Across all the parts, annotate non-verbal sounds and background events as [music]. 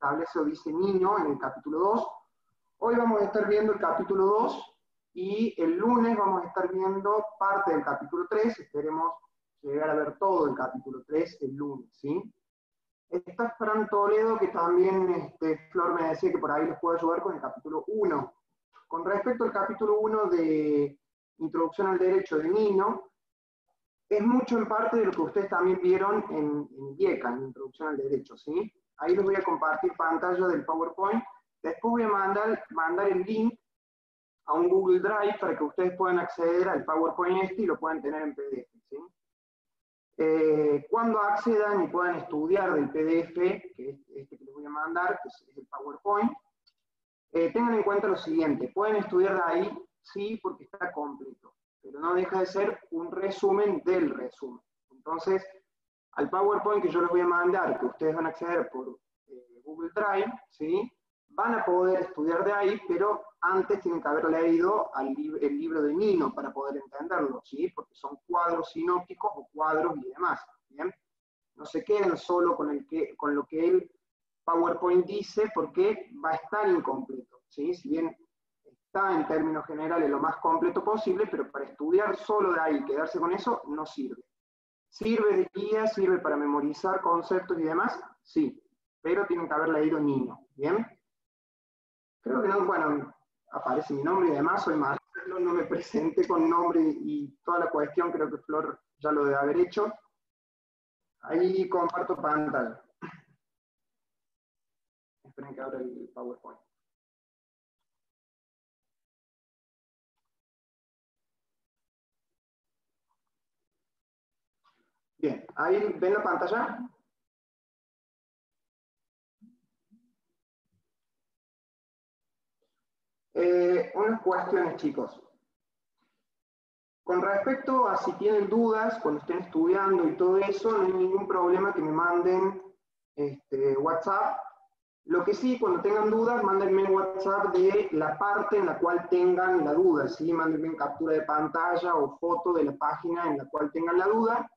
establece o dice niño en el capítulo 2. Hoy vamos a estar viendo el capítulo 2 y el lunes vamos a estar viendo parte del capítulo 3, esperemos llegar a ver todo el capítulo 3 el lunes, ¿sí? Está Fran Toledo, que también este, Flor me decía que por ahí les puedo ayudar con el capítulo 1. Con respecto al capítulo 1 de Introducción al Derecho de Nino, es mucho en parte de lo que ustedes también vieron en, en IECA, en Introducción al Derecho, ¿sí? Ahí les voy a compartir pantalla del PowerPoint. Después voy a mandar, el link a un Google Drive para que ustedes puedan acceder al PowerPoint este y lo puedan tener en PDF, ¿sí? Eh, cuando accedan y puedan estudiar del PDF, que es este que les voy a mandar, que es el PowerPoint, eh, tengan en cuenta lo siguiente, pueden estudiar de ahí, sí, porque está completo, pero no deja de ser un resumen del resumen. Entonces, al PowerPoint que yo les voy a mandar, que ustedes van a acceder por eh, Google Drive, ¿sí? van a poder estudiar de ahí, pero antes tienen que haber leído el libro de Nino para poder entenderlo, ¿sí? porque son cuadros sinópticos o cuadros y demás. No se queden solo con, con lo que el PowerPoint dice, porque va a estar incompleto. ¿sí? Si bien está en términos generales lo más completo posible, pero para estudiar solo de ahí, quedarse con eso, no sirve. ¿Sirve de guía? ¿Sirve para memorizar conceptos y demás? Sí, pero tienen que haber leído Nino. ¿Bien? Creo que no, bueno, aparece mi nombre y demás, soy Marcelo, no me presente con nombre y toda la cuestión, creo que Flor ya lo debe haber hecho. Ahí comparto pantalla. Esperen que abra el PowerPoint. Bien, ahí ven la pantalla. Eh, unas cuestiones, chicos. Con respecto a si tienen dudas cuando estén estudiando y todo eso, no hay ningún problema que me manden este, WhatsApp. Lo que sí, cuando tengan dudas, mándenme WhatsApp de la parte en la cual tengan la duda. ¿sí? Mándenme captura de pantalla o foto de la página en la cual tengan la duda.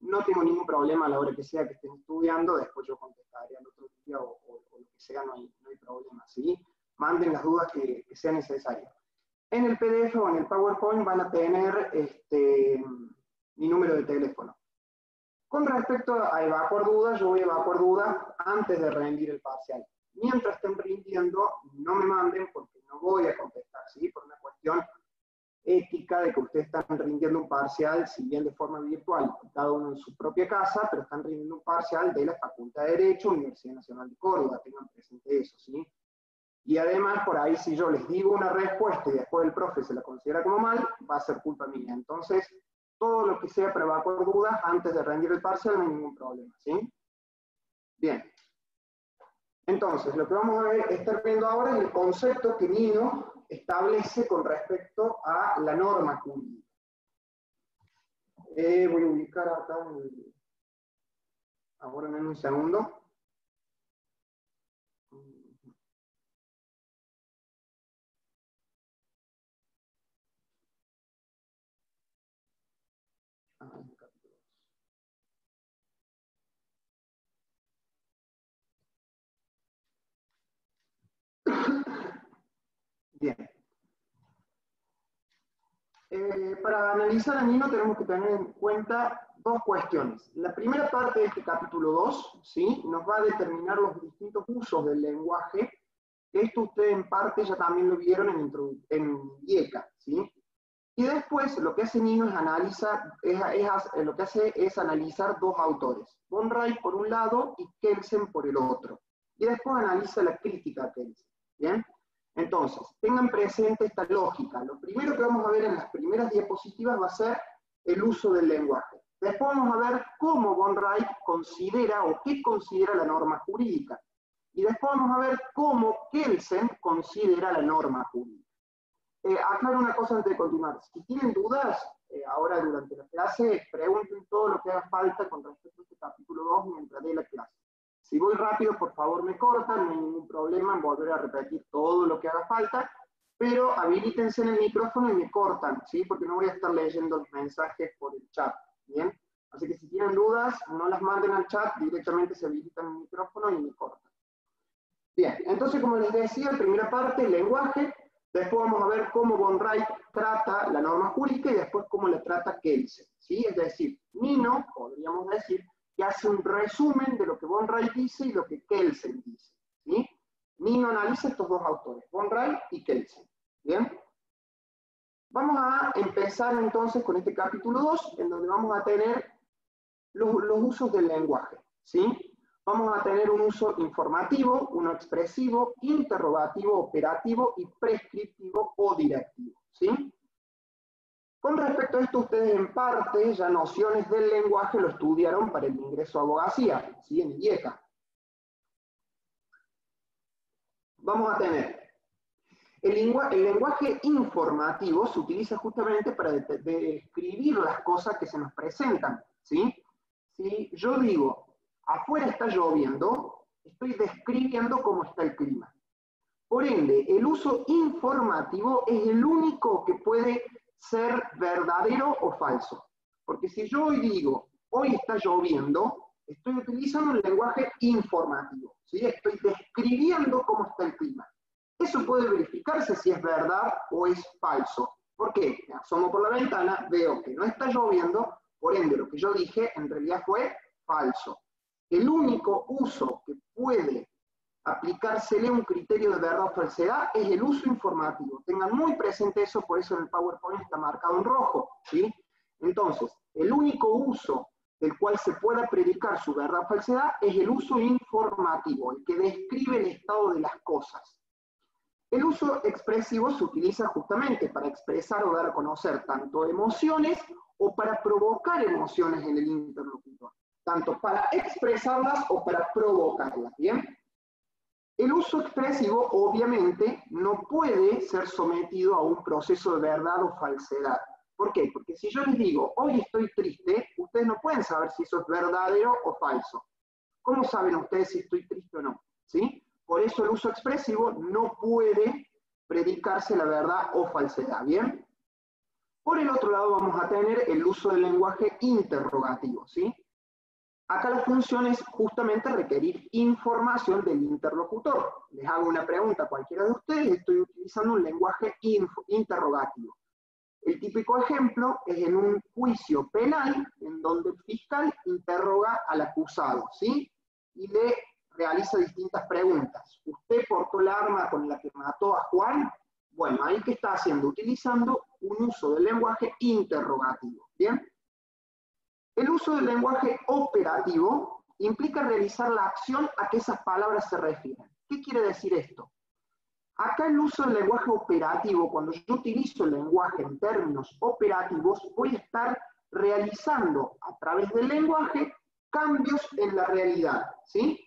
No tengo ningún problema a la hora que sea que estén estudiando, después yo contestaré al otro día o, lo que sea, no hay, no hay problema. ¿sí? manden las dudas que, sean necesarias. En el PDF o en el PowerPoint van a tener este, mi número de teléfono. Con respecto a evacuar dudas, yo voy a evacuar dudas antes de rendir el parcial. Mientras estén rindiendo, no me manden porque no voy a contestar, ¿sí? Por una cuestión ética de que ustedes están rindiendo un parcial, si bien de forma virtual, cada uno en su propia casa, pero están rindiendo un parcial de la Facultad de Derecho, Universidad Nacional de Córdoba, tengan presente eso, ¿sí? Y además, por ahí, si yo les digo una respuesta y después el profe se la considera como mal, va a ser culpa mía. Entonces, todo lo que sea para evacuar dudas antes de rendir el parcial no hay ningún problema, ¿sí? Bien. Entonces, lo que vamos a ver, estar viendo ahora es el concepto que Nino establece con respecto a la norma jurídica. Eh, voy a ubicar acá, ahora en un segundo. Bien. Eh, para analizar a Nino tenemos que tener en cuenta dos cuestiones. La primera parte de este capítulo 2 ¿sí? nos va a determinar los distintos usos del lenguaje. Esto ustedes en parte ya también lo vieron en, en IECA. ¿sí? Y después lo que hace Nino es analizar, es, es, lo que hace es analizar dos autores, Von por un lado y Kelsen por el otro. Y después analiza la crítica a Kelsen. ¿Bien? Entonces, tengan presente esta lógica. Lo primero que vamos a ver en las primeras diapositivas va a ser el uso del lenguaje. Después vamos a ver cómo von Wright considera o qué considera la norma jurídica. Y después vamos a ver cómo Kelsen considera la norma jurídica. Eh, aclaro una cosa antes de continuar. Si tienen dudas, eh, ahora durante la clase, pregunten todo lo que haga falta con respecto a este capítulo 2 mientras dé la clase. Si voy rápido, por favor me cortan, no hay ningún problema en volver a repetir todo lo que haga falta, pero habilítense en el micrófono y me cortan, ¿sí? Porque no voy a estar leyendo los mensajes por el chat, ¿bien? Así que si tienen dudas, no las manden al chat, directamente se habilitan el micrófono y me cortan. Bien, entonces como les decía, primera parte, el lenguaje, después vamos a ver cómo von Wright trata la norma jurídica y después cómo le trata Kelsen, ¿sí? Es decir, Nino, podríamos decir, que hace un resumen de lo que von Wright dice y lo que Kelsen dice, ¿sí? Nino analiza estos dos autores, von Wright y Kelsen, ¿bien? Vamos a empezar entonces con este capítulo 2, en donde vamos a tener los, los usos del lenguaje, ¿sí? vamos a tener un uso informativo, uno expresivo, interrogativo, operativo y prescriptivo o directivo. ¿sí? Con respecto a esto, ustedes en parte ya nociones del lenguaje lo estudiaron para el ingreso a abogacía, ¿sí? en IECA. Vamos a tener el, el, lenguaje informativo se utiliza justamente para describir las cosas que se nos presentan. ¿sí? Si yo digo, afuera está lloviendo, estoy describiendo cómo está el clima. Por ende, el uso informativo es el único que puede ser verdadero o falso. Porque si yo hoy digo, hoy está lloviendo, estoy utilizando un lenguaje informativo. Estoy describiendo cómo está el clima. Eso puede verificarse si es verdad o es falso. ¿Por qué? Me asomo por la ventana, veo que no está lloviendo, por ende lo que yo dije en realidad fue falso. El único uso que puede aplicársele un criterio de verdad o falsedad es el uso informativo. Tengan muy presente eso, por eso en el PowerPoint está marcado en rojo. ¿sí? Entonces, el único uso del cual se pueda predicar su verdad o falsedad es el uso informativo, el que describe el estado de las cosas. El uso expresivo se utiliza justamente para expresar o dar a conocer tanto emociones o para provocar emociones en el interlocutor tanto para expresarlas o para provocarlas, ¿bien? El uso expresivo, obviamente, no puede ser sometido a un proceso de verdad o falsedad. ¿Por qué? Porque si yo les digo, hoy estoy triste, ustedes no pueden saber si eso es verdadero o falso. ¿Cómo saben ustedes si estoy triste o no? ¿Sí? Por eso el uso expresivo no puede predicarse la verdad o falsedad, ¿bien? Por el otro lado vamos a tener el uso del lenguaje interrogativo, ¿sí? Acá la función es justamente requerir información del interlocutor. Les hago una pregunta a cualquiera de ustedes, estoy utilizando un lenguaje interrogativo. El típico ejemplo es en un juicio penal en donde el fiscal interroga al acusado, ¿sí? Y le realiza distintas preguntas. ¿Usted portó el arma con la que mató a Juan? Bueno, ahí que está haciendo, utilizando un uso del lenguaje interrogativo, ¿bien? El uso del lenguaje operativo implica realizar la acción a que esas palabras se refieren. ¿Qué quiere decir esto? Acá el uso del lenguaje operativo, cuando yo utilizo el lenguaje en términos operativos, voy a estar realizando a través del lenguaje cambios en la realidad, ¿sí?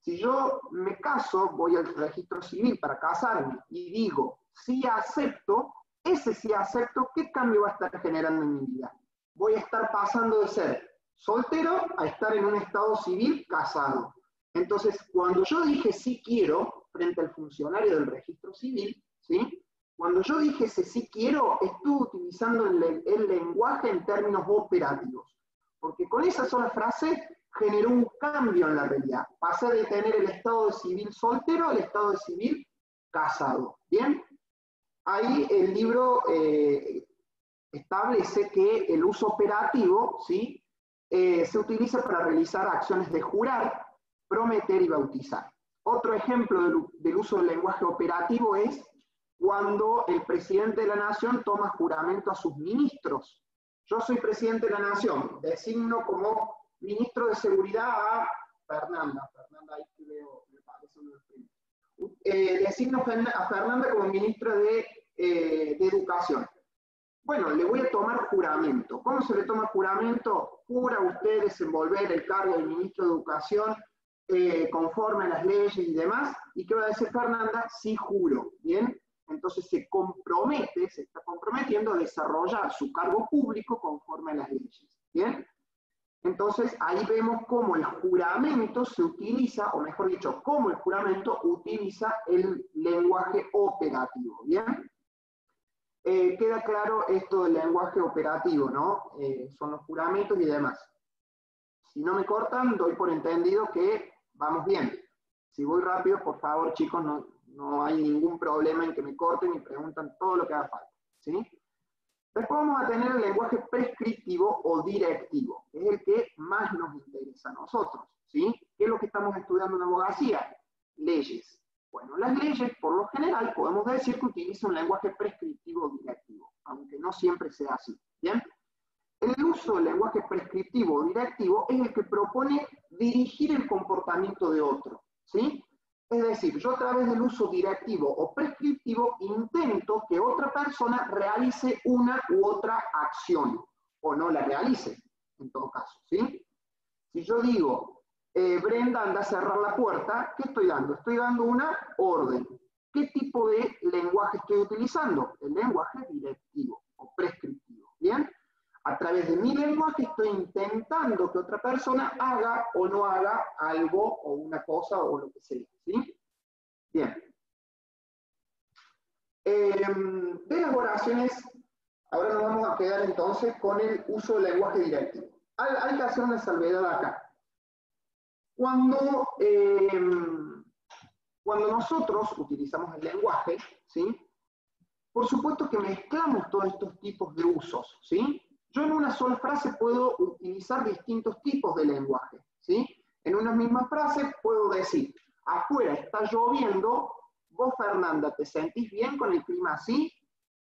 Si yo me caso, voy al registro civil para casarme y digo, sí acepto, ese sí acepto, ¿qué cambio va a estar generando en mi vida? Voy a estar pasando de ser soltero a estar en un estado civil casado. Entonces, cuando yo dije sí quiero, frente al funcionario del registro civil, ¿sí? Cuando yo dije sí quiero, estuve utilizando el, el, lenguaje en términos operativos. Porque con esa sola frase generó un cambio en la realidad. Pasé de tener el estado de civil soltero al estado de civil casado. ¿Bien? Ahí el libro eh, establece que el uso operativo ¿sí? Eh, se utiliza para realizar acciones de jurar, prometer y bautizar. Otro ejemplo del, uso del lenguaje operativo es cuando el presidente de la nación toma juramento a sus ministros. Yo soy presidente de la nación, designo como ministro de seguridad a Fernanda. Fernanda, ahí veo, me parece eh, designo a Fernanda como ministra de, eh, de educación. Bueno, le voy a tomar juramento. ¿Cómo se le toma juramento? Jura usted desenvolver el cargo de ministro de Educación eh, conforme a las leyes y demás. ¿Y qué va a decir Fernanda? Sí, juro. ¿Bien? Entonces se compromete, se está comprometiendo a desarrollar su cargo público conforme a las leyes. ¿Bien? Entonces ahí vemos cómo el juramento se utiliza, o mejor dicho, cómo el juramento utiliza el lenguaje operativo. ¿Bien? Eh, queda claro esto del lenguaje operativo, ¿no? Eh, son los juramentos y demás. Si no me cortan, doy por entendido que vamos bien. Si voy rápido, por favor, chicos, no, no hay ningún problema en que me corten y preguntan todo lo que haga falta. ¿sí? Después vamos a tener el lenguaje prescriptivo o directivo, que es el que más nos interesa a nosotros. ¿sí? ¿Qué es lo que estamos estudiando en abogacía? Leyes. Bueno, las leyes, por lo general, podemos decir que utilizan un lenguaje prescriptivo directivo, aunque no siempre sea así. ¿Bien? El uso del lenguaje prescriptivo o directivo es el que propone dirigir el comportamiento de otro. ¿sí? Es decir, yo a través del uso directivo o prescriptivo intento que otra persona realice una u otra acción, o no la realice, en todo caso. ¿sí? Si yo digo, eh, Brenda anda a cerrar la puerta, ¿qué estoy dando? Estoy dando una orden. ¿Qué tipo de lenguaje estoy utilizando? El lenguaje directivo o prescriptivo. ¿Bien? A través de mi lenguaje estoy intentando que otra persona haga o no haga algo o una cosa o lo que sea. ¿sí? Bien. Em, de las oraciones, ahora nos vamos a quedar entonces con el uso del lenguaje directivo. Hay, hay que hacer una salvedad acá. Cuando, em, cuando nosotros utilizamos el lenguaje, ¿sí? por supuesto que mezclamos todos estos tipos de usos. ¿sí? Yo en una sola frase puedo utilizar distintos tipos de lenguaje. ¿sí? En una misma frase puedo decir, afuera está lloviendo, vos Fernanda, ¿te sentís bien con el clima así?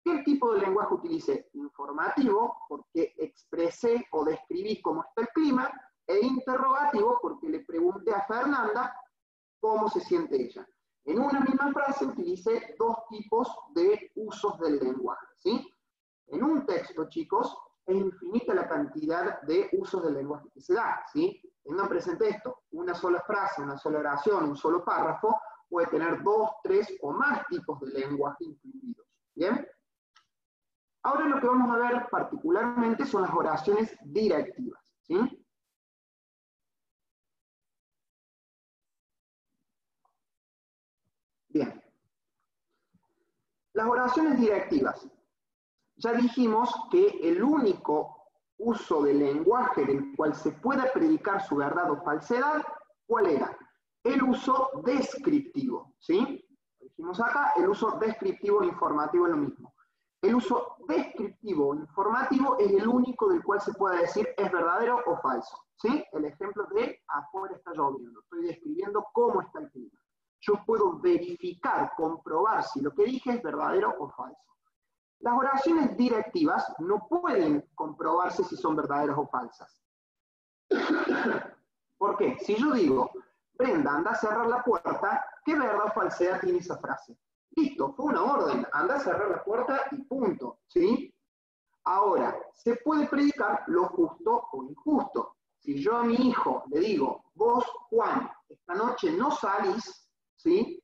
¿Qué tipo de lenguaje utilicé? Informativo, porque expresé o describí cómo está el clima, e interrogativo porque le pregunté a Fernanda cómo se siente ella. En una misma frase utilicé dos tipos de usos del lenguaje. ¿sí? En un texto, chicos, es infinita la cantidad de usos del lenguaje que se da. ¿sí? Tengan presente esto, una sola frase, una sola oración, un solo párrafo, puede tener dos, tres o más tipos de lenguaje incluidos. ¿Bien? Ahora lo que vamos a ver particularmente son las oraciones directivas. ¿sí? Bien. Las oraciones directivas. Ya dijimos que el único uso del lenguaje del cual se pueda predicar su verdad o falsedad, ¿cuál era? El uso descriptivo, ¿sí? Dijimos acá, el uso descriptivo e informativo es lo mismo. El uso descriptivo o informativo es el único del cual se puede decir es verdadero o falso, ¿sí? El ejemplo de afuera está lloviendo, estoy describiendo cómo está el clima yo puedo verificar, comprobar si lo que dije es verdadero o falso. Las oraciones directivas no pueden comprobarse si son verdaderas o falsas. ¿Por qué? Si yo digo, Brenda, anda a cerrar la puerta, ¿qué verdad o falsedad tiene esa frase? Listo, fue una orden, anda a cerrar la puerta y punto, ¿sí? Ahora, se puede predicar lo justo o injusto. Si yo a mi hijo le digo, vos, Juan, esta noche no salís, ¿sí?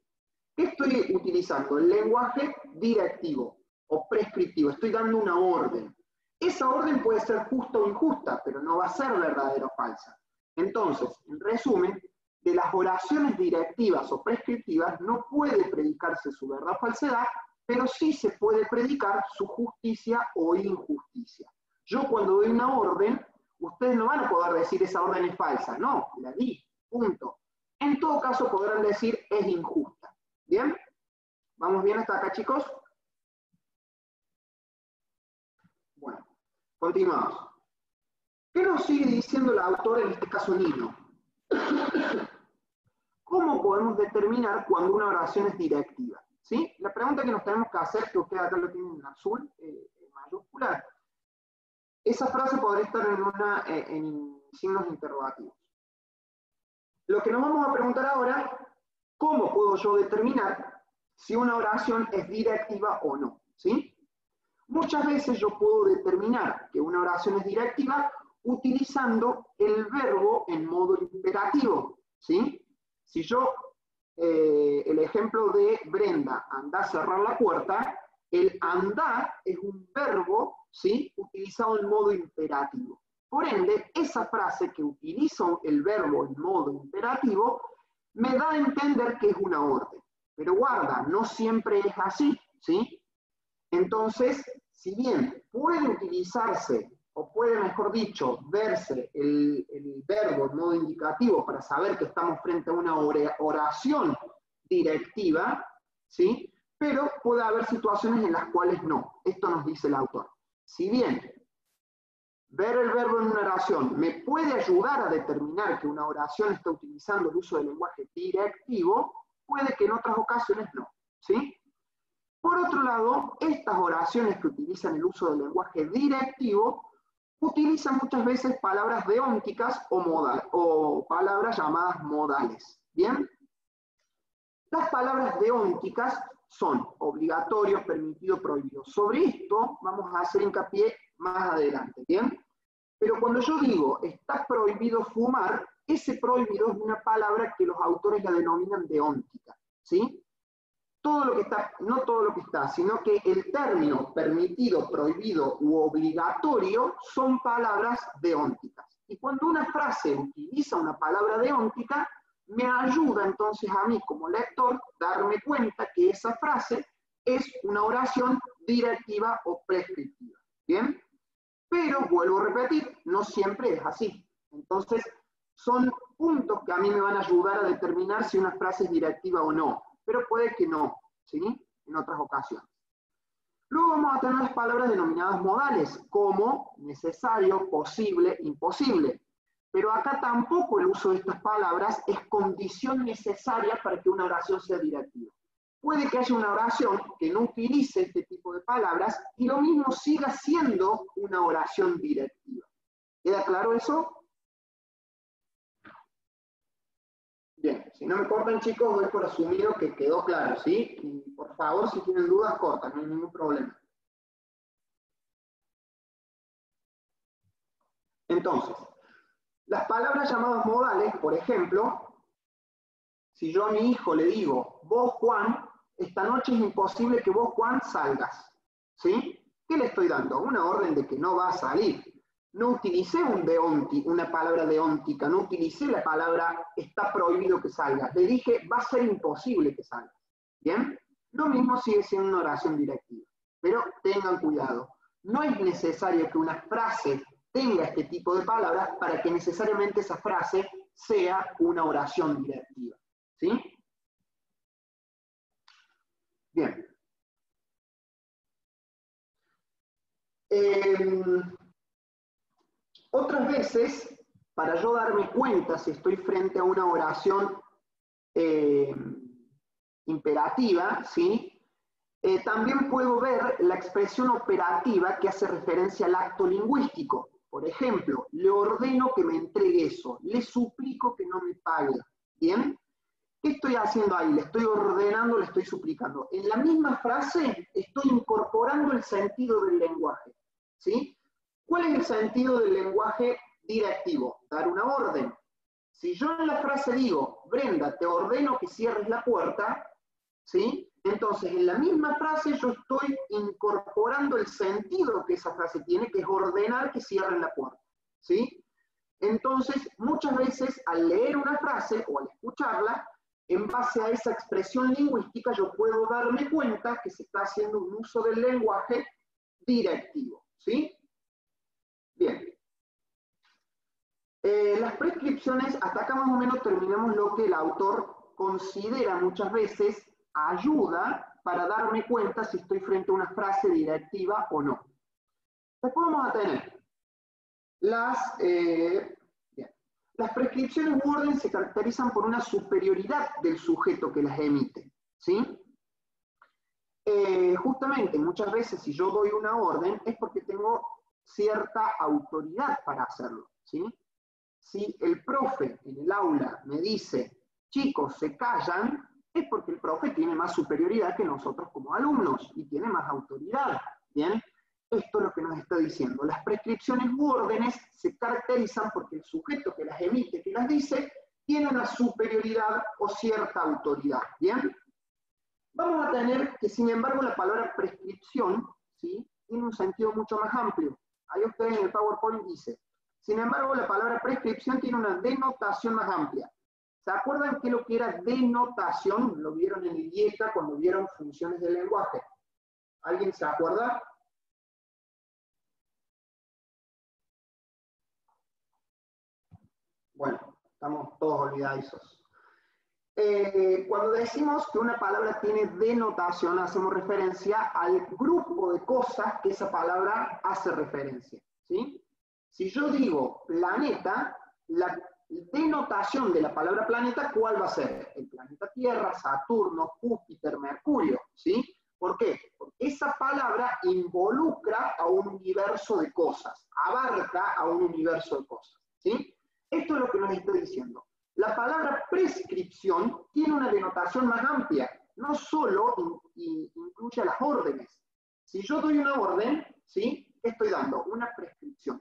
¿Qué estoy utilizando? El lenguaje directivo o prescriptivo. Estoy dando una orden. Esa orden puede ser justa o injusta, pero no va a ser verdadera o falsa. Entonces, en resumen, de las oraciones directivas o prescriptivas no puede predicarse su verdad o falsedad, pero sí se puede predicar su justicia o injusticia. Yo cuando doy una orden, ustedes no van a poder decir esa orden es falsa, no, la di, punto. En todo caso podrán decir es injusta. ¿Bien? ¿Vamos bien hasta acá, chicos? Bueno, continuamos. ¿Qué nos sigue diciendo el autor, en este caso Nino? [coughs] ¿Cómo podemos determinar cuando una oración es directiva? ¿Sí? La pregunta que nos tenemos que hacer, que ustedes acá lo tienen en azul, eh, mayúscula, esa frase podría estar en, una, eh, en signos interrogativos. Lo que nos vamos a preguntar ahora, ¿cómo puedo yo determinar si una oración es directiva o no? ¿Sí? Muchas veces yo puedo determinar que una oración es directiva utilizando el verbo en modo imperativo. ¿sí? Si yo, eh, el ejemplo de Brenda, anda a cerrar la puerta, el andar es un verbo ¿sí? utilizado en modo imperativo. Por ende, esa frase que utiliza el verbo en modo imperativo me da a entender que es una orden. Pero guarda, no siempre es así, ¿sí? Entonces, si bien puede utilizarse o puede, mejor dicho, verse el, el verbo en modo indicativo para saber que estamos frente a una oración directiva, ¿sí? Pero puede haber situaciones en las cuales no. Esto nos dice el autor. Si bien ver el verbo en una oración me puede ayudar a determinar que una oración está utilizando el uso del lenguaje directivo, puede que en otras ocasiones no. ¿sí? Por otro lado, estas oraciones que utilizan el uso del lenguaje directivo utilizan muchas veces palabras deónticas o, o palabras llamadas modales. ¿Bien? Las palabras deónticas son obligatorios, permitidos, prohibidos. Sobre esto vamos a hacer hincapié más adelante, ¿bien? Pero cuando yo digo está prohibido fumar, ese prohibido es una palabra que los autores la denominan deóntica, ¿sí? Todo lo que está, no todo lo que está, sino que el término permitido, prohibido u obligatorio son palabras deónticas. Y cuando una frase utiliza una palabra deóntica, me ayuda entonces a mí como lector darme cuenta que esa frase es una oración directiva o prescriptiva. ¿Bien? Pero, vuelvo a repetir, no siempre es así. Entonces, son puntos que a mí me van a ayudar a determinar si una frase es directiva o no, pero puede que no, ¿sí? En otras ocasiones. Luego vamos a tener las palabras denominadas modales, como necesario, posible, imposible. Pero acá tampoco el uso de estas palabras es condición necesaria para que una oración sea directiva. Puede que haya una oración que no utilice este tipo de palabras y lo mismo siga siendo una oración directiva. ¿Queda claro eso? Bien, si no me cortan chicos, doy por asumido que quedó claro, ¿sí? Y por favor, si tienen dudas, cortan, no hay ningún problema. Entonces, las palabras llamadas modales, por ejemplo, si yo a mi hijo le digo, vos Juan, esta noche es imposible que vos Juan salgas. ¿Sí? ¿Qué le estoy dando? Una orden de que no va a salir. No utilicé un deonti, una palabra deóntica, no utilicé la palabra está prohibido que salga. Le dije va a ser imposible que salga. ¿Bien? Lo mismo sigue siendo una oración directiva. Pero tengan cuidado. No es necesario que una frase tenga este tipo de palabras para que necesariamente esa frase sea una oración directiva. ¿Sí? Bien. Em, otras veces, para yo darme cuenta si estoy frente a una oración em, imperativa, ¿sí? Eh, también puedo ver la expresión operativa que hace referencia al acto lingüístico. Por ejemplo, le ordeno que me entregue eso, le suplico que no me pague. ¿Bien? ¿Qué estoy haciendo ahí? Le estoy ordenando, le estoy suplicando. En la misma frase estoy incorporando el sentido del lenguaje. ¿sí? ¿Cuál es el sentido del lenguaje directivo? Dar una orden. Si yo en la frase digo, Brenda, te ordeno que cierres la puerta, ¿sí? Entonces, en la misma frase yo estoy incorporando el sentido que esa frase tiene, que es ordenar que cierren la puerta. ¿sí? Entonces, muchas veces al leer una frase o al escucharla, en base a esa expresión lingüística yo puedo darme cuenta que se está haciendo un uso del lenguaje directivo. ¿sí? Bien. Eh, las prescripciones, hasta acá más o menos terminamos lo que el autor considera muchas veces ayuda para darme cuenta si estoy frente a una frase directiva o no. Después vamos a tener las, eh, las prescripciones u orden se caracterizan por una superioridad del sujeto que las emite. ¿sí? Eh, justamente, muchas veces si yo doy una orden es porque tengo cierta autoridad para hacerlo. ¿sí? Si el profe en el aula me dice, chicos, se callan, es porque el profe tiene más superioridad que nosotros como alumnos y tiene más autoridad. ¿Bien? Esto es lo que nos está diciendo. Las prescripciones u órdenes se caracterizan porque el sujeto que las emite, que las dice, tiene una superioridad o cierta autoridad. ¿Bien? Vamos a tener que, sin embargo, la palabra prescripción ¿sí? tiene un sentido mucho más amplio. Ahí ustedes en el PowerPoint dice, sin embargo, la palabra prescripción tiene una denotación más amplia. ¿Se acuerdan qué lo que era denotación? Lo vieron en el IECA cuando vieron funciones del lenguaje. ¿Alguien se acuerda? Bueno, estamos todos olvidadizos. Eh, cuando decimos que una palabra tiene denotación, hacemos referencia al grupo de cosas que esa palabra hace referencia. ¿sí? Si yo digo planeta, la denotación de la palabra planeta, ¿cuál va a ser? El planeta Tierra, Saturno, Júpiter, Mercurio. ¿sí? ¿Por qué? Porque esa palabra involucra a un universo de cosas, abarca a un universo de cosas. ¿sí? Esto es lo que nos estoy diciendo. La palabra prescripción tiene una denotación más amplia, no solo incluye a las órdenes. Si yo doy una orden, ¿sí? Estoy dando una prescripción.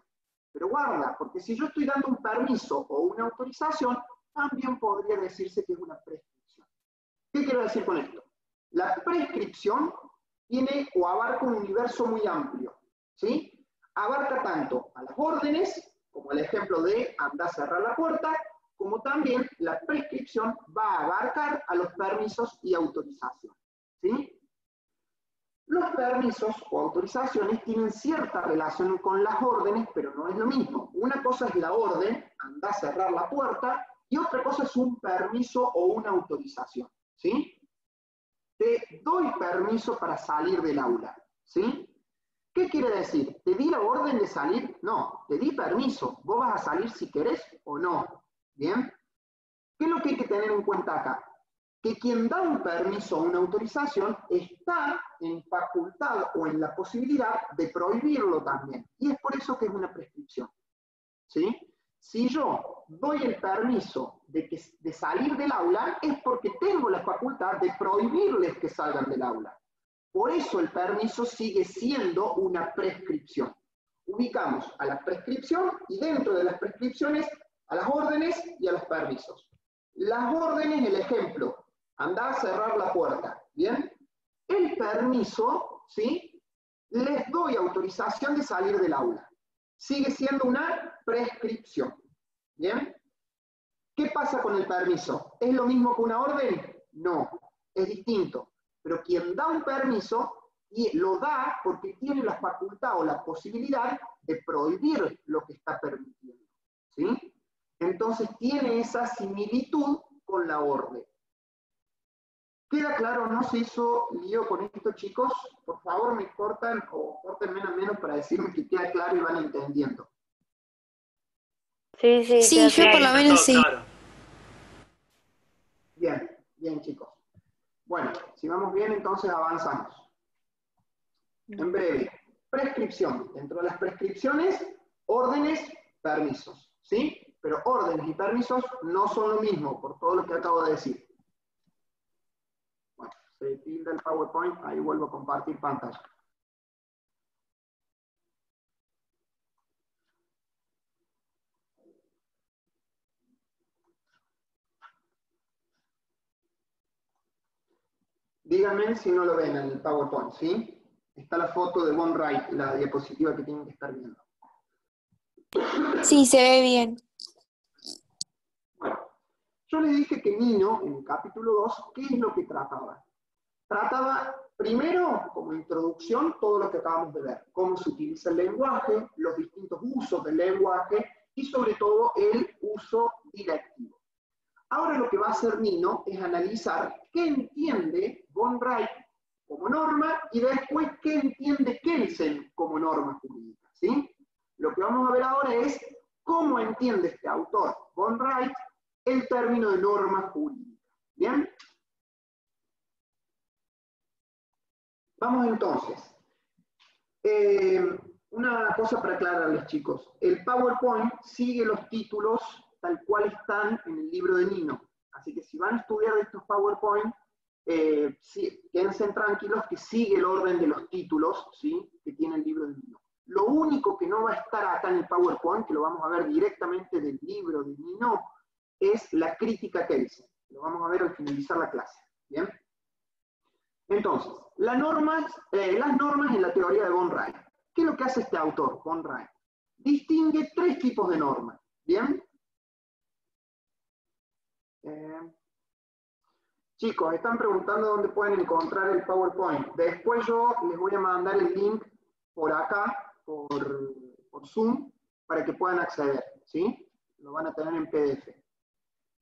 Pero guarda, porque si yo estoy dando un permiso o una autorización, también podría decirse que es una prescripción. ¿Qué quiero decir con esto? La prescripción tiene o abarca un universo muy amplio, ¿sí? Abarca tanto a las órdenes, como el ejemplo de andar a cerrar la puerta, como también la prescripción va a abarcar a los permisos y autorizaciones. ¿sí? Los permisos o autorizaciones tienen cierta relación con las órdenes, pero no es lo mismo. Una cosa es la orden, anda a cerrar la puerta, y otra cosa es un permiso o una autorización. ¿sí? Te doy permiso para salir del aula. ¿sí? ¿Qué quiere decir? ¿Te di la orden de salir? No, te di permiso. Vos vas a salir si querés o no. ¿Bien? ¿Qué es lo que hay que tener en cuenta acá? Que quien da un permiso o una autorización está en facultad o en la posibilidad de prohibirlo también. Y es por eso que es una prescripción. ¿Sí? Si yo doy el permiso de, que, de salir del aula, es porque tengo la facultad de prohibirles que salgan del aula. Por eso el permiso sigue siendo una prescripción. Ubicamos a la prescripción y dentro de las prescripciones a las órdenes y a los permisos. Las órdenes, el ejemplo, anda a cerrar la puerta, ¿bien? El permiso, ¿sí? Les doy autorización de salir del aula. Sigue siendo una prescripción, ¿bien? ¿Qué pasa con el permiso? ¿Es lo mismo que una orden? No, es distinto. Pero quien da un permiso y lo da porque tiene la facultad o la posibilidad de prohibir lo que está permitiendo. ¿Sí? Entonces tiene esa similitud con la orden. ¿Queda claro? ¿No se hizo lío con esto, chicos? Por favor, me cortan o corten menos menos para decirme que queda claro y van entendiendo. Sí, sí, sí yo por lo menos sí. Bien, bien, chicos. Bueno, si vamos bien, entonces avanzamos. En breve, prescripción. Dentro de las prescripciones, órdenes, permisos. ¿Sí? pero órdenes y permisos no son lo mismo, por todo lo que acabo de decir. Bueno, se tilda el PowerPoint, ahí vuelvo a compartir pantalla. Díganme si no lo ven en el PowerPoint, ¿sí? Está la foto de Von Wright, la diapositiva que tienen que estar viendo. Sí, se ve bien. Yo le dije que Nino, en el capítulo 2, ¿qué es lo que trataba? Trataba, primero, como introducción, todo lo que acabamos de ver, cómo se utiliza el lenguaje, los distintos usos del lenguaje y sobre todo el uso directivo. Ahora lo que va a hacer Nino es analizar qué entiende von Wright como norma y después qué entiende Kelsen como norma jurídica. ¿sí? Lo que vamos a ver ahora es cómo entiende este autor, von Wright, el término de norma jurídica. ¿Bien? Vamos entonces. Eh, una cosa para aclararles, chicos. El PowerPoint sigue los títulos tal cual están en el libro de Nino. Así que si van a estudiar estos PowerPoint, eh, quédense tranquilos que sigue el orden de los títulos que tiene el libro de Nino. Lo único que no va a estar acá en el PowerPoint, que lo vamos a ver directamente del libro de Nino, es la crítica que dice. Lo vamos a ver al finalizar la clase. ¿Bien? Entonces, las normas, eh, las normas en la teoría de von Wright. ¿Qué es lo que hace este autor, von Wright? Distingue tres tipos de normas. ¿Bien? Eh, chicos, están preguntando dónde pueden encontrar el PowerPoint. Después yo les voy a mandar el link por acá, por, por Zoom, para que puedan acceder. ¿Sí? lo van a tener en PDF.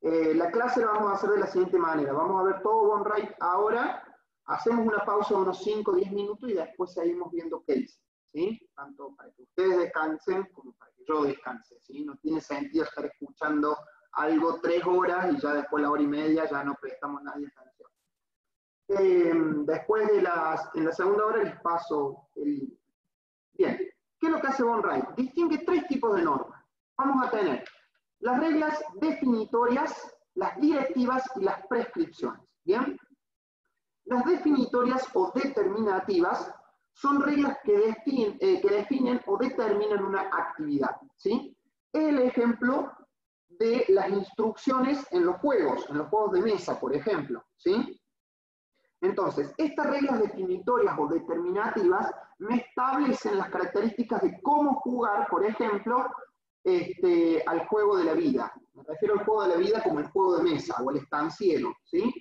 Eh, la clase la vamos a hacer de la siguiente manera. Vamos a ver todo OneWrite ahora, hacemos una pausa de unos 5 o 10 minutos y después seguimos viendo case. ¿sí? Tanto para que ustedes descansen como para que yo descanse. ¿sí? No tiene sentido estar escuchando algo tres horas y ya después la hora y media ya no prestamos nadie atención. Eh, después de las, en la segunda hora les paso el... Bien, ¿qué es lo que hace OneWrite? Distingue tres tipos de normas. Vamos a tener las reglas definitorias, las directivas y las prescripciones. ¿Bien? Las definitorias o determinativas son reglas que definen, eh, que definen o determinan una actividad. ¿sí? El ejemplo de las instrucciones en los juegos, en los juegos de mesa, por ejemplo. ¿sí? Entonces, estas reglas definitorias o determinativas me establecen las características de cómo jugar, por ejemplo, este, al juego de la vida. Me refiero al juego de la vida como el juego de mesa o el estanciero, ¿sí?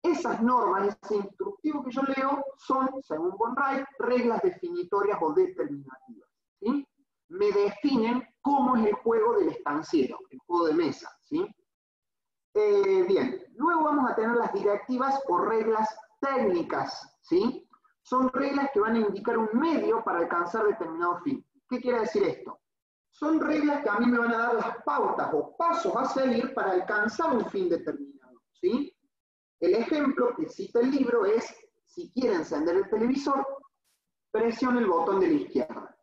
Esas normas, ese instructivo que yo leo, son, según Wright, reglas definitorias o determinativas, ¿sí? Me definen cómo es el juego del estanciero, el juego de mesa, ¿sí? Eh, bien, luego vamos a tener las directivas o reglas técnicas, ¿sí? Son reglas que van a indicar un medio para alcanzar determinado fin. ¿Qué quiere decir esto? son reglas que a mí me van a dar las pautas o pasos a seguir para alcanzar un fin determinado. ¿sí? El ejemplo que cita el libro es, si quiere encender el televisor, presione el botón de la izquierda.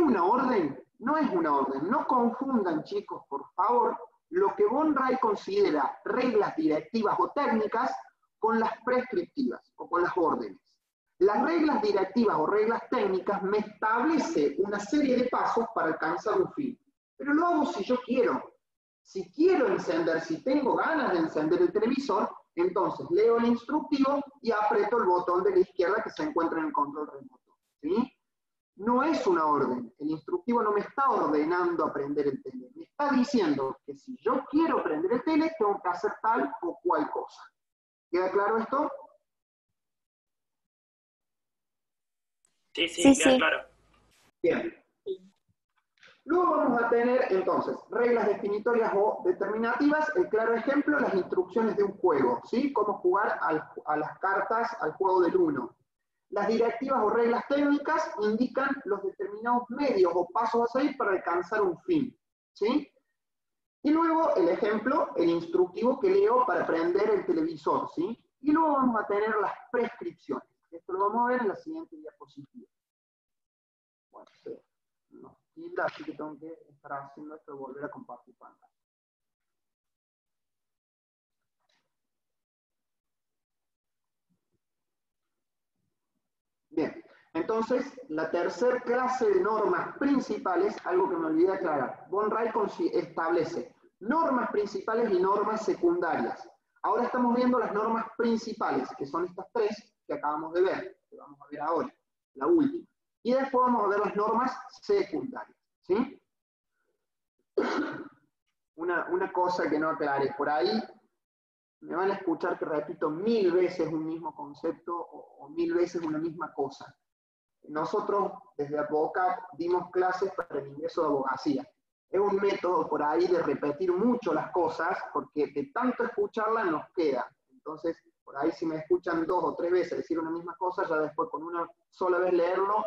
¿Es una orden? No es una orden. No confundan, chicos, por favor, lo que Von Ray considera reglas directivas o técnicas con las prescriptivas o con las órdenes. Las reglas directivas o reglas técnicas me establece una serie de pasos para alcanzar un fin. Pero lo hago si yo quiero. Si quiero encender, si tengo ganas de encender el televisor, entonces leo el instructivo y aprieto el botón de la izquierda que se encuentra en el control remoto. ¿sí? No es una orden. El instructivo no me está ordenando aprender el tele. Me está diciendo que si yo quiero prender el tele, tengo que hacer tal o cual cosa. ¿Queda claro esto? Sí, sí, sí, claro. Bien. Luego vamos a tener entonces reglas definitorias o determinativas. El claro ejemplo, las instrucciones de un juego, ¿sí? Cómo jugar a las cartas al juego del 1. Las directivas o reglas técnicas indican los determinados medios o pasos a seguir para alcanzar un fin, ¿sí? Y luego el ejemplo, el instructivo que leo para prender el televisor, ¿sí? Y luego vamos a tener las prescripciones. Esto lo vamos a ver en la siguiente diapositiva. Bueno, sí, no, así que tengo que estar haciendo esto y volver a compartir pantalla. Bien, entonces, la tercera clase de normas principales, algo que me olvidé aclarar. Von Ray establece normas principales y normas secundarias. Ahora estamos viendo las normas principales, que son estas tres, que acabamos de ver, que vamos a ver ahora, la última. Y después vamos a ver las normas secundarias. ¿sí? [coughs] Una, una cosa que no aclaré, por ahí me van a escuchar que repito mil veces un mismo concepto o, mil veces una misma cosa. Nosotros desde Advocat dimos clases para el ingreso de abogacía. Es un método por ahí de repetir mucho las cosas porque de tanto escucharlas nos queda. Entonces, por ahí si me escuchan dos o tres veces decir una misma cosa, ya después con una sola vez leerlo,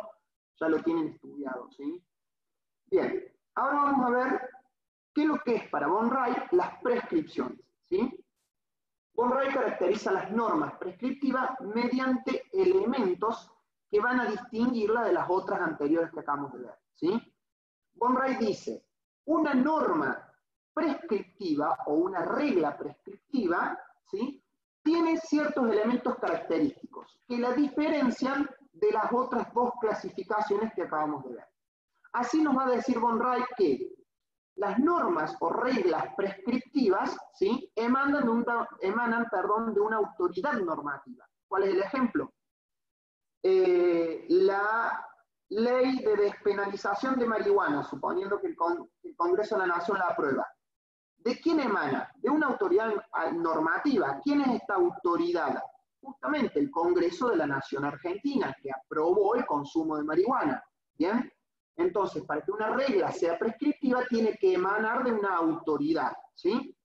ya lo tienen estudiado, ¿sí? Bien, ahora vamos a ver qué es lo que es para Wright las prescripciones, ¿sí? Wright caracteriza las normas prescriptivas mediante elementos que van a distinguirla de las otras anteriores que acabamos de ver, ¿sí? Wright dice, una norma prescriptiva o una regla prescriptiva, ¿sí? tiene ciertos elementos característicos que la diferencian de las otras dos clasificaciones que acabamos de ver. Así nos va a decir Wright que las normas o reglas prescriptivas ¿sí? emanan, emanan perdón, de una autoridad normativa. ¿Cuál es el ejemplo? Eh, la ley de despenalización de marihuana, suponiendo que el, el Congreso de la Nación la aprueba. ¿De quién emana? De una autoridad normativa. ¿Quién es esta autoridad? Justamente el Congreso de la Nación Argentina, que aprobó el consumo de marihuana. ¿Bien? Entonces, para que una regla sea prescriptiva, tiene que emanar de una autoridad, ¿sí?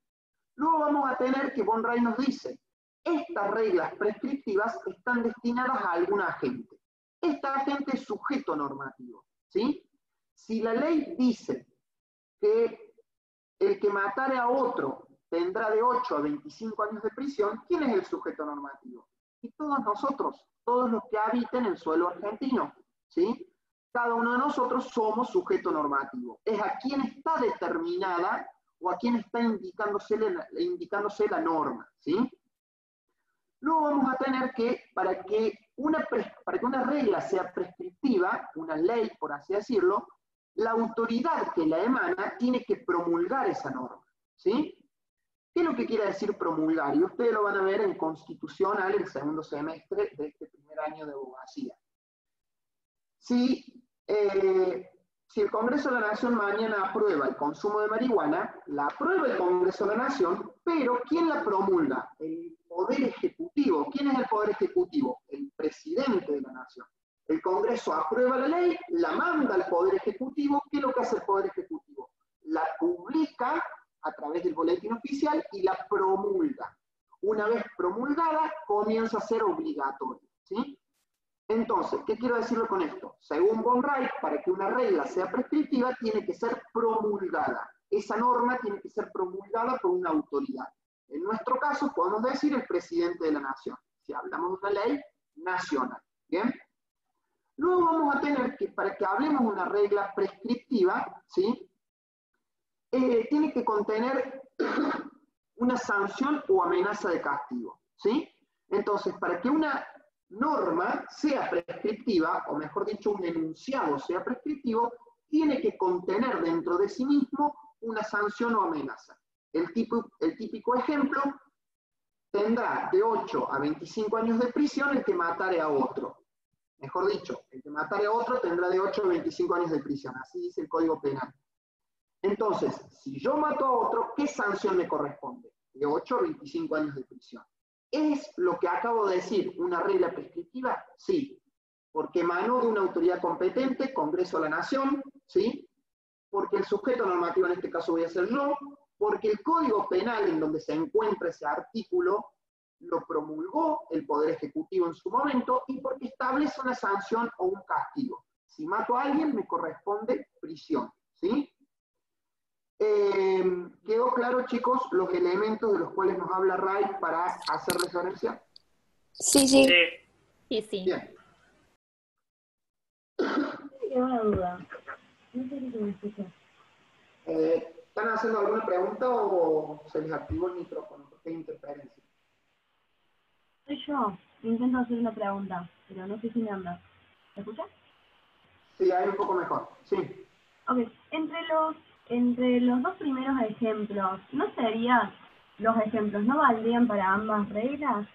Luego vamos a tener que Von Ray nos dice, estas reglas prescriptivas están destinadas a algún agente. Este agente es sujeto normativo, ¿sí? Si la ley dice que el que matare a otro tendrá de 8 a 25 años de prisión, ¿quién es el sujeto normativo? Y todos nosotros, todos los que habiten el suelo argentino, ¿sí? Cada uno de nosotros somos sujeto normativo. Es a quien está determinada o a quien está indicándose la, indicándose la norma, ¿sí? Luego vamos a tener que para, que una, para que una regla sea prescriptiva, una ley, por así decirlo, la autoridad que la emana tiene que promulgar esa norma, ¿sí? ¿Qué es lo que quiere decir promulgar? Y ustedes lo van a ver en constitucional el segundo semestre de este primer año de abogacía. Si, eh, si el Congreso de la Nación mañana aprueba el consumo de marihuana, la aprueba el Congreso de la Nación, pero ¿quién la promulga? El Poder Ejecutivo. ¿Quién es el Poder Ejecutivo? El presidente de la Nación. El Congreso aprueba la ley, la manda al Poder Ejecutivo. ¿Qué es lo que hace el Poder Ejecutivo? La publica a través del boletín oficial y la promulga. Una vez promulgada, comienza a ser obligatoria. ¿sí? Entonces, ¿qué quiero decirlo con esto? Según Von Reich, para que una regla sea prescriptiva, tiene que ser promulgada. Esa norma tiene que ser promulgada por una autoridad. En nuestro caso, podemos decir el presidente de la nación, si hablamos de una ley nacional. ¿Bien? Luego vamos a tener que, para que hablemos de una regla prescriptiva, ¿sí? Eh, tiene que contener una sanción o amenaza de castigo. ¿sí? Entonces, para que una norma sea prescriptiva, o mejor dicho, un enunciado sea prescriptivo, tiene que contener dentro de sí mismo una sanción o amenaza. El, tipo, el típico ejemplo tendrá de 8 a 25 años de prisión el que matare a otro. Mejor dicho, el que matare a otro tendrá de 8 a 25 años de prisión. Así dice el Código Penal. Entonces, si yo mato a otro, ¿qué sanción me corresponde? De 8 a 25 años de prisión. ¿Es lo que acabo de decir una regla prescriptiva? Sí, porque emanó de una autoridad competente, Congreso de la Nación, ¿sí? Porque el sujeto normativo en este caso voy a ser yo, porque el Código Penal en donde se encuentra ese artículo lo promulgó el Poder Ejecutivo en su momento y porque establece una sanción o un castigo. Si mato a alguien me corresponde prisión, ¿sí? Eh, ¿Quedó claro, chicos, los elementos de los cuales nos habla Ray para hacer referencia? Sí, sí. Sí, sí. Bien. Una duda. No sé si me escuchas. Eh, ¿Están haciendo alguna pregunta o se les activó el micrófono? Porque hay interferencia. Soy yo. Intento hacer una pregunta, pero no sé si me anda. ¿Me escuchas? Sí, hay un poco mejor. Sí. Ok. Entre los entre los dos primeros ejemplos, ¿no serían los ejemplos, no valdrían para ambas reglas?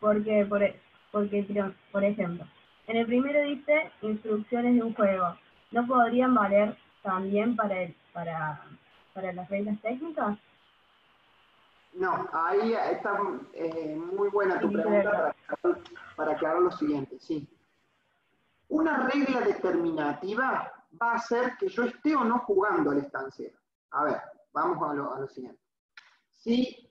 Porque, por, e, porque, por ejemplo, en el primero dice instrucciones de un juego, ¿no podrían valer también para, el, para, para las reglas técnicas? No, ahí está eh, muy buena tu pregunta para, para aclarar lo siguiente, sí. Una regla determinativa va a hacer que yo esté o no jugando al estanciero. A ver, vamos a lo, siguiente. Si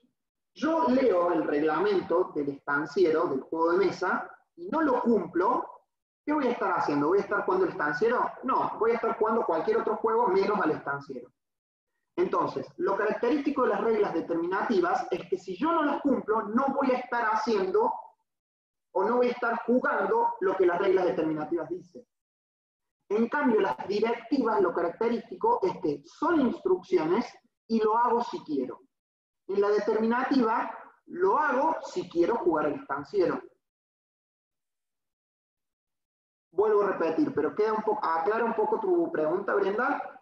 yo leo el reglamento del estanciero, del juego de mesa, y no lo cumplo, ¿qué voy a estar haciendo? ¿Voy a estar jugando al estanciero? No, voy a estar jugando cualquier otro juego menos al estanciero. Entonces, lo característico de las reglas determinativas es que si yo no las cumplo, no voy a estar haciendo o no voy a estar jugando lo que las reglas determinativas dicen. En cambio, las directivas, lo característico es que son instrucciones y lo hago si quiero. En la determinativa, lo hago si quiero jugar al estanciero. Vuelvo a repetir, pero queda un poco, aclara un poco tu pregunta, Brenda.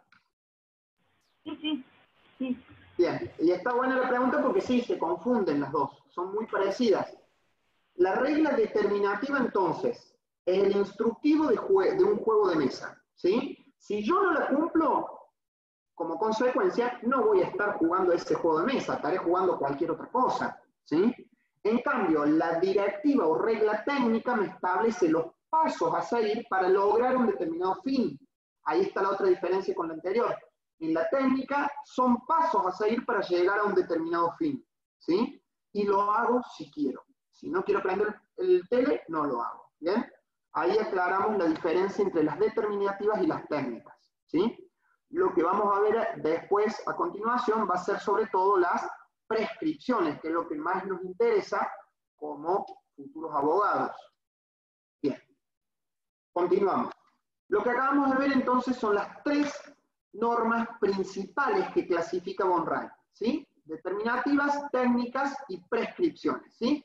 Sí, sí, sí. Bien, y está buena la pregunta porque sí, se confunden las dos, son muy parecidas. La regla determinativa entonces es el instructivo de, de un juego de mesa. ¿sí? Si yo no la cumplo, como consecuencia, no voy a estar jugando ese juego de mesa, estaré jugando cualquier otra cosa. ¿sí? En cambio, la directiva o regla técnica me establece los pasos a seguir para lograr un determinado fin. Ahí está la otra diferencia con la anterior. En la técnica son pasos a seguir para llegar a un determinado fin, ¿sí? Y lo hago si quiero. Si no quiero prender el tele, no lo hago, ¿bien? Ahí aclaramos la diferencia entre las determinativas y las técnicas, ¿sí? Lo que vamos a ver después, a continuación, va a ser sobre todo las prescripciones, que es lo que más nos interesa como futuros abogados. Bien, continuamos. Lo que acabamos de ver entonces son las tres normas principales que clasifica Von ¿sí? Determinativas, técnicas y prescripciones, ¿sí?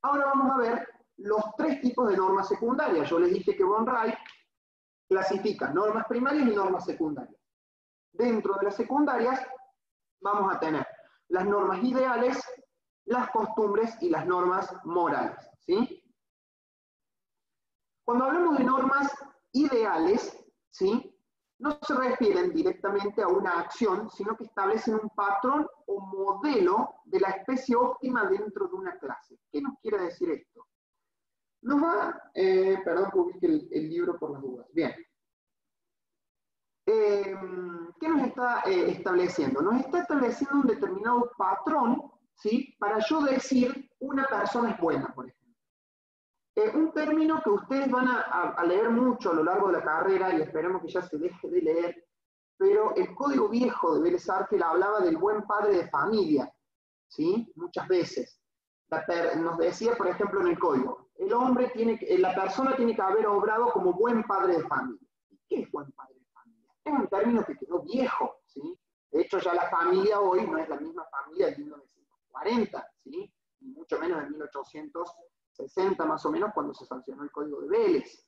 Ahora vamos a ver los tres tipos de normas secundarias. Yo les dije que Von clasifica normas primarias y normas secundarias. Dentro de las secundarias vamos a tener las normas ideales, las costumbres y las normas morales. ¿sí? Cuando hablamos de normas ideales, ¿sí? no se refieren directamente a una acción, sino que establecen un patrón o modelo de la especie óptima dentro de una clase. ¿Qué nos quiere decir esto? Nos va, eh, perdón que el, el, libro por las dudas. Bien. Eh, ¿Qué nos está eh, estableciendo? Nos está estableciendo un determinado patrón, ¿sí? Para yo decir una persona es buena, por ejemplo. Eh, un término que ustedes van a, leer mucho a lo largo de la carrera y esperemos que ya se deje de leer, pero el código viejo de Vélez Arfiel hablaba del buen padre de familia, ¿sí? Muchas veces. nos decía, por ejemplo, en el código, el hombre tiene, la persona tiene que haber obrado como buen padre de familia. ¿Qué es buen padre de familia? Es un término que quedó viejo, ¿sí? De hecho, ya la familia hoy no es la misma familia de 1940, ¿sí? Ni mucho menos de 1800 60 más o menos cuando se sancionó el código de Vélez.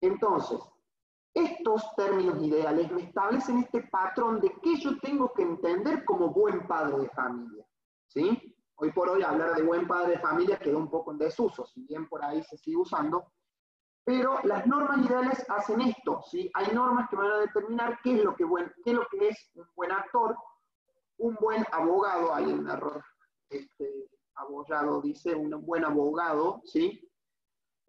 Entonces, estos términos ideales me establecen este patrón de qué yo tengo que entender como buen padre de familia. ¿sí? Hoy por hoy hablar de buen padre de familia quedó un poco en desuso, si bien por ahí se sigue usando, pero las normas ideales hacen esto, ¿sí? Hay normas que van a determinar qué es lo que, buen, qué es, lo que es un buen actor, un buen abogado, hay un error este, abogado dice un buen abogado, ¿sí?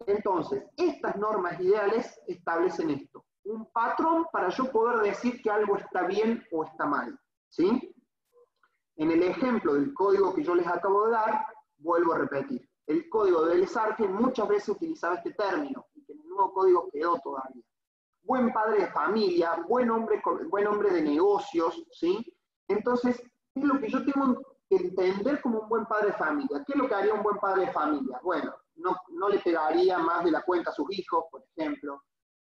Entonces, estas normas ideales establecen esto, un patrón para yo poder decir que algo está bien o está mal, ¿sí? En el ejemplo del código que yo les acabo de dar, vuelvo a repetir, el código de Belezarge muchas veces utilizaba este término, y que en el nuevo código quedó todavía. Buen padre de familia, buen hombre, buen hombre de negocios, ¿sí? Entonces, es lo que yo tengo entender como un buen padre de familia. ¿Qué es lo que haría un buen padre de familia? Bueno, no, no le pegaría más de la cuenta a sus hijos, por ejemplo.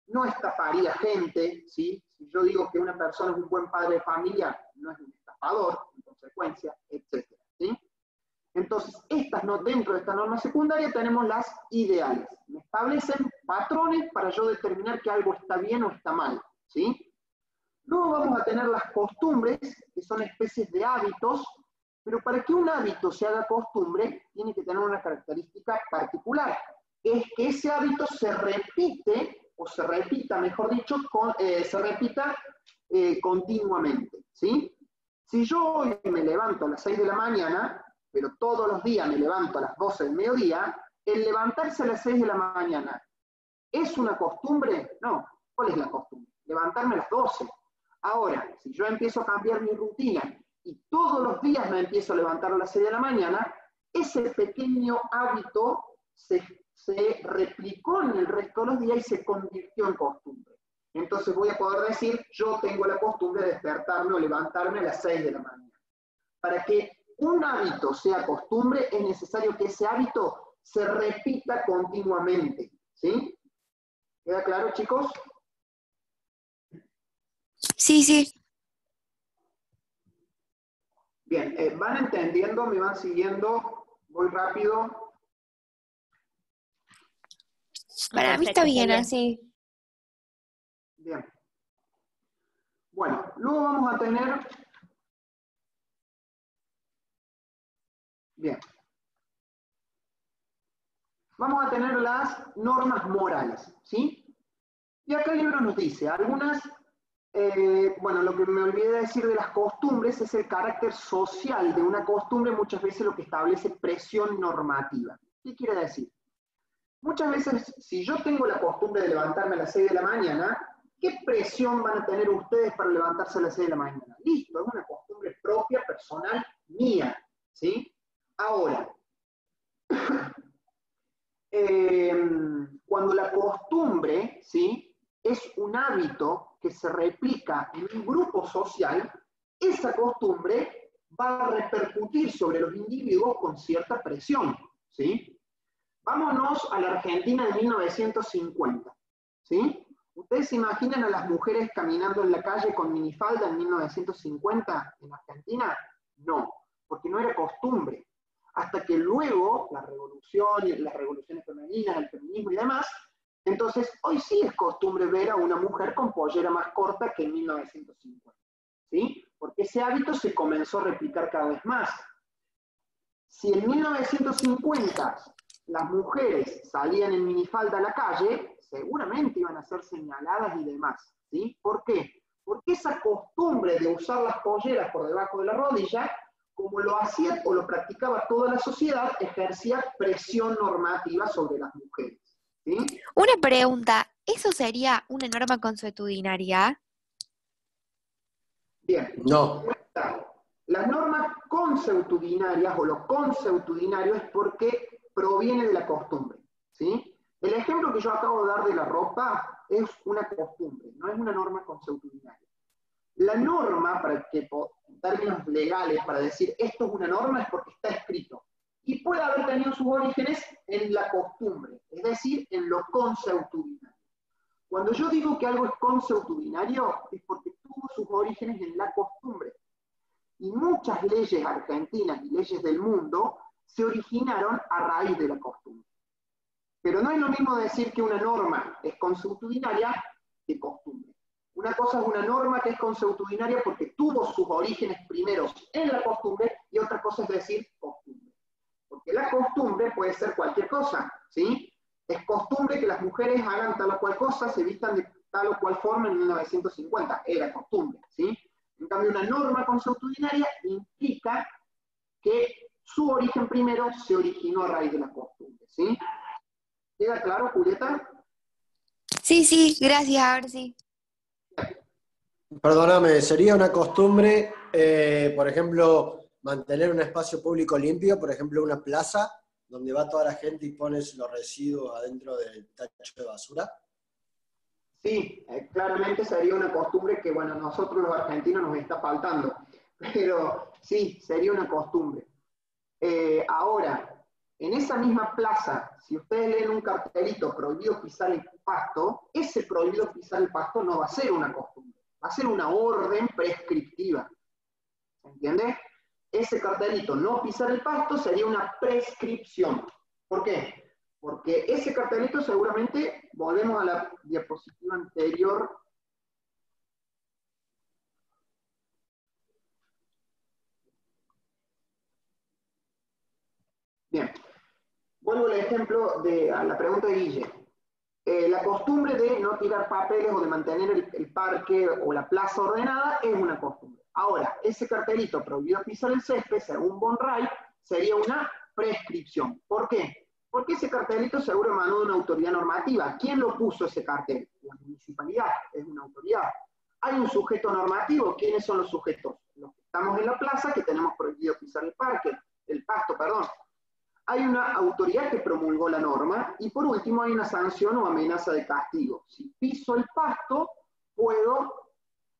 No estafaría gente, ¿sí? Si yo digo que una persona es un buen padre de familia, no es un en consecuencia, etc. Entonces, estas no, dentro de esta norma secundaria tenemos las ideales. Me establecen patrones para yo determinar que algo está bien o está mal. Luego vamos a tener las costumbres, que son especies de hábitos pero para que un hábito se haga costumbre, tiene que tener una característica particular, es que ese hábito se repite, o se repita, mejor dicho, eh, se repita eh, continuamente. ¿sí? Si yo hoy me levanto a las 6 de la mañana, pero todos los días me levanto a las 12 del mediodía, el levantarse a las 6 de la mañana, ¿es una costumbre? No. ¿Cuál es la costumbre? Levantarme a las 12. Ahora, si yo empiezo a cambiar mi rutina y todos los días me empiezo a levantar a las 6 de la mañana, ese pequeño hábito se, replicó en el resto de los días y se convirtió en costumbre. Entonces voy a poder decir, yo tengo la costumbre de despertarme o levantarme a las 6 de la mañana. Para que un hábito sea costumbre, es necesario que ese hábito se repita continuamente. ¿Sí? ¿Queda claro, chicos? Sí, sí. Bien, eh, ¿van entendiendo? ¿Me van siguiendo? ¿Voy rápido? Para mí está bien así. Bien. Bueno, luego vamos a tener... Bien. Vamos a tener las normas morales, ¿sí? Y acá el libro nos dice, algunas eh, bueno, lo que me olvidé de decir de las costumbres es el carácter social de una costumbre, muchas veces lo que establece presión normativa. ¿Qué quiere decir? muchas veces, si yo tengo la costumbre de levantarme a las 6 de la mañana, ¿qué presión van a tener ustedes para levantarse a las 6 de la mañana? Listo, es una costumbre propia, personal, mía, ¿sí? Ahora, [coughs] em, cuando la costumbre, ¿sí? Es un hábito que se replica en un grupo social, esa costumbre va a repercutir sobre los individuos con cierta presión, ¿sí? Vámonos a la Argentina de 1950, ¿sí? ¿Ustedes se imaginan a las mujeres caminando en la calle con minifalda en 1950 en Argentina? No, porque no era costumbre. Hasta que luego la revolución, las revoluciones femeninas, el feminismo y demás, entonces hoy sí es costumbre ver a una mujer con pollera más corta que en 1950. ¿Sí? Porque ese hábito se comenzó a replicar cada vez más. Si en 1950 las mujeres salían en minifalda a la calle, seguramente iban a ser señaladas y demás. ¿sí? ¿Por qué? Porque esa costumbre de usar las polleras por debajo de la rodilla, como lo hacía o lo practicaba toda la sociedad, ejercía presión normativa sobre las mujeres. ¿sí? Una pregunta, ¿eso sería una norma consuetudinaria? Bien. No. Las normas consuetudinarias o lo consuetudinario es porque proviene de la costumbre. ¿sí? El ejemplo que yo acabo de dar de la ropa es una costumbre, no es una norma consuetudinaria. La norma, para que, en términos legales, para decir esto es una norma, es porque está escrito. Y puede haber tenido sus orígenes en la costumbre, es decir, en lo consuetudinario. Cuando yo digo que algo es consuetudinario, es porque tuvo sus orígenes en la costumbre. Y muchas leyes argentinas y leyes del mundo se originaron a raíz de la costumbre. Pero no es lo mismo decir que una norma es consuetudinaria que costumbre. Una cosa es una norma que es consuetudinaria porque tuvo sus orígenes primeros en la costumbre y otra cosa es decir costumbre. Porque la costumbre puede ser cualquier cosa, ¿sí? Es costumbre que las mujeres hagan tal o cual cosa, se vistan de tal o cual forma en 1950, era costumbre, ¿sí? En cambio, una norma consuetudinaria implica que su origen primero se originó a raíz de la costumbre, ¿sí? ¿Queda claro, Julieta? Sí, sí, gracias, a ver si. Perdóname, ¿sería una costumbre, eh, por ejemplo, mantener un espacio público limpio, por ejemplo, una plaza donde va toda la gente y pones los residuos adentro del tacho de basura? Sí, eh, claramente sería una costumbre que, bueno, a nosotros los argentinos nos está faltando, [laughs] pero sí, sería una costumbre. Eh, ahora, en esa misma plaza, si ustedes leen un cartelito prohibido pisar el pasto, ese prohibido pisar el pasto no va a ser una costumbre, va a ser una orden prescriptiva. ¿Se entiende? Ese cartelito, no pisar el pasto, sería una prescripción. ¿Por qué? Porque ese cartelito seguramente, volvemos a la diapositiva anterior, Bien, vuelvo al ejemplo de a la pregunta de Guille. Eh, la costumbre de no tirar papeles o de mantener el, parque o la plaza ordenada es una costumbre. Ahora, ese cartelito prohibido pisar el césped, según Bonray, sería una prescripción. ¿Por qué? Porque ese cartelito seguro emanó de una autoridad normativa. ¿Quién lo puso ese cartel? La municipalidad, es una autoridad. Hay un sujeto normativo. ¿Quiénes son los sujetos? Los que estamos en la plaza, que tenemos prohibido pisar el parque, el pasto, perdón hay una autoridad que promulgó la norma y por último hay una sanción o amenaza de castigo. Si piso el pasto, puedo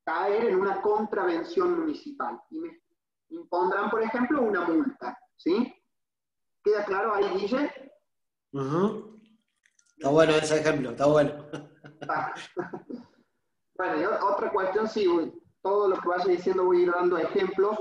caer en una contravención municipal y me impondrán, por ejemplo, una multa. ¿Sí? ¿Queda claro ahí, Guille? Está bueno ese ejemplo, está bueno. [laughs] bueno, y otra cuestión, sí, todo lo que vaya diciendo voy a ir dando ejemplos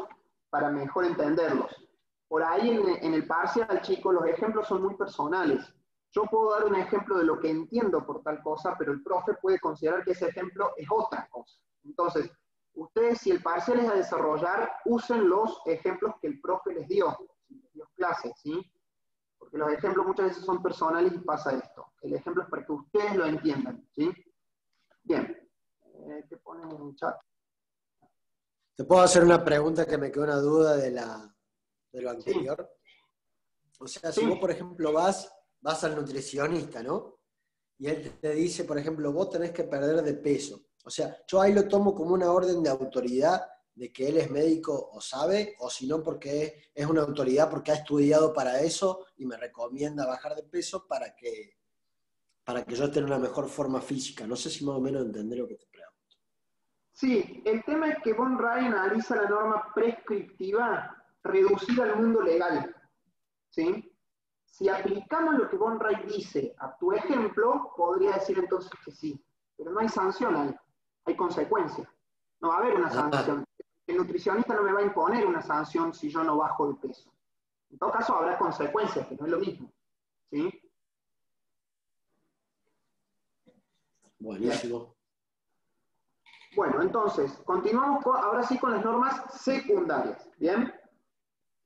para mejor entenderlos. Por ahí en, el parcial, chicos, los ejemplos son muy personales. Yo puedo dar un ejemplo de lo que entiendo por tal cosa, pero el profe puede considerar que ese ejemplo es otra cosa. Entonces, ustedes, si el parcial es a desarrollar, usen los ejemplos que el profe les dio, les dio clases, ¿sí? Porque los ejemplos muchas veces son personales y pasa esto. El ejemplo es para que ustedes lo entiendan, ¿sí? Bien. Eh, ¿Qué ponen en el chat? ¿Te puedo hacer una pregunta que me quedó una duda de la, de lo anterior. O sea, si vos, por ejemplo, vas vas al nutricionista, ¿no? Y él te dice, por ejemplo, vos tenés que perder de peso. O sea, yo ahí lo tomo como una orden de autoridad de que él es médico o sabe, o si no porque es una autoridad porque ha estudiado para eso y me recomienda bajar de peso para que, para que yo esté en una mejor forma física. No sé si más o menos entender lo que te pregunto. Sí, el tema es que Von Ray analiza la norma prescriptiva reducida al mundo legal. ¿sí? Si aplicamos lo que Von Ray dice a tu ejemplo, podría decir entonces que sí, pero no hay sanción ahí, hay consecuencia. No va a haber una ah. sanción el nutricionista no me va a imponer una sanción si yo no bajo de peso. En todo caso, habrá consecuencias, que no es lo mismo. ¿Sí? Buenísimo. Bueno, entonces, continuamos ahora sí con las normas secundarias. ¿Bien?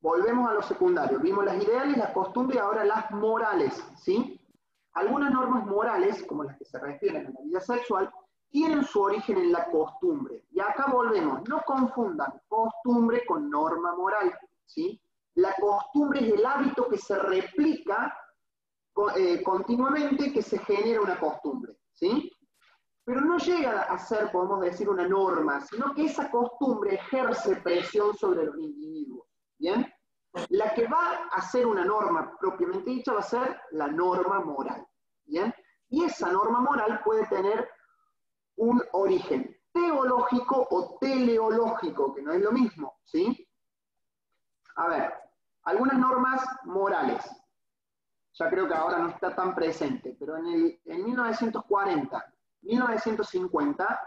Volvemos a los secundarios. Vimos las ideales, las costumbres y ahora las morales. ¿Sí? Algunas normas morales, como las que se refieren a la vida sexual, tienen su origen en la costumbre. Y acá volvemos, no confundan costumbre con norma moral, ¿sí? La costumbre es el hábito que se replica eh, continuamente, que se genera una costumbre, ¿sí? Pero no llega a ser, podemos decir, una norma, sino que esa costumbre ejerce presión sobre los individuos, ¿bien? La que va a ser una norma propiamente dicha va a ser la norma moral, ¿bien? Y esa norma moral puede tener un origen teológico o teleológico, que no es lo mismo, ¿sí? A ver, algunas normas morales. Ya creo que ahora no está tan presente, pero en, el, en 1940, 1950,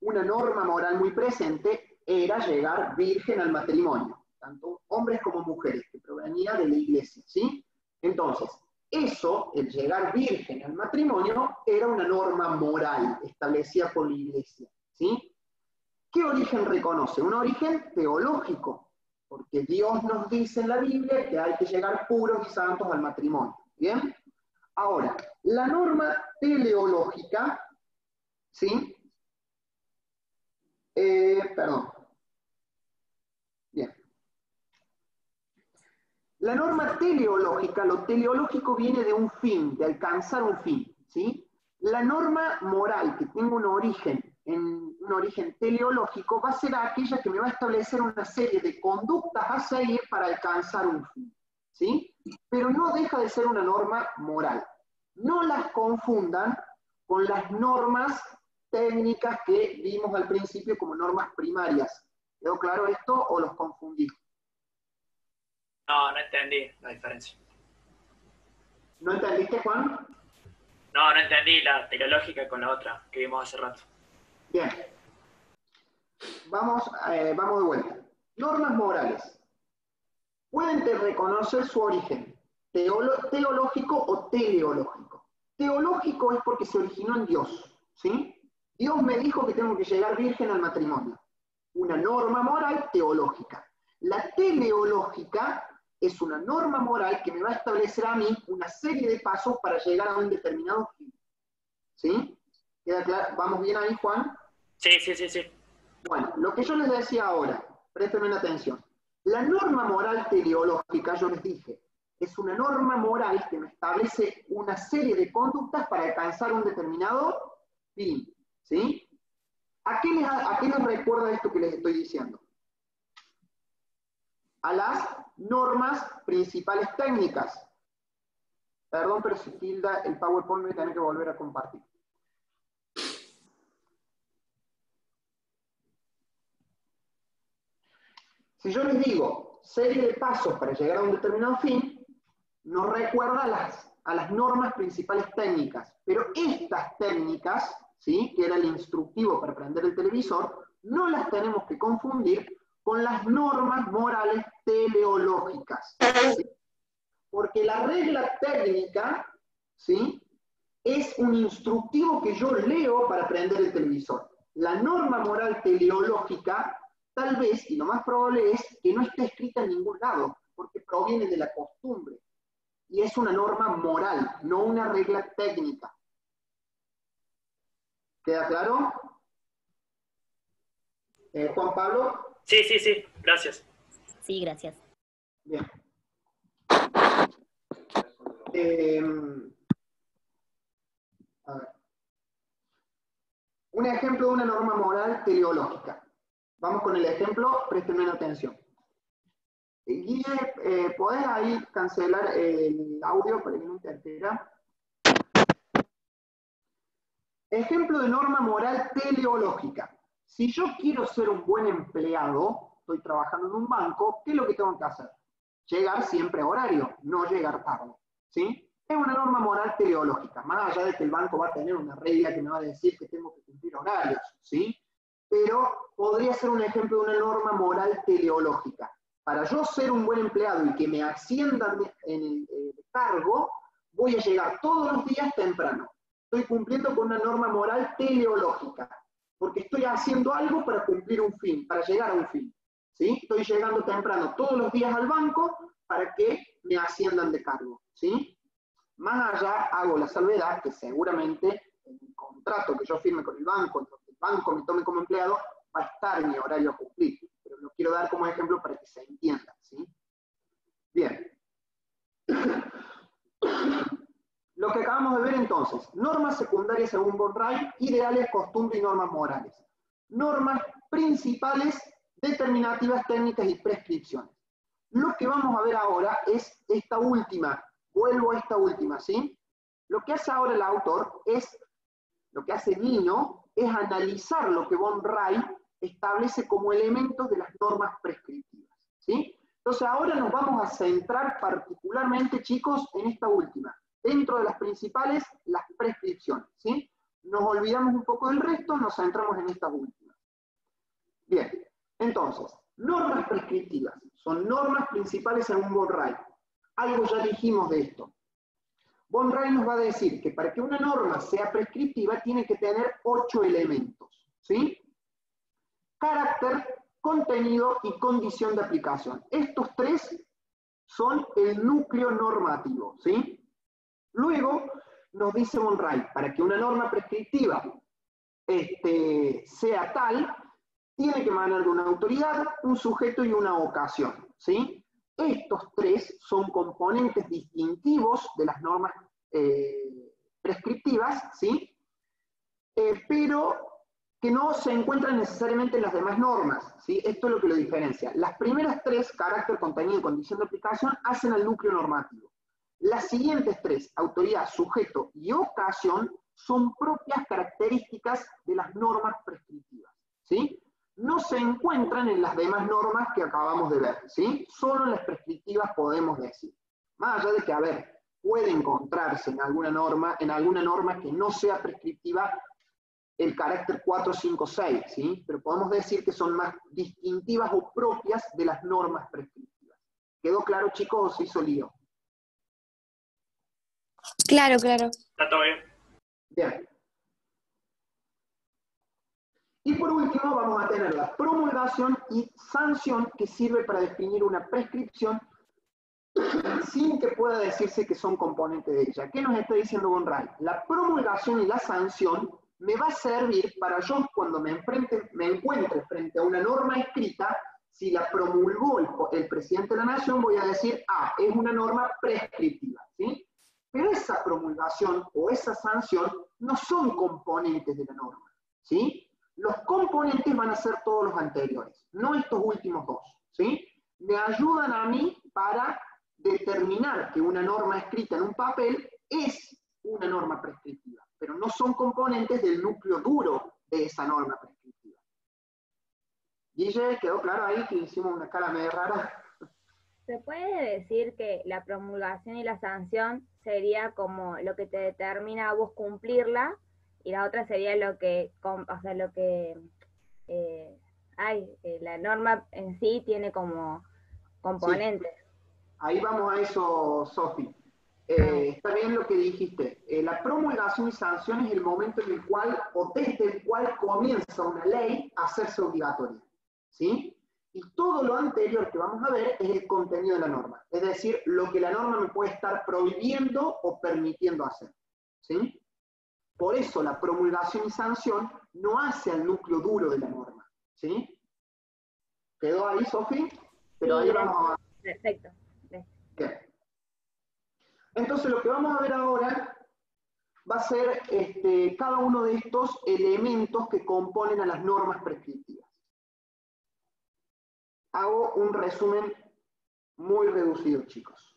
una norma moral muy presente era llegar virgen al matrimonio, tanto hombres como mujeres, que provenía de la iglesia, ¿sí? Entonces, eso, el llegar virgen al matrimonio, era una norma moral establecida por la iglesia. ¿sí? ¿Qué origen reconoce? Un origen teológico, porque Dios nos dice en la Biblia que hay que llegar puros y santos al matrimonio. ¿Bien? Ahora, la norma teleológica, ¿sí? Eh, perdón, La norma teleológica, lo teleológico viene de un fin, de alcanzar un fin, ¿sí? La norma moral que tenga un origen, en un origen teleológico, va a ser aquella que me va a establecer una serie de conductas a seguir para alcanzar un fin, ¿sí? Pero no deja de ser una norma moral. No las confundan con las normas técnicas que vimos al principio como normas primarias. ¿Quedó claro esto o los confundí? No, no entendí la diferencia. ¿No entendiste, Juan? No, no entendí la teleológica con la otra que vimos hace rato. Bien. Vamos, eh, vamos de vuelta. Normas morales. Pueden reconocer su origen teológico o teleológico. Teológico es porque se originó en Dios, ¿sí? Dios me dijo que tengo que llegar virgen al matrimonio. Una norma moral teológica. La teleológica es una norma moral que me va a establecer a mí una serie de pasos para llegar a un determinado fin. ¿Sí? ¿Queda claro? ¿Vamos bien ahí, Juan? Sí, sí, sí, sí. Bueno, lo que yo les decía ahora, préstenme atención. La norma moral teleológica, yo les dije, es una norma moral que me establece una serie de conductas para alcanzar un determinado fin. ¿Sí? ¿A qué les, a qué les recuerda esto que les estoy diciendo? A las normas principales técnicas. Perdón, pero si tilda el PowerPoint me tiene que volver a compartir. Si yo les digo serie de pasos para llegar a un determinado fin, nos recuerda a las, a las normas principales técnicas. Pero estas técnicas, ¿sí? que era el instructivo para prender el televisor, no las tenemos que confundir con las normas morales teleológicas. Porque la regla técnica ¿sí? es un instructivo que yo leo para prender el televisor. La norma moral teleológica, tal vez, y lo más probable es que no esté escrita en ningún lado, porque proviene de la costumbre. Y es una norma moral, no una regla técnica. ¿Queda claro? Eh, Juan Pablo. Sí, sí, sí, gracias. Sí, gracias. Bien. eh, a ver. un ejemplo de una norma moral teleológica. Vamos con el ejemplo, presten atención. Guille, eh, ¿podés ahí cancelar el audio para que no interfiera? Ejemplo de norma moral teleológica. Si yo quiero ser un buen empleado, estoy trabajando en un banco, ¿qué es lo que tengo que hacer? Llegar siempre a horario, no llegar tarde. ¿Sí? Es una norma moral teleológica, más allá de que el banco va a tener una regla que me va a decir que tengo que cumplir horarios, ¿sí? Pero podría ser un ejemplo de una norma moral teleológica. Para yo ser un buen empleado y que me asciendan en el, el cargo, voy a llegar todos los días temprano. Estoy cumpliendo con una norma moral teleológica, porque estoy haciendo algo para cumplir un fin, para llegar a un fin. ¿sí? Estoy llegando temprano todos los días al banco para que me asciendan de cargo. ¿sí? Más allá hago la salvedad que seguramente en el contrato que yo firme con el banco, el banco me tome como empleado, va a estar mi horario a cumplir. Pero lo quiero dar como ejemplo para que se entienda. ¿sí? Bien. [coughs] Lo que acabamos de ver entonces, normas secundarias según Borray, ideales, costumbres y normas morales. Normas principales, determinativas técnicas y prescripciones. Lo que vamos a ver ahora es esta última, vuelvo a esta última, ¿sí? Lo que hace ahora el autor es, lo que hace Nino, es analizar lo que Von Ray establece como elementos de las normas prescriptivas, ¿sí? Entonces ahora nos vamos a centrar particularmente, chicos, en esta última, dentro de las principales, las prescripciones, ¿sí? Nos olvidamos un poco del resto, nos centramos en estas últimas. Bien, entonces, normas prescriptivas son normas principales según Von Ray. Algo ya dijimos de esto. Von nos va a decir que para que una norma sea prescriptiva tiene que tener ocho elementos, ¿sí? Carácter, contenido y condición de aplicación. Estos tres son el núcleo normativo, ¿sí? Luego, nos dice Monray, para que una norma prescriptiva este, sea tal, tiene que emanar de una autoridad, un sujeto y una ocasión. ¿sí? Estos tres son componentes distintivos de las normas eh, prescriptivas, ¿sí? Eh, pero que no se encuentran necesariamente en las demás normas. ¿sí? Esto es lo que lo diferencia. Las primeras tres, carácter, contenido y condición de aplicación, hacen al núcleo normativo. Las siguientes tres, autoridad, sujeto y ocasión, son propias características de las normas prescriptivas. ¿sí? No se encuentran en las demás normas que acabamos de ver. ¿sí? Solo en las prescriptivas podemos decir. Más allá de que, a ver, puede encontrarse en alguna norma, en alguna norma que no sea prescriptiva el carácter 4, 5, 6, ¿sí? pero podemos decir que son más distintivas o propias de las normas prescriptivas. ¿Quedó claro, chicos, o se hizo lío? Claro, claro. Está todo bien. Bien. Y por último vamos a tener la promulgación y sanción que sirve para definir una prescripción [coughs] sin que pueda decirse que son componentes de ella. ¿Qué nos está diciendo Bonray? La promulgación y la sanción me va a servir para yo cuando me, enfrente, me encuentre frente a una norma escrita, si la promulgó el, el presidente de la nación, voy a decir, ah, es una norma prescriptiva. ¿sí? Esa promulgación o esa sanción no son componentes de la norma. ¿sí? Los componentes van a ser todos los anteriores, no estos últimos dos. ¿sí? Me ayudan a mí para determinar que una norma escrita en un papel es una norma prescriptiva, pero no son componentes del núcleo duro de esa norma prescriptiva. Guille, ¿quedó claro ahí que hicimos una cara medio rara? ¿Se puede decir que la promulgación y la sanción sería como lo que te determina a vos cumplirla y la otra sería lo que, o sea, lo que eh, hay, eh, la norma en sí tiene como componentes? Ahí vamos a eso, Sofi. Eh, está bien lo que dijiste. La promulgación y sanción es el momento en el cual, o desde el cual comienza una ley a hacerse obligatoria. ¿Sí? Y todo lo anterior que vamos a ver es el contenido de la norma. Es decir, lo que la norma me puede estar prohibiendo o permitiendo hacer. ¿Sí? Por eso la promulgación y sanción no hace al núcleo duro de la norma. ¿Sí? ¿Quedó ahí, Sofi? Pero ahí vamos a... Perfecto. Bien. Entonces lo que vamos a ver ahora va a ser este, cada uno de estos elementos que componen a las normas prescriptivas. Hago un resumen muy reducido, chicos.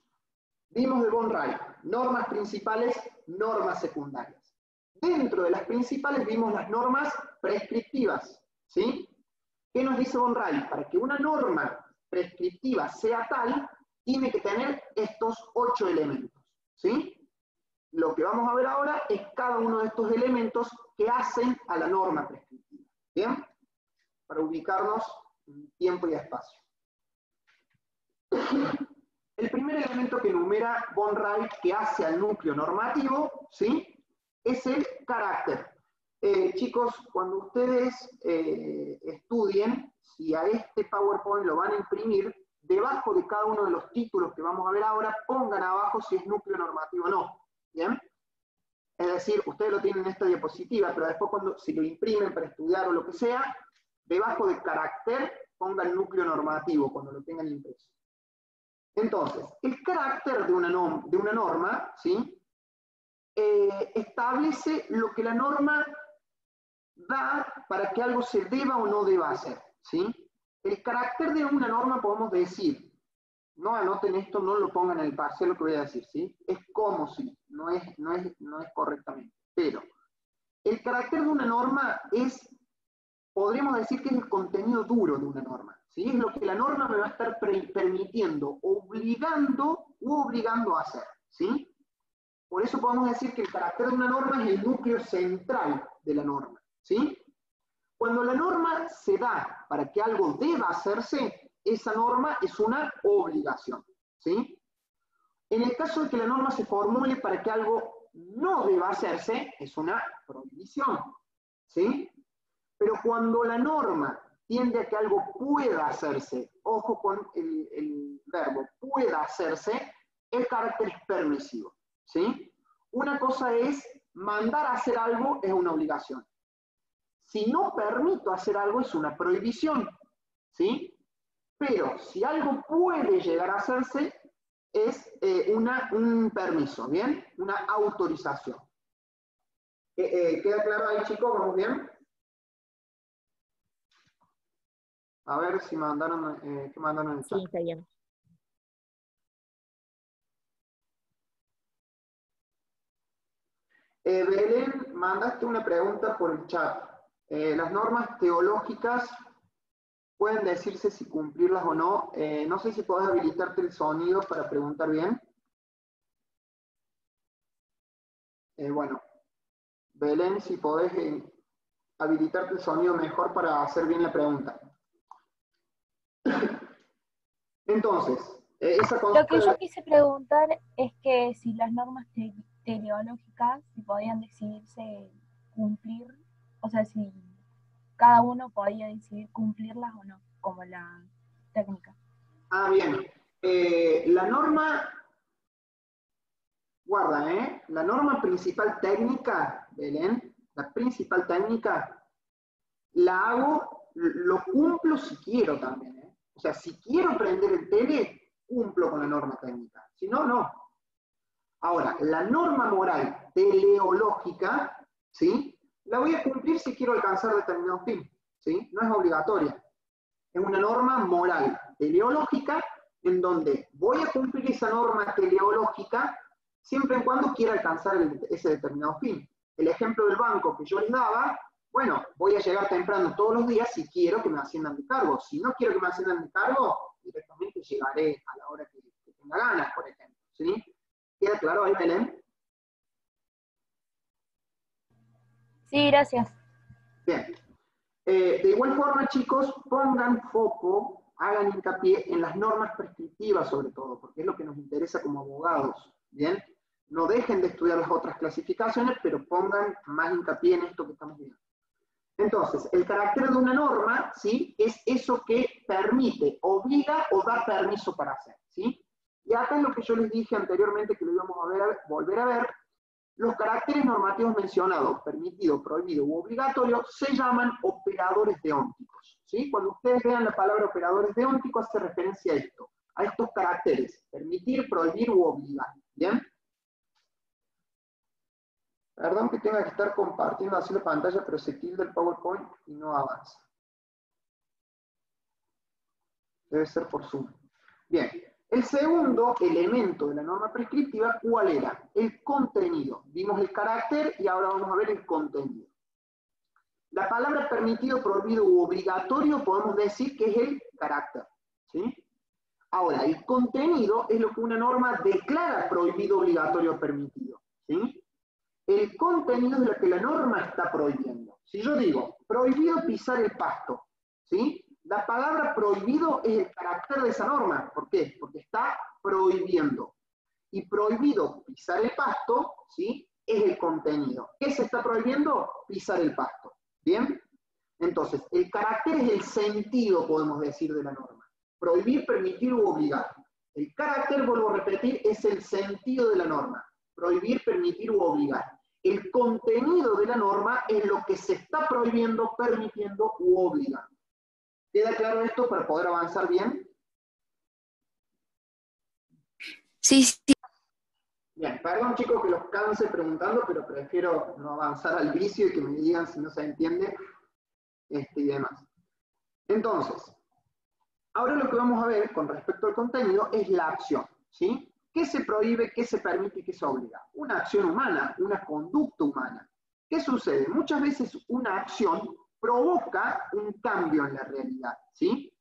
Vimos de Reich, normas principales, normas secundarias. Dentro de las principales vimos las normas prescriptivas, ¿sí? ¿Qué nos dice Reich? Para que una norma prescriptiva sea tal, tiene que tener estos ocho elementos, ¿sí? Lo que vamos a ver ahora es cada uno de estos elementos que hacen a la norma prescriptiva, ¿bien? Para ubicarnos tiempo y espacio. El primer elemento que enumera Von Reich que hace al núcleo normativo, ¿sí? Es el carácter. Eh, chicos, cuando ustedes eh, estudien, si a este PowerPoint lo van a imprimir, debajo de cada uno de los títulos que vamos a ver ahora, pongan abajo si es núcleo normativo o no. ¿Bien? Es decir, ustedes lo tienen en esta diapositiva, pero después cuando, si lo imprimen para estudiar o lo que sea, debajo de carácter pongan núcleo normativo cuando lo tengan impreso. Entonces, el carácter de una, de una norma, ¿sí? Eh, establece lo que la norma da para que algo se deba o no deba hacer, ¿sí? El carácter de una norma podemos decir, no anoten esto, no lo pongan en el parcial lo que voy a decir, ¿sí? Es como si, no es, no es, no es correctamente. Pero el carácter de una norma es, podríamos decir que es el contenido duro de una norma. ¿sí? Es lo que la norma me va a estar permitiendo, obligando u obligando a hacer. ¿sí? Por eso podemos decir que el carácter de una norma es el núcleo central de la norma. ¿sí? Cuando la norma se da para que algo deba hacerse, esa norma es una obligación. ¿sí? En el caso de que la norma se formule para que algo no deba hacerse, es una prohibición. ¿sí? Pero cuando la norma tiende a que algo pueda hacerse, ojo con el, verbo, pueda hacerse, el carácter es permisivo. ¿sí? Una cosa es mandar a hacer algo, es una obligación. Si no permito hacer algo, es una prohibición. ¿sí? Pero si algo puede llegar a hacerse, es eh, una, un permiso, ¿bien? Una autorización. Eh, eh, ¿Queda claro ahí, chicos? ¿Vamos bien? A ver si mandaron, eh, ¿qué mandaron en el chat? Sí, está bien. Eh, Belén, mandaste una pregunta por el chat. Eh, las normas teológicas pueden decirse si cumplirlas o no. No sé si podés habilitarte el sonido para preguntar bien. Eh, bueno, Belén, si podés habilitarte el sonido mejor para hacer bien la pregunta. Entonces, eh, esa Lo que yo quise preguntar es que si las normas te- teleológicas si podían decidirse cumplir, o sea, si cada uno podía decidir cumplirlas o no, como la técnica. Ah, bien. Eh, la norma, guarda, ¿eh? La norma principal técnica, Belén, la principal técnica, la hago, lo cumplo si quiero también, ¿eh? O sea, si quiero prender el tele, cumplo con la norma técnica. Si no, no. Ahora, la norma moral teleológica, ¿sí? La voy a cumplir si quiero alcanzar determinado fin, ¿sí? No es obligatoria. Es una norma moral teleológica en donde voy a cumplir esa norma teleológica siempre y cuando quiera alcanzar ese determinado fin. El ejemplo del banco que yo les daba, bueno, voy a llegar temprano todos los días si quiero que me asciendan de cargo. Si no quiero que me asciendan de cargo, directamente llegaré a la hora que, que tenga ganas, por ejemplo. ¿sí? ¿Queda claro ahí, Belén? Sí, gracias. Bien. Eh, de igual forma, chicos, pongan foco, hagan hincapié en las normas prescriptivas sobre todo, porque es lo que nos interesa como abogados. Bien. No dejen de estudiar las otras clasificaciones, pero pongan más hincapié en esto que estamos viendo. Entonces, el carácter de una norma, ¿sí? Es eso que permite, obliga o da permiso para hacer, ¿sí? Y acá es lo que yo les dije anteriormente que lo íbamos a ver, volver a ver, los caracteres normativos mencionados, permitido, prohibido u obligatorio, se llaman operadores deónticos. ¿sí? Cuando ustedes vean la palabra operadores deónticos, hace referencia a esto, a estos caracteres, permitir, prohibir u obligar. ¿bien? Perdón que tenga que estar compartiendo así la pantalla, pero se tilda el PowerPoint y no avanza. Debe ser por Zoom. Bien, el segundo elemento de la norma prescriptiva, ¿cuál era? El contenido. Vimos el carácter y ahora vamos a ver el contenido. La palabra permitido, prohibido u obligatorio podemos decir que es el carácter. ¿sí? Ahora, el contenido es lo que una norma declara prohibido, obligatorio o permitido. ¿sí? El contenido es lo que la norma está prohibiendo. Si yo digo, prohibido pisar el pasto, ¿sí? La palabra prohibido es el carácter de esa norma. ¿Por qué? Porque está prohibiendo. Y prohibido pisar el pasto, ¿sí? Es el contenido. ¿Qué se está prohibiendo? Pisar el pasto. ¿Bien? Entonces, el carácter es el sentido, podemos decir, de la norma. Prohibir, permitir u obligar. El carácter, vuelvo a repetir, es el sentido de la norma. Prohibir, permitir u obligar. El contenido de la norma es lo que se está prohibiendo, permitiendo u obligando. ¿Queda claro esto para poder avanzar bien? Sí, sí. Bien, perdón chicos que los canse preguntando, pero prefiero no avanzar al vicio y que me digan si no se entiende este, y demás. Entonces, ahora lo que vamos a ver con respecto al contenido es la acción, ¿sí? ¿Qué se prohíbe, qué se permite y qué se obliga? Una acción humana, una conducta humana. ¿Qué sucede? Muchas veces una acción provoca un cambio en la realidad, ¿sí?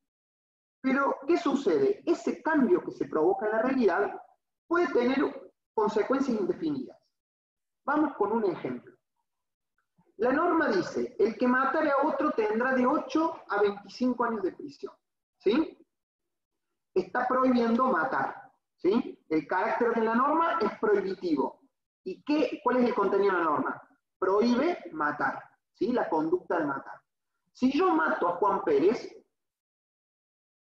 Pero, ¿qué sucede? Ese cambio que se provoca en la realidad puede tener consecuencias indefinidas. Vamos con un ejemplo. La norma dice, el que matare a otro tendrá de 8 a 25 años de prisión, ¿sí? Está prohibiendo matar, ¿sí? El carácter de la norma es prohibitivo. ¿Y qué, cuál es el contenido de la norma? Prohíbe matar. ¿sí? la conducta de matar. Si yo mato a Juan Pérez,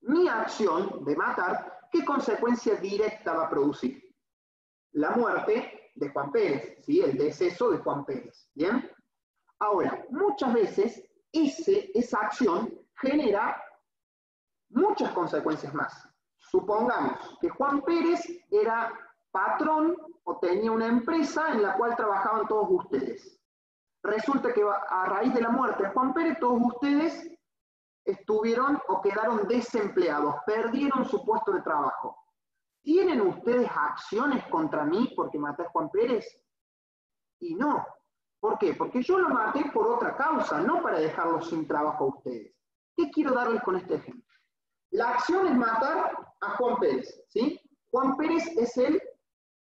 mi acción de matar, ¿qué consecuencia directa va a producir? La muerte de Juan Pérez, ¿sí? el deceso de Juan Pérez. ¿Bien? Ahora, muchas veces ese, esa acción genera muchas consecuencias más. Supongamos que Juan Pérez era patrón o tenía una empresa en la cual trabajaban todos ustedes. Resulta que a raíz de la muerte de Juan Pérez, todos ustedes estuvieron o quedaron desempleados, perdieron su puesto de trabajo. ¿Tienen ustedes acciones contra mí porque maté a Juan Pérez? Y no. ¿Por qué? Porque yo lo maté por otra causa, no para dejarlos sin trabajo a ustedes. ¿Qué quiero darles con este ejemplo? La acción es matar a Juan Pérez, ¿sí? Juan Pérez es el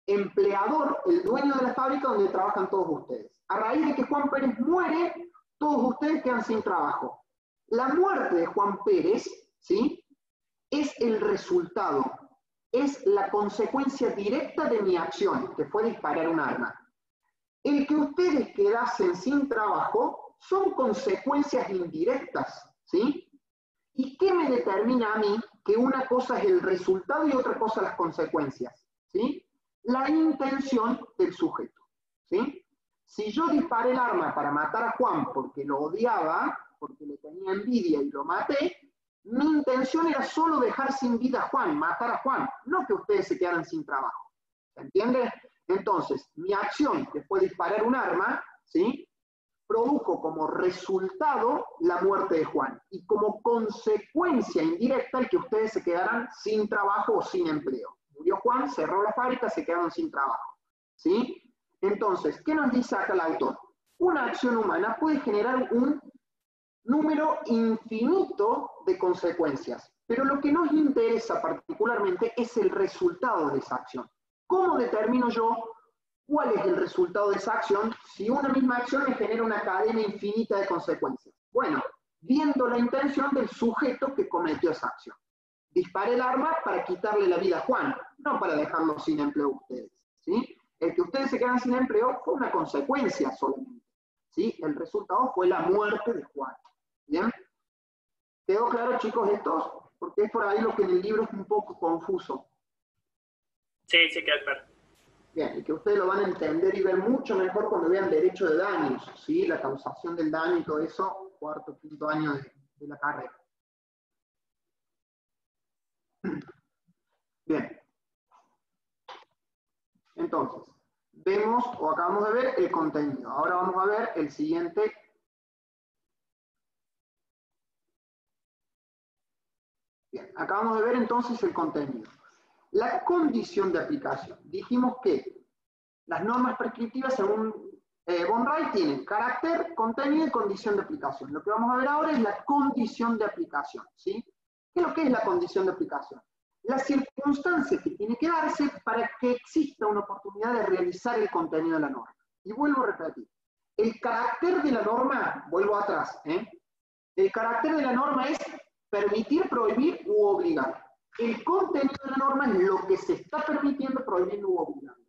empleador, el dueño de la fábrica donde trabajan todos ustedes. A raíz de que Juan Pérez muere, todos ustedes quedan sin trabajo. La muerte de Juan Pérez, ¿sí? Es el resultado, es la consecuencia directa de mi acción, que fue disparar un arma. El que ustedes quedasen sin trabajo son consecuencias indirectas, ¿sí? ¿Y qué me determina a mí que una cosa es el resultado y otra cosa las consecuencias? ¿Sí? la intención del sujeto. ¿sí? Si yo disparé el arma para matar a Juan porque lo odiaba, porque le tenía envidia y lo maté, mi intención era solo dejar sin vida a Juan, matar a Juan, no que ustedes se quedaran sin trabajo. ¿Se entiende? Entonces, mi acción, que fue disparar un arma, ¿sí? Produjo como resultado la muerte de Juan y como consecuencia indirecta el que ustedes se quedaran sin trabajo o sin empleo murió Juan, cerró la fábrica, se quedaron sin trabajo. ¿Sí? Entonces, ¿qué nos dice acá el autor? Una acción humana puede generar un número infinito de consecuencias, pero lo que nos interesa particularmente es el resultado de esa acción. ¿Cómo determino yo cuál es el resultado de esa acción si una misma acción me genera una cadena infinita de consecuencias? Bueno, viendo la intención del sujeto que cometió esa acción. Dispare el arma para quitarle la vida a Juan, no para dejarlo sin empleo a ustedes. ¿sí? El que ustedes se quedan sin empleo fue una consecuencia solamente. ¿sí? El resultado fue la muerte de Juan. ¿Bien? ¿Quedó claro, chicos, esto? Porque es por ahí lo que en el libro es un poco confuso. Sí, sí, quedó claro. Bien, y que ustedes lo van a entender y ver mucho mejor cuando vean derecho de daños, ¿sí? La causación del daño y todo eso, cuarto, quinto año de la carrera. [clears throat] Bien. Entonces, vemos o acabamos de ver el contenido. Ahora vamos a ver el siguiente. Bien, acabamos de ver entonces el contenido. La condición de aplicación. Dijimos que las normas prescriptivas según eh, tienen carácter, contenido y condición de aplicación. Lo que vamos a ver ahora es la condición de aplicación. ¿sí? ¿Qué es lo que es la condición de aplicación? La circunstancia que tiene que darse para que exista una oportunidad de realizar el contenido de la norma. Y vuelvo a repetir, el carácter de la norma, vuelvo atrás, ¿eh? el carácter de la norma es permitir, prohibir u obligar. El contenido de la norma es lo que se está permitiendo, prohibiendo u obligando.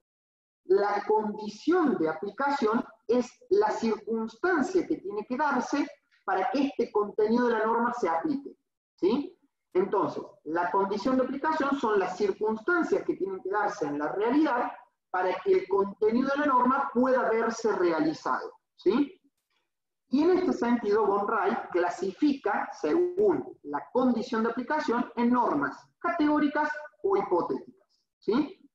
La condición de aplicación es la circunstancia que tiene que darse para que este contenido de la norma se aplique. ¿sí? Entonces, la condición de aplicación son las circunstancias que tienen que darse en la realidad para que el contenido de la norma pueda verse realizado. ¿sí? Y en este sentido, Bonray clasifica, según la condición de aplicación, en normas categóricas o hipotéticas. ¿sí?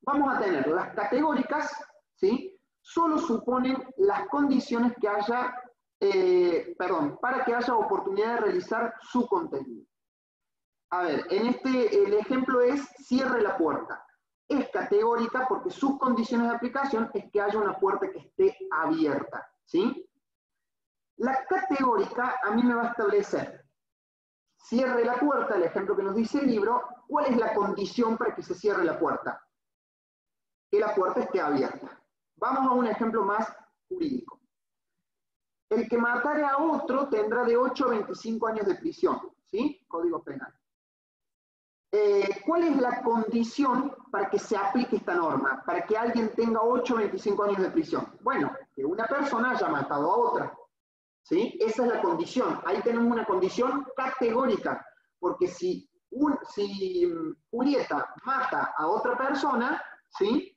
Vamos a tener las categóricas, ¿sí? solo suponen las condiciones que haya eh, perdón, para que haya oportunidad de realizar su contenido. A ver, en este, el ejemplo es cierre la puerta. Es categórica porque sus condiciones de aplicación es que haya una puerta que esté abierta, ¿sí? La categórica a mí me va a establecer, cierre la puerta, el ejemplo que nos dice el libro, ¿cuál es la condición para que se cierre la puerta? Que la puerta esté abierta. Vamos a un ejemplo más jurídico. El que matare a otro tendrá de 8 a 25 años de prisión, ¿sí? Código penal. Eh, ¿Cuál es la condición para que se aplique esta norma? Para que alguien tenga 8 o 25 años de prisión. Bueno, que una persona haya matado a otra. ¿Sí? Esa es la condición. Ahí tenemos una condición categórica. Porque si, un, si mm, Julieta mata a otra persona, ¿sí?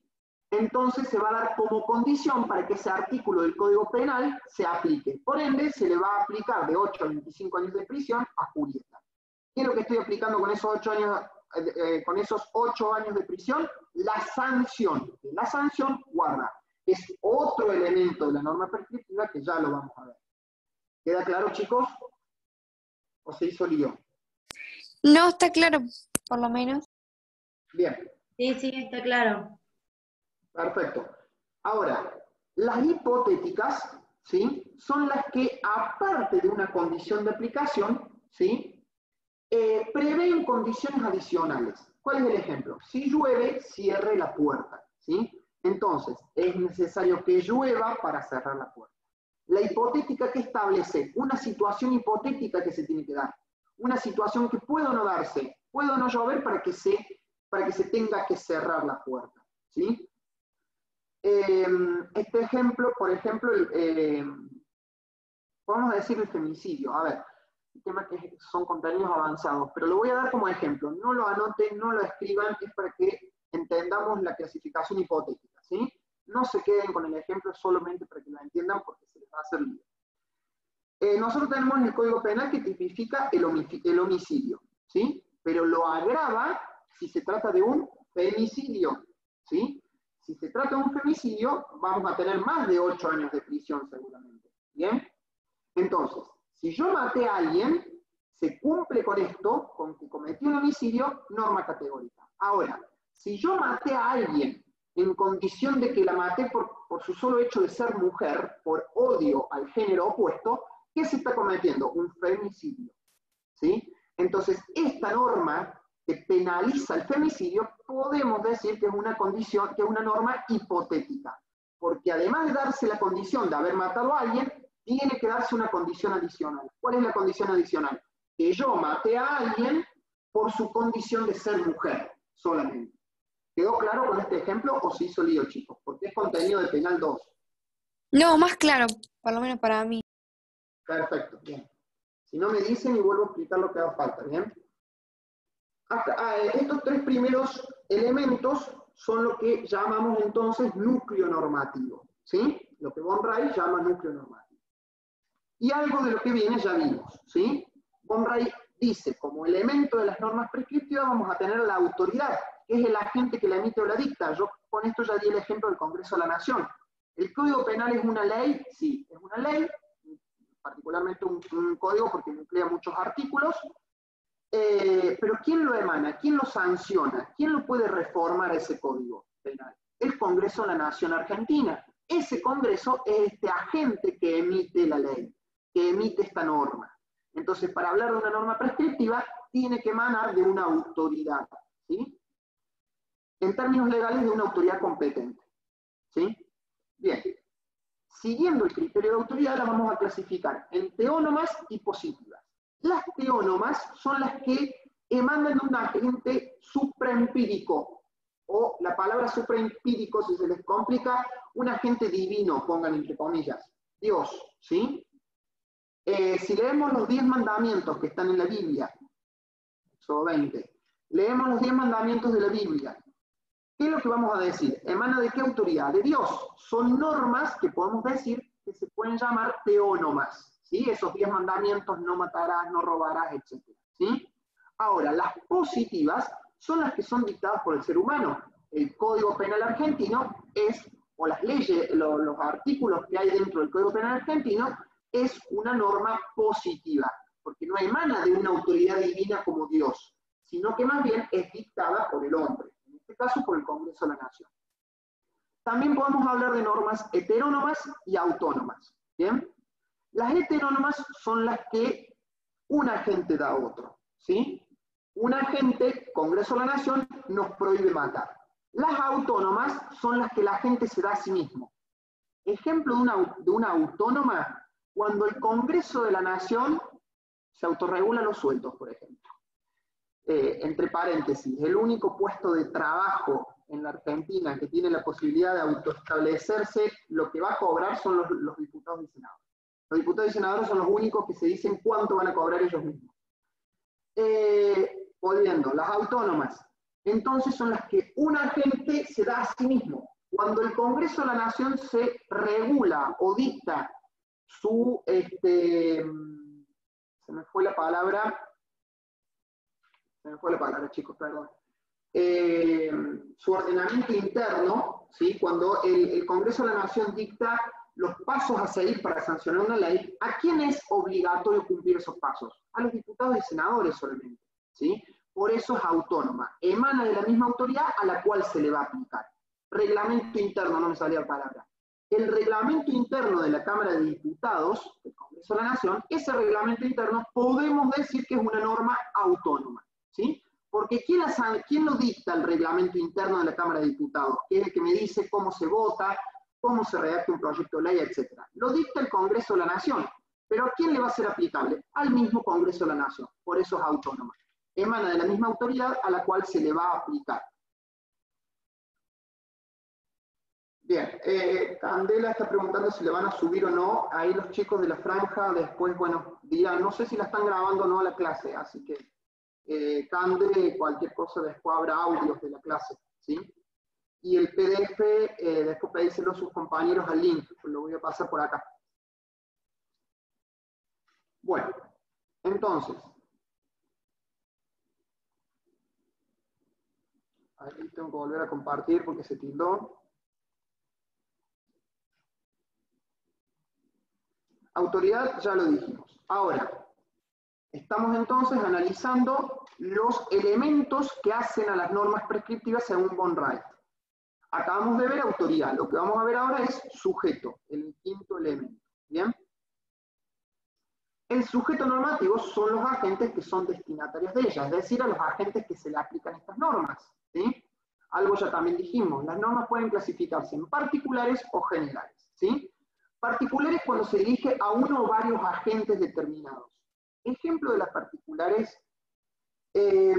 entonces se va a dar como condición para que ese artículo del Código Penal se aplique. Por ende, se le va a aplicar de 8 a 25 años de prisión a Julieta. ¿Qué es lo que estoy aplicando con esos 8 años, eh, eh, con esos 8 años de prisión? La sanción. La sanción guarda. Es otro elemento de la norma prescriptiva que ya lo vamos a ver. ¿Queda claro, chicos? ¿O se hizo lío? No, está claro, por lo menos. Bien. Sí, sí, está claro. Perfecto. Ahora, las hipotéticas, ¿sí? Son las que, aparte de una condición de aplicación, ¿sí? Eh, prevén condiciones adicionales. ¿Cuál es el ejemplo? Si llueve, cierre la puerta, ¿sí? Entonces, es necesario que llueva para cerrar la puerta. La hipotética que establece una situación hipotética que se tiene que dar, una situación que puede o no darse, puede o no llover para que se, para que se tenga que cerrar la puerta, ¿sí? Em, este ejemplo, por ejemplo, em, podemos decir el femicidio. A ver, el tema que son contenidos avanzados, pero lo voy a dar como ejemplo. No lo anoten, no lo escriban, es para que entendamos la clasificación hipotética, ¿sí? No se queden con el ejemplo solamente para que lo entiendan porque se les va a hacer lío. Eh, nosotros tenemos el Código Penal que tipifica el, homicidio, ¿sí? Pero lo agrava si se trata de un femicidio, ¿sí? Si se trata de un femicidio, vamos a tener más de 8 años de prisión seguramente. ¿Bien? Entonces, si yo maté a alguien, se cumple con esto, con que cometí un homicidio, norma categórica. Ahora, si yo maté a alguien en condición de que la maté por, su solo hecho de ser mujer, por odio al género opuesto, ¿qué se está cometiendo? Un femicidio. ¿Sí? Entonces, esta norma que penaliza el femicidio, podemos decir que es una condición, que es una norma hipotética, porque además de darse la condición de haber matado a alguien, tiene que darse una condición adicional. ¿Cuál es la condición adicional? Que yo mate a alguien por su condición de ser mujer solamente. ¿Quedó claro con este ejemplo o se hizo lío, chicos? Porque es contenido de penal 2. No, más claro, por lo menos para mí. Perfecto, bien. Si no me dicen y vuelvo a explicar lo que haga falta, ¿bien? Ah, estos tres primeros elementos son lo que llamamos entonces núcleo normativo, ¿sí? Lo que Von Ray llama núcleo normativo. Y algo de lo que viene ya vimos, ¿sí? Von Ray dice, como elemento de las normas prescriptivas vamos a tener la autoridad, es el agente que la emite o la dicta. Yo con esto ya di el ejemplo del Congreso de la Nación. ¿El Código Penal es una ley? Sí, es una ley, particularmente un, código porque emplea muchos artículos, eh, pero ¿quién lo emana? ¿Quién lo sanciona? ¿Quién lo puede reformar ese código penal? El Congreso de la Nación Argentina. Ese Congreso es este agente que emite la ley, que emite esta norma. Entonces, para hablar de una norma prescriptiva, tiene que emanar de una autoridad, ¿sí? En términos legales, de una autoridad competente, ¿sí? Bien. Siguiendo el criterio de autoridad, la vamos a clasificar en teónomas y positivas. Las teónomas son las que emanan de un agente supraempírico, o la palabra supraempírico, si se les complica, un agente divino, pongan entre comillas, Dios, ¿sí? Eh, si leemos los diez mandamientos que están en la Biblia, Éxodo 20, leemos los diez mandamientos de la Biblia, ¿qué es lo que vamos a decir? ¿Emana de qué autoridad? De Dios. Son normas que podemos decir que se pueden llamar teónomas. ¿sí? Esos diez mandamientos, no matarás, no robarás, etc. ¿sí? Ahora, las positivas son las que son dictadas por el ser humano. El Código Penal argentino es, o las leyes, lo- los artículos que hay dentro del Código Penal argentino, es una norma positiva, porque no emana de una autoridad divina como Dios, sino que más bien es dictada por el hombre, caso por el Congreso de la Nación. También podemos hablar de normas heterónomas y autónomas. ¿Bien? Las heterónomas son las que un agente da a otro, ¿sí? Un agente, Congreso de la Nación, nos prohíbe matar. Las autónomas son las que la gente se da a sí mismo. Ejemplo de una, de una autónoma, cuando el Congreso de la Nación se autorregula los sueldos, por ejemplo. Eh, entre paréntesis, el único puesto de trabajo en la Argentina que tiene la posibilidad de autoestablecerse, lo que va a cobrar son los, los diputados y senadores. Los diputados y senadores son los únicos que se dicen cuánto van a cobrar ellos mismos. Eh, las autónomas, entonces son las que un agente se da a sí mismo. Cuando el Congreso de la Nación se regula o dicta su, este, se me fue la palabra, me fue la palabra, chicos, perdón. Eh, su ordenamiento interno, ¿sí? cuando el, el Congreso de la Nación dicta los pasos a seguir para sancionar una ley, ¿a quién es obligatorio cumplir esos pasos? A los diputados y senadores solamente. ¿sí? Por eso es autónoma. Emana de la misma autoridad a la cual se le va a aplicar. Reglamento interno, no me salía la palabra. El reglamento interno de la Cámara de Diputados, del Congreso de la Nación, ese reglamento interno podemos decir que es una norma autónoma. ¿Sí? Porque ¿quién, la sabe- ¿quién lo dicta el reglamento interno de la Cámara de Diputados? Que es el que me dice cómo se vota, cómo se redacta un proyecto de ley, etc. Lo dicta el Congreso de la Nación. Pero ¿a quién le va a ser aplicable? Al mismo Congreso de la Nación. Por eso es autónoma. Emana de la misma autoridad a la cual se le va a aplicar. Bien, eh, Candela está preguntando si le van a subir o no. Ahí los chicos de la franja después, bueno, dirán, no sé si la están grabando o no la clase, así que eh, Cande, cualquier cosa, después habrá audios de la clase, ¿sí? Y el PDF, eh, después pedíselo a sus compañeros al link, pues lo voy a pasar por acá. Bueno, entonces, ahí tengo que volver a compartir porque se tildó. Autoridad, ya lo dijimos. Ahora, estamos entonces analizando los elementos que hacen a las normas prescriptivas según Von Wright. Acabamos de ver autoridad, lo que vamos a ver ahora es sujeto, el quinto elemento. ¿Bien? El sujeto normativo son los agentes que son destinatarios de ellas, es decir, a los agentes que se le aplican estas normas. ¿sí? Algo ya también dijimos, las normas pueden clasificarse en particulares o generales. ¿sí? Particulares cuando se dirige a uno o varios agentes determinados. Ejemplo de las particulares, eh,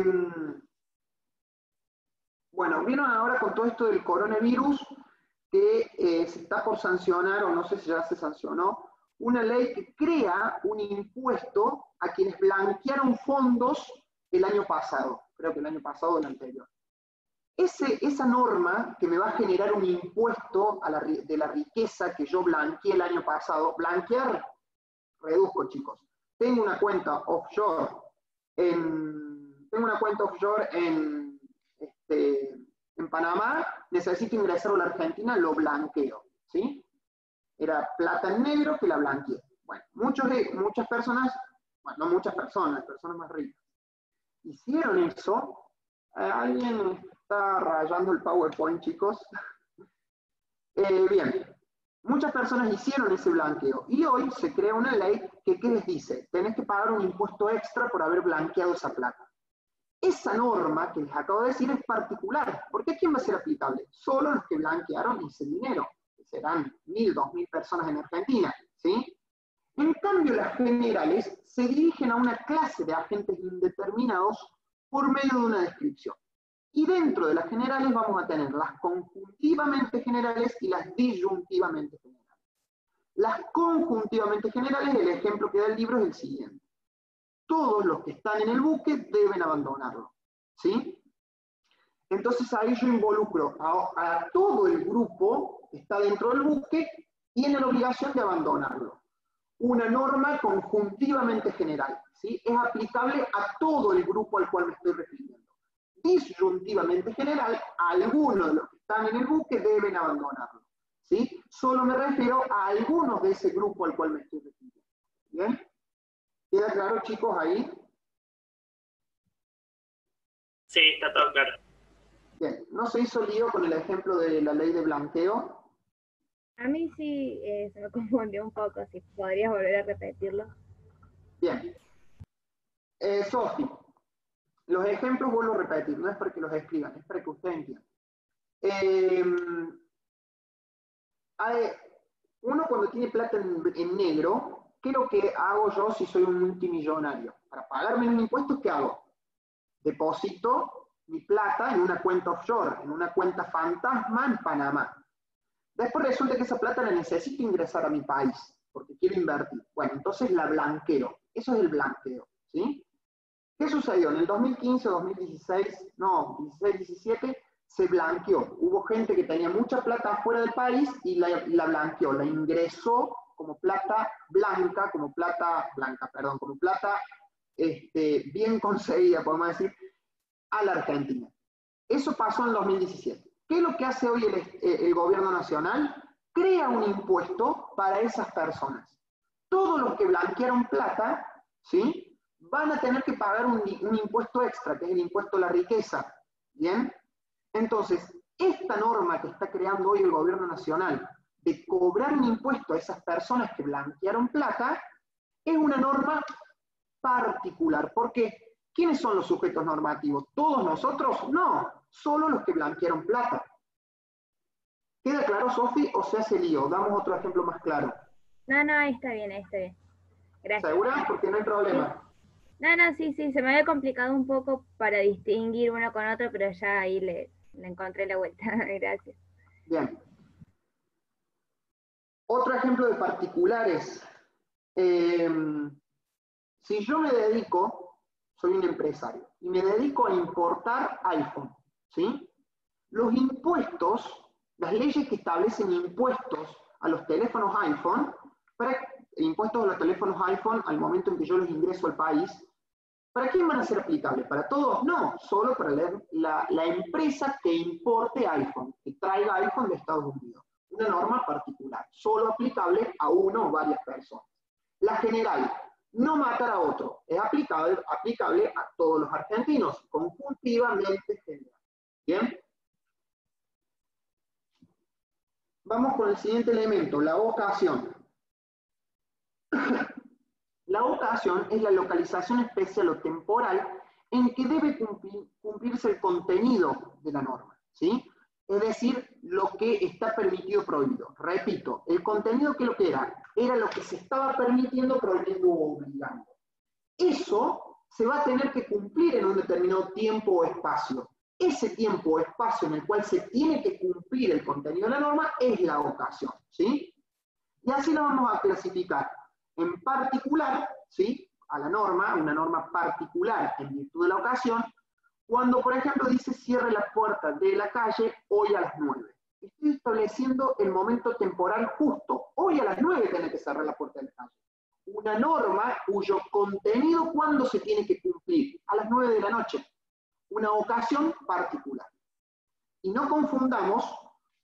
bueno, vieron ahora con todo esto del coronavirus que eh, se está por sancionar, o no sé si ya se sancionó, una ley que crea un impuesto a quienes blanquearon fondos el año pasado, creo que el año pasado o el anterior. Ese, esa norma que me va a generar un impuesto a la, de la riqueza que yo blanqueé el año pasado, blanquear, reduzco chicos, tengo una cuenta offshore en, tengo una cuenta offshore en, este, en Panamá, necesito ingresar a la Argentina, lo blanqueo, ¿sí? Era plata en negro que la blanqueé. Bueno, muchos muchas personas, bueno, no muchas personas, personas más ricas, hicieron eso. Eh, ¿Alguien está rayando el PowerPoint, chicos? [laughs] Eh, bien, muchas personas hicieron ese blanqueo y hoy se crea una ley que ¿qué les dice? Tenés que pagar un impuesto extra por haber blanqueado esa plata. Esa norma que les acabo de decir es particular, porque ¿a quién va a ser aplicable? Solo los que blanquearon ese dinero, que serán mil, dos mil personas en Argentina, ¿sí? En cambio, las generales se dirigen a una clase de agentes indeterminados por medio de una descripción. Y dentro de las generales vamos a tener las conjuntivamente generales y las disyuntivamente generales. Las conjuntivamente generales, el ejemplo que da el libro es el siguiente. Todos los que están en el buque deben abandonarlo. ¿Sí? Entonces ahí yo involucro a, a todo el grupo que está dentro del buque, tiene la obligación de abandonarlo. Una norma conjuntivamente general. ¿sí? Es aplicable a todo el grupo al cual me estoy refiriendo disyuntivamente general, algunos de los que están en el buque deben abandonarlo. ¿Sí? Solo me refiero a algunos de ese grupo al cual me estoy refiriendo. ¿Bien? ¿Queda claro, chicos, ahí? Sí, está todo claro. Bien, ¿no se hizo lío con el ejemplo de la ley de blanqueo? A mí sí eh, se me confundió un poco, si podrías volver a repetirlo. Bien. Eh, Sofi, los ejemplos vuelvo a repetir, no es para que los escriban, es para que ustedes entiendan. Eh, uno cuando tiene plata en, en negro, ¿qué es lo que hago yo si soy un multimillonario? Para pagarme un impuesto, ¿qué hago? Deposito mi plata en una cuenta offshore, en una cuenta fantasma en Panamá. Después resulta que esa plata la necesito ingresar a mi país, porque quiero invertir. Bueno, entonces la blanqueo. Eso es el blanqueo, ¿sí? ¿Qué sucedió? En el 2015, 2016, no, 16, 17, se blanqueó. Hubo gente que tenía mucha plata fuera del país y la, la blanqueó, la ingresó como plata blanca, como plata blanca, perdón, como plata este, bien [laughs] conseguida, podemos decir, a la Argentina. Eso pasó en el 2017. ¿Qué es lo que hace hoy el, eh, el gobierno nacional? Crea un impuesto para esas personas. Todos los que blanquearon plata, ¿sí? van a tener que pagar un, un impuesto extra, que es el impuesto a la riqueza. ¿Bien? Entonces, esta norma que está creando hoy el gobierno nacional de cobrar un impuesto a esas personas que blanquearon plata, es una norma particular. ¿Por qué? ¿Quiénes son los sujetos normativos? ¿Todos nosotros? No, solo los que blanquearon plata. ¿Queda claro, Sofi, o se hace lío? Damos otro ejemplo más claro. No, no, ahí está bien, ahí está bien. Gracias. ¿Segura? Porque no hay problema. No, no, sí, sí, se me había complicado un poco para distinguir uno con otro, pero ya ahí le, le encontré la vuelta. [laughs] Gracias. Bien. Otro ejemplo de particulares. Eh, si yo me dedico, soy un empresario, y me dedico a importar iPhone, ¿sí? Los impuestos, las leyes que establecen impuestos a los teléfonos iPhone, para, impuestos a los teléfonos iPhone al momento en que yo los ingreso al país, ¿para quién van a ser aplicables? ¿Para todos? No, solo para la, empresa que importe iPhone, que traiga iPhone de Estados Unidos. Una norma particular, solo aplicable a uno o varias personas. La general, no matar a otro, es aplicable, aplicable a todos los argentinos, conjuntivamente general. ¿Bien? Vamos con el siguiente elemento, la ocasión. La ocasión es la localización especial o temporal en que debe cumplir, cumplirse el contenido de la norma, ¿sí? Es decir, lo que está permitido o prohibido. Repito, el contenido que lo que era, era lo que se estaba permitiendo, prohibiendo o obligando. Eso se va a tener que cumplir en un determinado tiempo o espacio. Ese tiempo o espacio en el cual se tiene que cumplir el contenido de la norma es la ocasión, ¿sí? Y así lo vamos a clasificar en particular, ¿sí? A la norma, una norma particular en virtud de la ocasión, cuando, por ejemplo, dice cierre la puerta de la calle hoy a las 9. Estoy estableciendo el momento temporal justo. Hoy a las 9 tiene que cerrar la puerta de la calle. Una norma cuyo contenido, ¿cuándo se tiene que cumplir? A las 9 de la noche. Una ocasión particular. Y no confundamos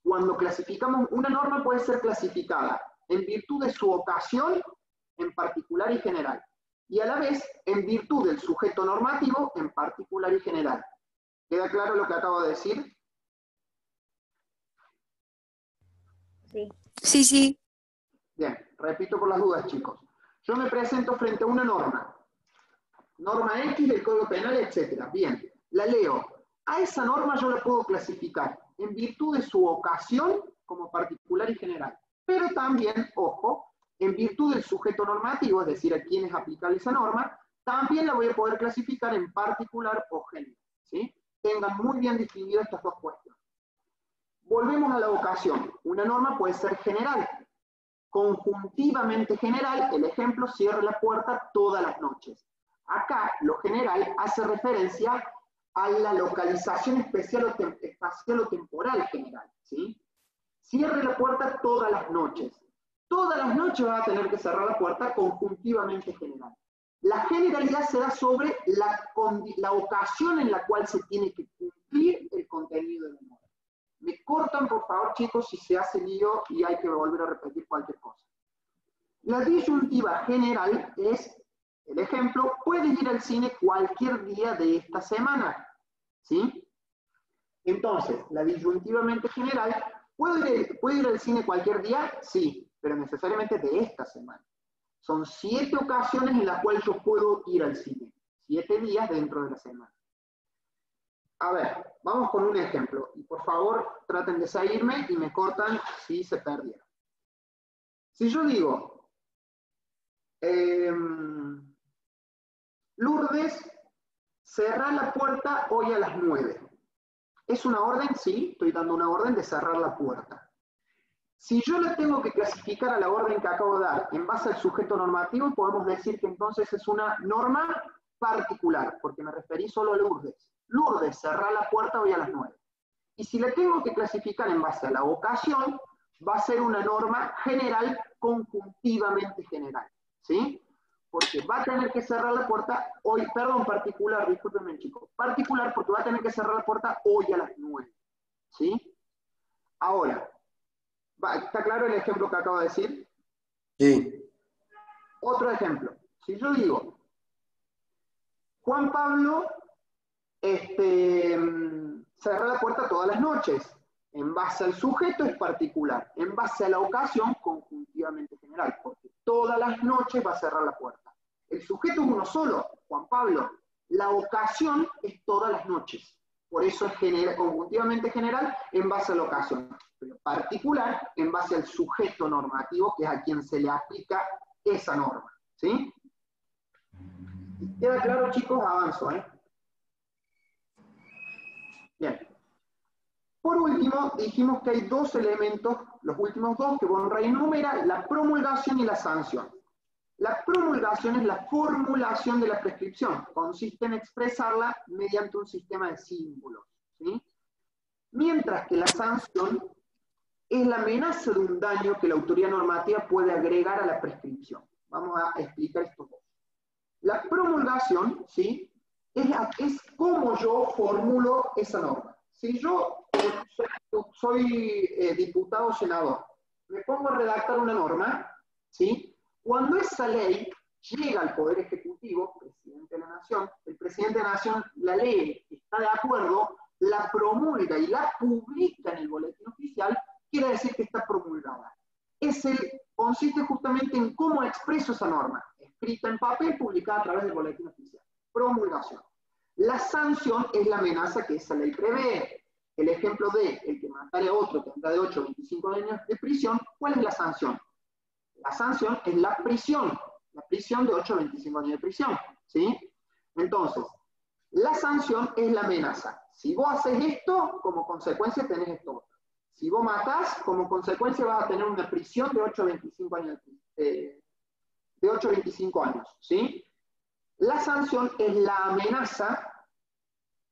cuando clasificamos, una norma puede ser clasificada en virtud de su ocasión en particular y general, y a la vez en virtud del sujeto normativo en particular y general. ¿Queda claro lo que acabo de decir? Sí. Sí, sí. Bien, repito por las dudas, chicos. Yo me presento frente a una norma. Norma X del Código Penal, etc. Bien, la leo. A esa norma yo la puedo clasificar en virtud de su ocasión como particular y general. Pero también, ojo, en virtud del sujeto normativo, es decir, a quién es aplicable esa norma, también la voy a poder clasificar en particular o general. ¿sí? Tengan muy bien definidas estas dos cuestiones. Volvemos a la ocasión. Una norma puede ser general. Conjuntivamente general, el ejemplo, cierra la puerta todas las noches. Acá, lo general hace referencia a la localización especial o espacial o temporal general. ¿sí? Cierre la puerta todas las noches. Todas las noches va a tener que cerrar la puerta conjuntivamente general. La generalidad se da sobre la, la ocasión en la cual se tiene que cumplir el contenido de la norma. Me cortan, por favor, chicos, si se hace lío y hay que volver a repetir cualquier cosa. La disyuntiva general es, el ejemplo, puedes ir al cine cualquier día de esta semana. ¿Sí? Entonces, la disyuntivamente general, ¿puedo ¿puedo ir al cine cualquier día? Sí, pero necesariamente de esta semana. Son siete ocasiones en las cuales yo puedo ir al cine. Siete días dentro de la semana. A ver, vamos con un ejemplo. Y por favor, traten de seguirme y me cortan si se perdieron. Si yo digo, em, Lourdes, cerrar la puerta hoy a las nueve. ¿Es una orden? Sí, estoy dando una orden de cerrar la puerta. Si yo le tengo que clasificar a la orden que acabo de dar en base al sujeto normativo, podemos decir que entonces es una norma particular, porque me referí solo a Lourdes. Lourdes, cerrar la puerta hoy a las 9. Y si le tengo que clasificar en base a la ocasión, va a ser una norma general conjuntivamente general. ¿Sí? Porque va a tener que cerrar la puerta hoy, perdón, particular, discúlpenme chicos, particular porque va a tener que cerrar la puerta hoy a las 9. ¿Sí? Ahora, ¿está claro el ejemplo que acabo de decir? Sí. Otro ejemplo. Si yo digo, Juan Pablo este, cerrar la puerta todas las noches. En base al sujeto es particular, en base a la ocasión conjuntivamente general, porque todas las noches va a cerrar la puerta. El sujeto es uno solo, Juan Pablo. La ocasión es todas las noches. Por eso es conjuntivamente general en base a la ocasión. Pero particular en base al sujeto normativo, que es a quien se le aplica esa norma. ¿Sí? ¿Queda claro, chicos? Avanzo, ¿eh? Bien. Por último, dijimos que hay dos elementos, los últimos dos, que Bonra enumera, la promulgación y la sanción. La promulgación es la formulación de la prescripción, consiste en expresarla mediante un sistema de símbolos. Mientras que la sanción es la amenaza de un daño que la autoridad normativa puede agregar a la prescripción. Vamos a explicar esto. La promulgación, ¿sí? es, es cómo yo formulo esa norma. Si yo soy, eh, diputado o senador, me pongo a redactar una norma, ¿sí? Cuando esa ley llega al Poder Ejecutivo, presidente de la Nación, el presidente de la Nación la ley está de acuerdo, la promulga y la publica en el boletín oficial, quiere decir que está promulgada. Consiste justamente en cómo expreso esa norma, escrita en papel, publicada a través del boletín oficial promulgación. La sanción es la amenaza que esa ley prevé. El ejemplo de el que matare a otro tendrá de 8 a 25 años de prisión, ¿cuál es la sanción? La sanción es la prisión, la prisión de 8 a 25 años de prisión, ¿sí? Entonces, la sanción es la amenaza. Si vos haces esto, como consecuencia tenés esto. Si vos matás, como consecuencia vas a tener una prisión de 8 a 25 años, de 8 a 25 años, ¿sí? La sanción es la amenaza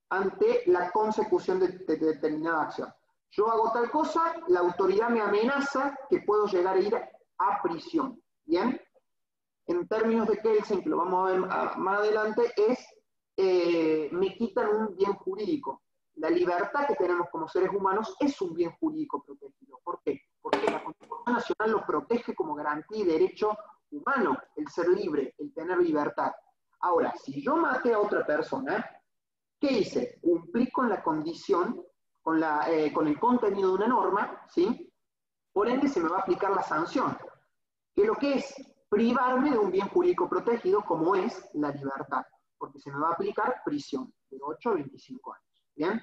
ante la consecución de, determinada acción. Yo hago tal cosa, la autoridad me amenaza que puedo llegar a ir a prisión. ¿Bien? En términos de Kelsen, que lo vamos a ver más adelante, es eh, me quitan un bien jurídico. la libertad que tenemos como seres humanos es un bien jurídico protegido. ¿Por qué? Porque la Constitución Nacional lo protege como garantía y derecho humano, el ser libre, el tener libertad. Ahora, si yo maté a otra persona, ¿qué hice? Cumplí con la condición, con, la, eh, con el contenido de una norma, ¿sí? Por ende se me va a aplicar la sanción, que lo que es privarme de un bien jurídico protegido como es la libertad, porque se me va a aplicar prisión de 8 a 25 años. ¿Bien?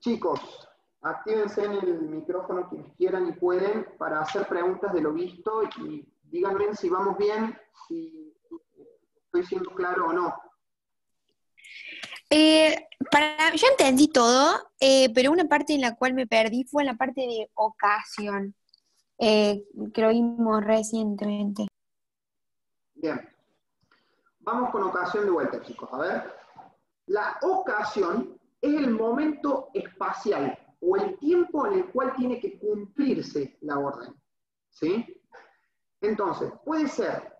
Chicos, actívense en el micrófono quienes quieran y pueden para hacer preguntas de lo visto y díganme si vamos bien, si estoy siendo claro o no. Eh, yo entendí todo, eh, pero una parte en la cual me perdí fue en la parte de ocasión, eh, que lo recientemente. Bien. Vamos con ocasión de vuelta, chicos. A ver. La ocasión es el momento espacial o el tiempo en el cual tiene que cumplirse la orden. ¿Sí? Entonces, puede ser,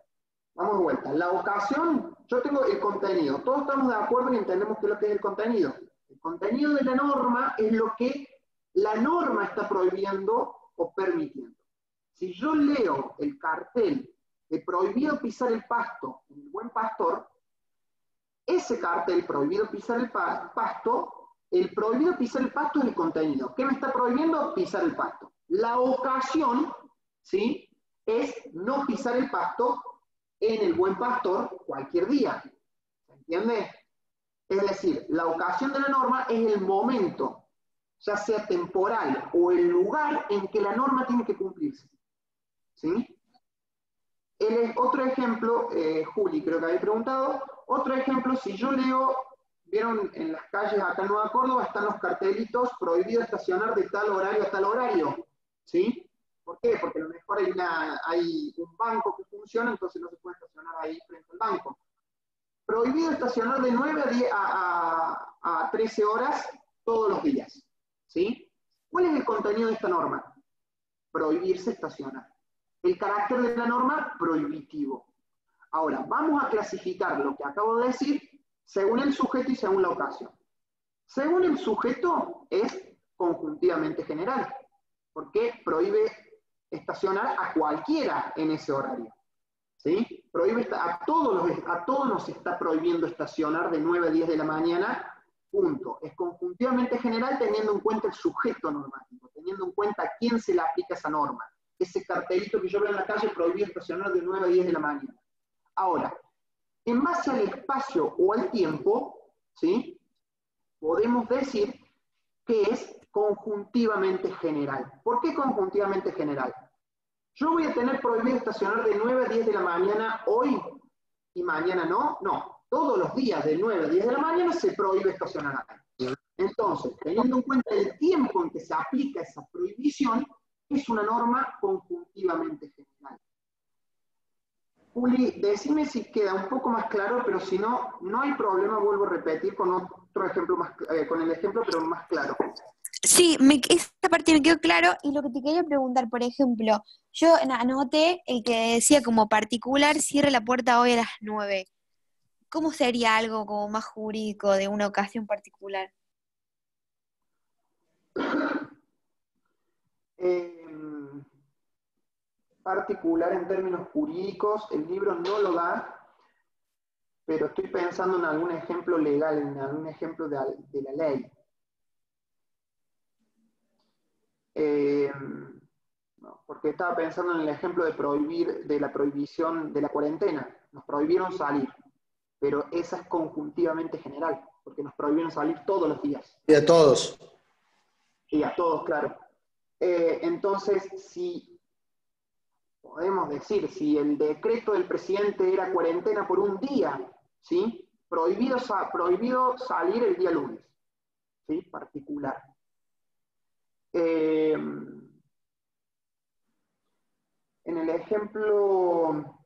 vamos de vuelta, la ocasión, yo tengo el contenido, todos estamos de acuerdo y entendemos qué es lo que es el contenido. El contenido de la norma es lo que la norma está prohibiendo o permitiendo. Si yo leo el cartel de prohibido pisar el pasto en el buen pastor, ese cartel prohibido pisar el pasto, el prohibido pisar el pasto es el contenido. ¿Qué me está prohibiendo? Pisar el pasto. La ocasión, ¿sí? Es no pisar el pasto en el buen pastor cualquier día. ¿Se entiende? Es decir, la ocasión de la norma es el momento, ya sea temporal o el lugar en que la norma tiene que cumplirse. ¿Sí? Otro ejemplo, eh, Juli creo que había preguntado, otro ejemplo, si yo leo, vieron en las calles acá en Nueva Córdoba están los cartelitos prohibido estacionar de tal horario a tal horario, ¿sí? ¿Por qué? Porque a lo mejor hay, hay un banco que funciona, entonces no se puede estacionar ahí frente al banco. Prohibido estacionar de 9 a, a 13 horas todos los días, ¿sí? ¿Cuál es el contenido de esta norma? Prohibirse estacionar. El carácter de la norma, prohibitivo. Ahora, vamos a clasificar lo que acabo de decir según el sujeto y según la ocasión. Según el sujeto es conjuntivamente general, porque prohíbe estacionar a cualquiera en ese horario. ¿sí? Prohíbe a todos, los, a todos nos está prohibiendo estacionar de 9 a 10 de la mañana, punto. Es conjuntivamente general teniendo en cuenta el sujeto normativo, teniendo en cuenta a quién se le aplica esa norma. Ese cartelito que yo veo en la calle prohíbe estacionar de 9 a 10 de la mañana. Ahora, en base al espacio o al tiempo, ¿sí? podemos decir que es conjuntivamente general. ¿Por qué conjuntivamente general? Yo voy a tener prohibido estacionar de 9 a 10 de la mañana hoy y mañana no. No, todos los días de 9 a 10 de la mañana se prohíbe estacionar Entonces, teniendo en cuenta el tiempo en que se aplica esa prohibición, es una norma conjuntivamente general. Juli, decime si queda un poco más claro, pero si no, no hay problema, vuelvo a repetir con otro ejemplo más, eh, con el ejemplo, pero más claro. Sí, me, esta parte me quedó claro y lo que te quería preguntar, por ejemplo, yo anoté el que decía como particular cierre la puerta hoy a las 9. ¿Cómo sería algo como más jurídico de una ocasión particular? Eh, particular en términos jurídicos, el libro no lo da, pero estoy pensando en algún ejemplo legal, en algún ejemplo de, la ley. Eh, porque estaba pensando en el ejemplo de prohibir, de la prohibición de la cuarentena. Nos prohibieron salir, pero esa es conjuntivamente general, porque nos prohibieron salir todos los días. Y a todos. Y a todos, claro. Eh, entonces, si podemos decir, si el decreto del presidente era cuarentena por un día, ¿sí? Prohibido, prohibido salir el día lunes, ¿sí? Particular. Eh, en el ejemplo,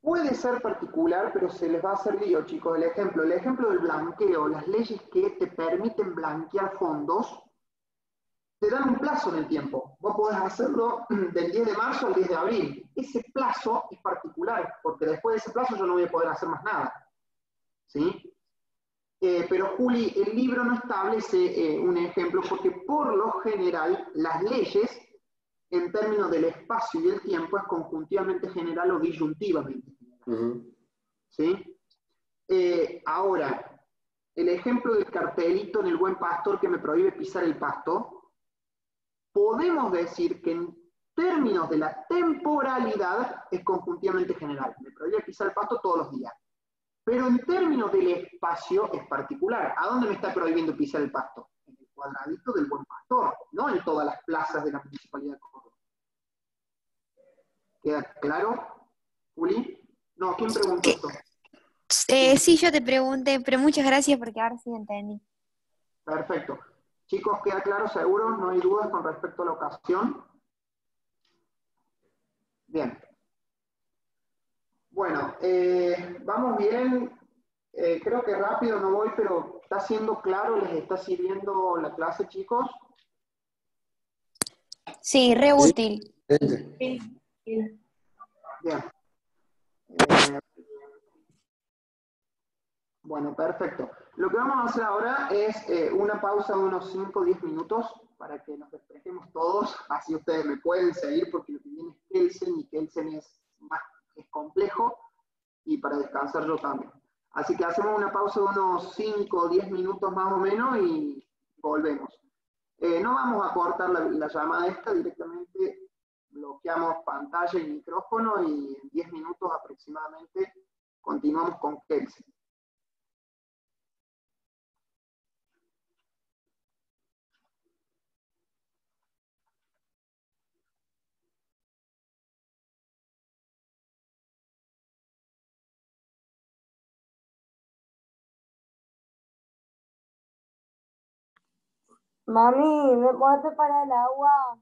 puede ser particular, pero se les va a hacer lío, chicos. El ejemplo, el ejemplo del blanqueo, las leyes que te permiten blanquear fondos, te dan un plazo en el tiempo. Vos podés hacerlo [clears throat] del 10 de marzo al 10 de abril. Ese plazo es particular, porque después de ese plazo yo no voy a poder hacer más nada. ¿sí? Eh, pero Juli, el libro no establece eh, un ejemplo porque por lo general las leyes en términos del espacio y el tiempo es conjuntivamente general o disyuntivamente general. ¿sí? Eh, ahora, el ejemplo del cartelito en el buen pastor que me prohíbe pisar el pasto, podemos decir que en términos de la temporalidad es conjuntivamente general. Me prohíbe pisar el pasto todos los días. Pero en términos del espacio es particular. ¿A dónde me está prohibiendo pisar el pasto? En el cuadradito del buen pastor, no en todas las plazas de la municipalidad de Córdoba. ¿Queda claro, Juli? No, ¿quién preguntó esto? Eh, sí, yo te pregunté, pero muchas gracias porque ahora sí entendí. Perfecto. Chicos, ¿queda claro seguro? ¿No hay dudas con respecto a la ocasión? Bien. Bueno, eh, vamos bien. Eh, creo que rápido no voy, pero ¿está siendo claro? ¿Les está sirviendo la clase, chicos? Sí, re útil. Bien. Eh, bueno, perfecto. Lo que vamos a hacer ahora es eh, una pausa de unos 5 o 10 minutos para que nos despejemos todos, así ustedes me pueden seguir porque lo que viene es Kelsen y Kelsen es más es complejo y para descansar yo también. Así que hacemos una pausa de unos 5 o 10 minutos más o menos y volvemos. Eh, no vamos a cortar la, la llamada esta, directamente bloqueamos pantalla y micrófono y en 10 minutos aproximadamente continuamos con Kelsen. Mami, ¿me puedes preparar el agua?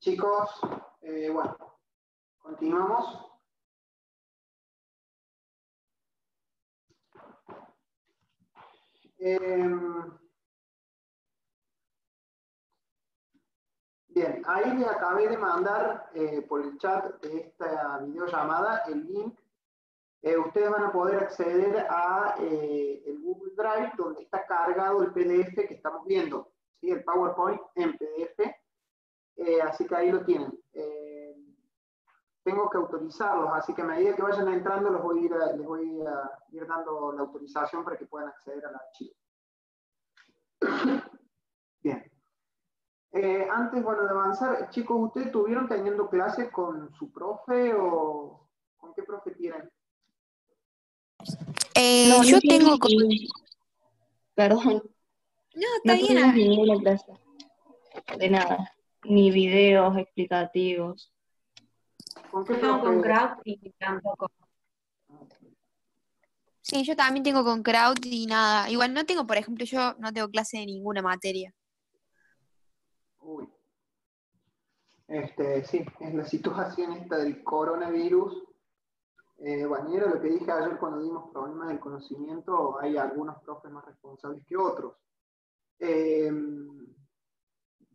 Chicos, eh, bueno, continuamos. Em, bien, ahí les acabé de mandar eh, por el chat de esta videollamada el link. Eh, ustedes van a poder acceder a el Google Drive donde está cargado el PDF que estamos viendo, ¿sí? el PowerPoint en PDF. Así que ahí lo tienen tengo que autorizarlos, así que a medida que vayan entrando los voy a ir les voy a ir dando la autorización para que puedan acceder al archivo. [coughs] Bien. Eh, antes, bueno, de avanzar, chicos, ¿ustedes tuvieron teniendo clases con su profe o con qué profe tienen? Eh, yo tengo... Con... Perdón. No, está no bien. ninguna clase. De nada. Ni videos explicativos. ¿Con qué no, con Crowd y tampoco. Sí, yo también tengo con Crowd y nada. Igual no tengo, por ejemplo, yo no tengo clase de ninguna materia. Uy. Este, sí, es la situación esta del coronavirus. Eh, bueno, y era lo que dije ayer cuando dimos problemas del conocimiento, hay algunos profes más responsables que otros. Eh,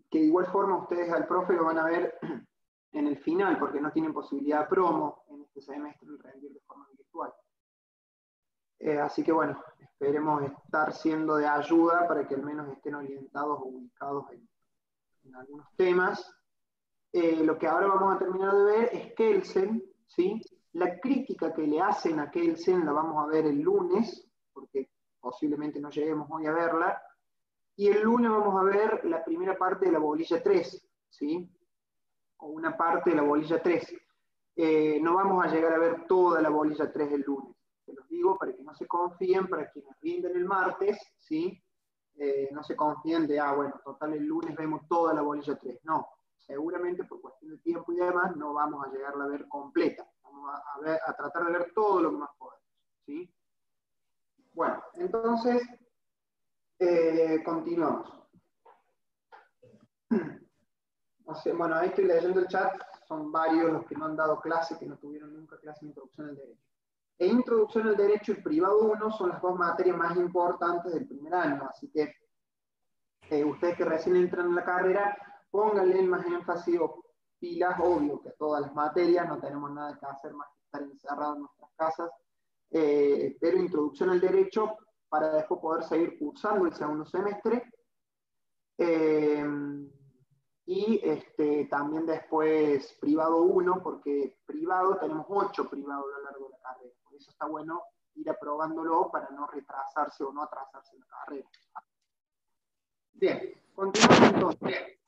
que de igual forma ustedes al profe lo van a ver [clears throat] en el final, porque no tienen posibilidad de promo en este semestre el rendir de forma virtual. Eh, así que bueno, esperemos estar siendo de ayuda para que al menos estén orientados o ubicados en, algunos temas. Eh, lo que ahora vamos a terminar de ver es Kelsen, ¿sí? La crítica que le hacen a Kelsen la vamos a ver el lunes, porque posiblemente no lleguemos hoy a verla, y el lunes vamos a ver la primera parte de la bolilla 3, ¿sí? o una parte de la bolilla 3. Eh, no vamos a llegar a ver toda la bolilla 3 el lunes. Se los digo para que no se confíen, para quienes rinden el martes, ¿sí? Eh, no se confíen de, ah, bueno, total el lunes vemos toda la bolilla 3. No, seguramente por cuestión de tiempo y demás no vamos a llegarla a ver completa. Vamos a, a tratar de ver todo lo que más podemos, ¿sí? Bueno, entonces, eh, continuamos. [clears throat] bueno, ahí estoy leyendo el chat, son varios los que no han dado clase, que no tuvieron nunca clase de introducción al derecho. E introducción al derecho y privado 1 son las dos materias más importantes del primer año, así que eh, ustedes que recién entran en la carrera, pónganle más énfasis o pilas, obvio que todas las materias, no tenemos nada que hacer más que estar encerrados en nuestras casas, eh, pero introducción al derecho para después poder seguir cursando el segundo semestre. Eh, y este, también después privado 1, porque privado tenemos 8 privados a lo largo de la carrera. Por eso está bueno ir aprobándolo para no retrasarse o no atrasarse en la carrera. Bien, continuamos entonces.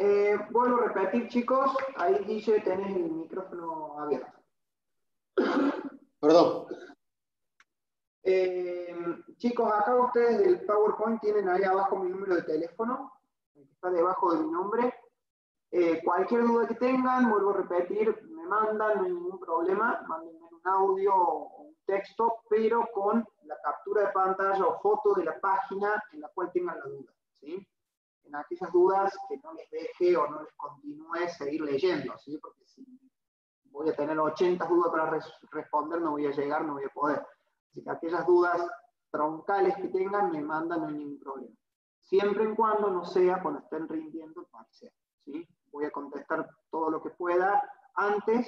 Eh, vuelvo a repetir, chicos. Ahí, dice tenés el micrófono abierto. Perdón. Eh, chicos, acá ustedes del PowerPoint tienen ahí abajo mi número de teléfono, que está debajo de mi nombre. Eh, cualquier duda que tengan, vuelvo a repetir, me mandan, no hay ningún problema, mándenme un audio o un texto, pero con la captura de pantalla o foto de la página en la cual tengan la duda. ¿sí? En aquellas dudas que no les deje o no les continúe seguir leyendo, porque si voy a tener 80 dudas para responder, no voy a llegar, no voy a poder. Así que aquellas dudas troncales que tengan, me mandan, no hay ningún problema. Siempre y cuando no sea cuando estén rindiendo parcial. ¿sí? Voy a contestar todo lo que pueda antes,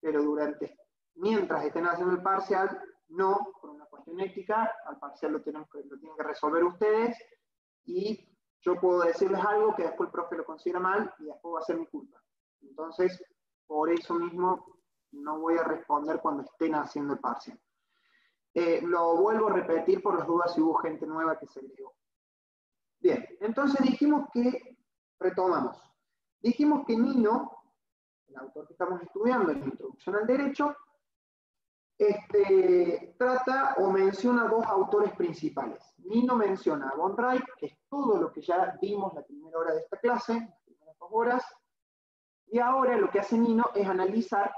pero durante, mientras estén haciendo el parcial, no, por una cuestión ética, al parcial lo tienen que resolver ustedes y yo puedo decirles algo que después el profe lo considera mal y después va a ser mi culpa. Entonces, por eso mismo no voy a responder cuando estén haciendo el parcial. Eh, lo vuelvo a repetir por las dudas si hubo gente nueva que se agregó. Bien, entonces dijimos que, retomamos, dijimos que Nino, el autor que estamos estudiando en la introducción al derecho, este, trata o menciona dos autores principales. Nino menciona a Von Reich, que es todo lo que ya vimos la primera hora de esta clase, las primeras dos horas, y ahora lo que hace Nino es analizar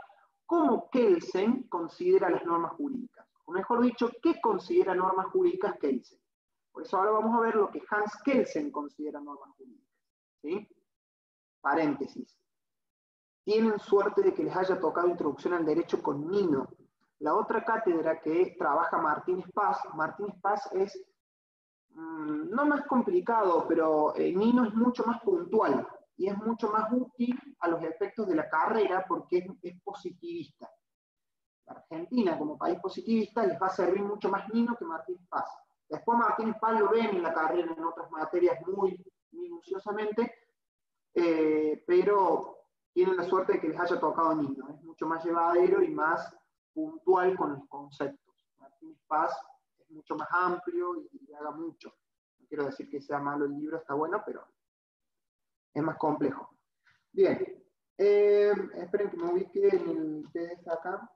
cómo Kelsen considera las normas jurídicas, O mejor dicho, ¿qué considera normas jurídicas Kelsen? Por eso ahora vamos a ver lo que Hans Kelsen considera normas jurídicas. Paréntesis. Tienen suerte de que les haya tocado introducción al derecho con Nino. La otra cátedra que trabaja Martínez Paz, Martínez Paz es mm, no más complicado, pero eh, Nino es mucho más puntual y es mucho más útil a los efectos de la carrera porque es, positivista. Argentina, como país positivista, les va a servir mucho más Nino que Martínez Paz. Después Martínez Paz lo ven en la carrera en otras materias muy minuciosamente, eh, pero tienen la suerte de que les haya tocado Nino. Es mucho más llevadero y más puntual con los conceptos. Martínez Paz es mucho más amplio y, haga mucho. No quiero decir que sea malo el libro, está bueno, pero es más complejo. Bien, eh, esperen que me ubique en el PDF acá.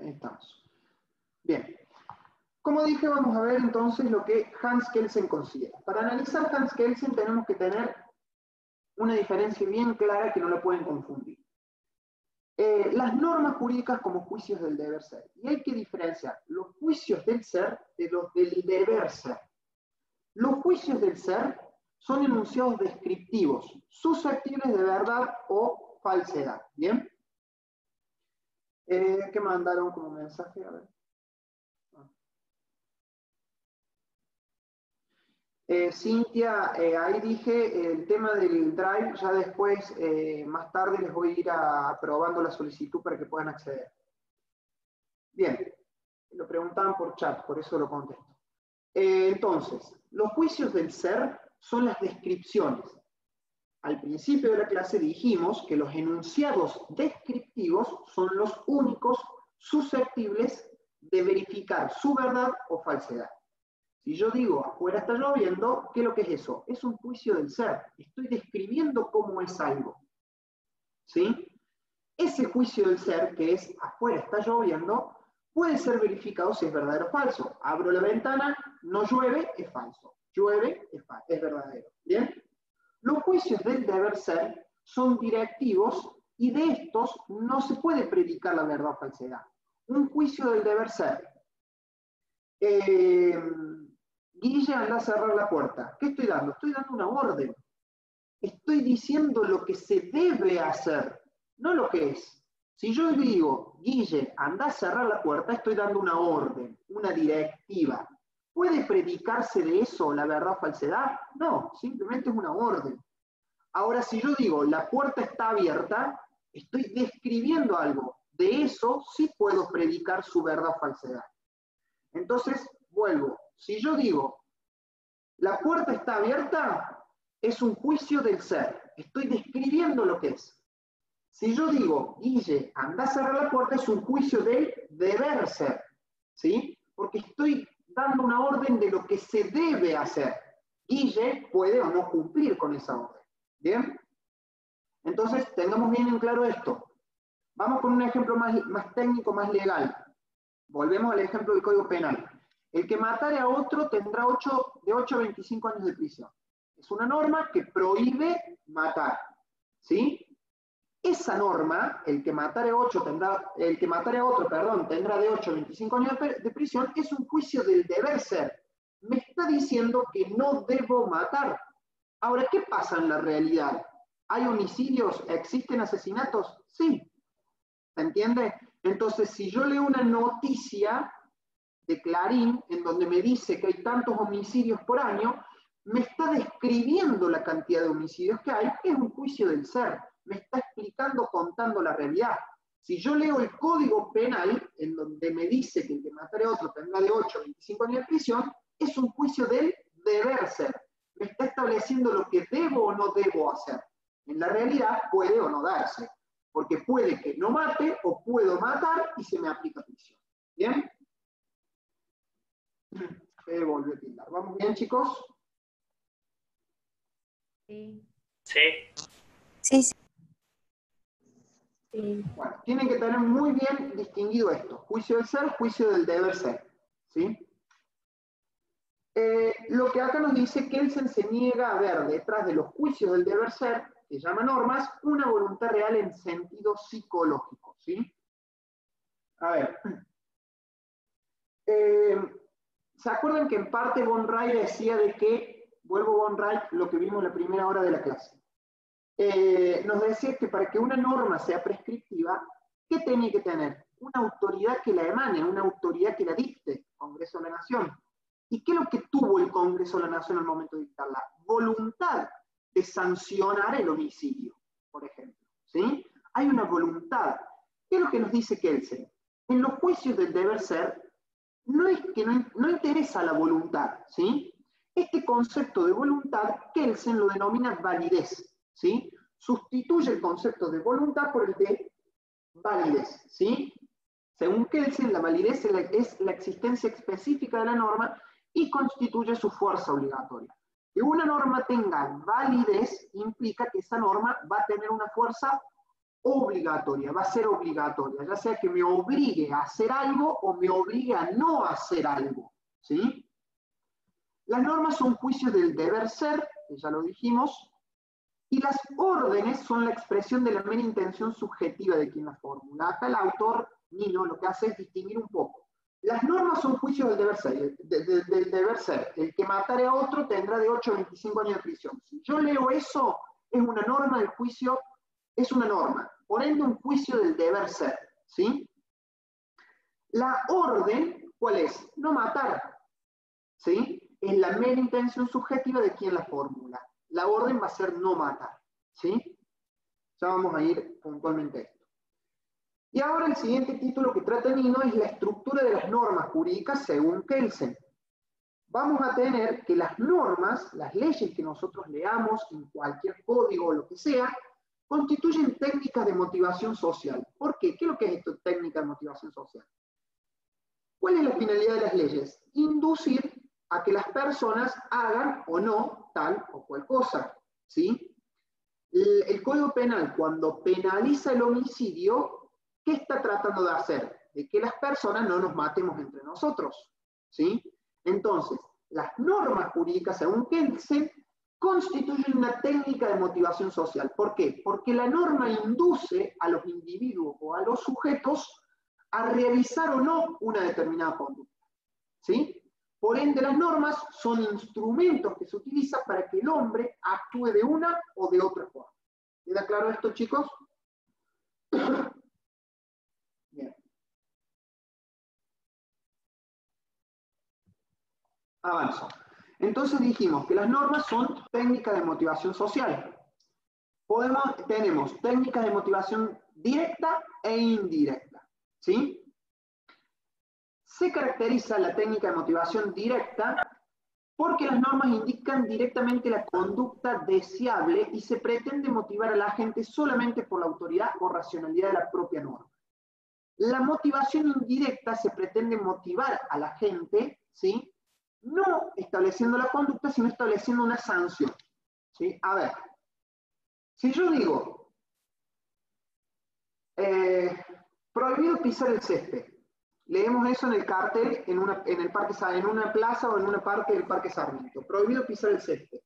Ahí estamos. Bien. Como dije, vamos a ver entonces lo que Hans Kelsen considera. Para analizar Hans Kelsen tenemos que tener una diferencia bien clara que no la pueden confundir. Eh, las normas jurídicas como juicios del deber ser. Y hay que diferenciar los juicios del ser de los del deber ser. Los juicios del ser son enunciados descriptivos, susceptibles de verdad o falsedad. ¿Bien? Eh, ¿Qué mandaron como mensaje? A ver. Eh, Cintia, eh, ahí dije el tema del Drive, ya después, eh, más tarde, les voy a ir aprobando la solicitud para que puedan acceder. Bien, lo preguntaban por chat, por eso lo contesto. entonces, los juicios del ser son las descripciones. Al principio de la clase dijimos que los enunciados descriptivos son los únicos susceptibles de verificar su verdad o falsedad. Si yo digo afuera está lloviendo, ¿qué es lo que es eso? Es un juicio del ser. Estoy describiendo cómo es algo. ¿Sí? Ese juicio del ser, que es afuera está lloviendo, puede ser verificado si es verdadero o falso. Abro la ventana, no llueve, es falso. Llueve, es, verdadero. ¿Bien? Los juicios del deber ser son directivos y de estos no se puede predicar la verdad o falsedad. Un juicio del deber ser. Eh, Guille anda a cerrar la puerta. ¿Qué estoy dando? Estoy dando una orden. Estoy diciendo lo que se debe hacer, no lo que es. Si yo digo, Guille, anda a cerrar la puerta, estoy dando una orden, una directiva. ¿Puede predicarse de eso la verdad o falsedad? No, simplemente es una orden. Ahora, si yo digo, la puerta está abierta, estoy describiendo algo. De eso sí puedo predicar su verdad o falsedad. Entonces, vuelvo. Si yo digo, la puerta está abierta, es un juicio del ser. Estoy describiendo lo que es. Si yo digo, Guille, anda a cerrar la puerta, es un juicio del deber ser. ¿Sí? Porque estoy dando una orden de lo que se debe hacer. Guille puede o no cumplir con esa orden. ¿Bien? Entonces, tengamos bien en claro esto. Vamos con un ejemplo más, más técnico, más legal. Volvemos al ejemplo del Código Penal. El que matare a otro tendrá 8, de 8 a 25 años de prisión. Es una norma que prohíbe matar. ¿Sí? Esa norma, el que matare a, 8 tendrá, el que matare a otro perdón, tendrá de 8 a 25 años de, de prisión, es un juicio del deber ser. Me está diciendo que no debo matar. Ahora, ¿qué pasa en la realidad? ¿Hay homicidios? ¿Existen asesinatos? Sí. ¿Se entiende? Entonces, si yo leo una noticia de Clarín, en donde me dice que hay tantos homicidios por año, me está describiendo la cantidad de homicidios que hay, es un juicio del ser, me está explicando, contando la realidad. Si yo leo el código penal, en donde me dice que el que matare a otro tendrá de 8 a 25 años de prisión, es un juicio del deber ser. Me está estableciendo lo que debo o no debo hacer. En la realidad puede o no darse, porque puede que no mate o puedo matar y se me aplica prisión. ¿Bien? Se volvió a tildar. ¿Vamos bien, chicos? Sí. Sí. Sí, sí. Sí. Bueno, tienen que tener muy bien distinguido esto. Juicio del ser, juicio del deber ser. ¿Sí? Eh, lo que acá nos dice que Kelsen se niega a ver detrás de los juicios del deber ser, que llama normas, una voluntad real en sentido psicológico. ¿sí? A ver. [clears throat] Eh, ¿Se acuerdan que en parte Von Ray decía de que, vuelvo Von Ray, lo que vimos en la primera hora de la clase? Eh, nos decía que para que una norma sea prescriptiva, ¿qué tenía que tener? Una autoridad que la emane, una autoridad que la dicte, Congreso de la Nación. ¿Y qué es lo que tuvo el Congreso de la Nación al momento de dictarla? Voluntad de sancionar el homicidio, por ejemplo. ¿sí? Hay una voluntad. ¿Qué es lo que nos dice Kelsen? En los juicios del deber ser, no es que no, interesa la voluntad, ¿sí? Este concepto de voluntad, Kelsen lo denomina validez. ¿sí? Sustituye el concepto de voluntad por el de validez, ¿sí? Según Kelsen, la validez es la existencia específica de la norma y constituye su fuerza obligatoria. Que una norma tenga validez implica que esa norma va a tener una fuerza obligatoria, va a ser obligatoria, ya sea que me obligue a hacer algo o me obligue a no hacer algo, ¿sí? Las normas son juicios del deber ser, ya lo dijimos, y las órdenes son la expresión de la mera intención subjetiva de quien las formula. Acá el autor, Nino, lo que hace es distinguir un poco. Las normas son juicios del deber ser. del deber ser. El que matare a otro tendrá de 8 a 25 años de prisión. Si yo leo eso, es una norma del juicio, es una norma. Por ende, un juicio del deber ser. ¿sí? La orden, ¿cuál es? No matar. ¿sí? Es la mera intención subjetiva de quien la formula la orden va a ser no matar. ¿Sí? Ya vamos a ir puntualmente a esto. Y ahora el siguiente título que trata Nino es la estructura de las normas jurídicas según Kelsen. Vamos a tener que las normas, las leyes que nosotros leamos en cualquier código o lo que sea, constituyen técnicas de motivación social. ¿Por qué? ¿Qué es lo que es esto, técnica de motivación social? ¿Cuál es la finalidad de las leyes? Inducir a que las personas hagan o no tal o cual cosa. ¿sí? El, Código Penal, cuando penaliza el homicidio, ¿qué está tratando de hacer? De que las personas no nos matemos entre nosotros. ¿sí? Entonces, las normas jurídicas, según Kelsen, constituyen una técnica de motivación social. ¿Por qué? Porque la norma induce a los individuos o a los sujetos a realizar o no una determinada conducta. ¿Sí? Por ende, las normas son instrumentos que se utilizan para que el hombre actúe de una o de otra forma. ¿Queda claro esto, chicos? [coughs] Bien. Avanzo. Entonces dijimos que las normas son técnicas de motivación social. Podemos, tenemos técnicas de motivación directa e indirecta. ¿Sí? Se caracteriza la técnica de motivación directa porque las normas indican directamente la conducta deseable y se pretende motivar a la gente solamente por la autoridad o racionalidad de la propia norma. La motivación indirecta se pretende motivar a la gente, ¿sí? No estableciendo la conducta, sino estableciendo una sanción. ¿sí? A ver, si yo digo, eh, prohibido pisar el césped, Leemos eso en el cartel en una, en, el parque, en una plaza o en una parte del Parque Sarmiento. Prohibido pisar el césped.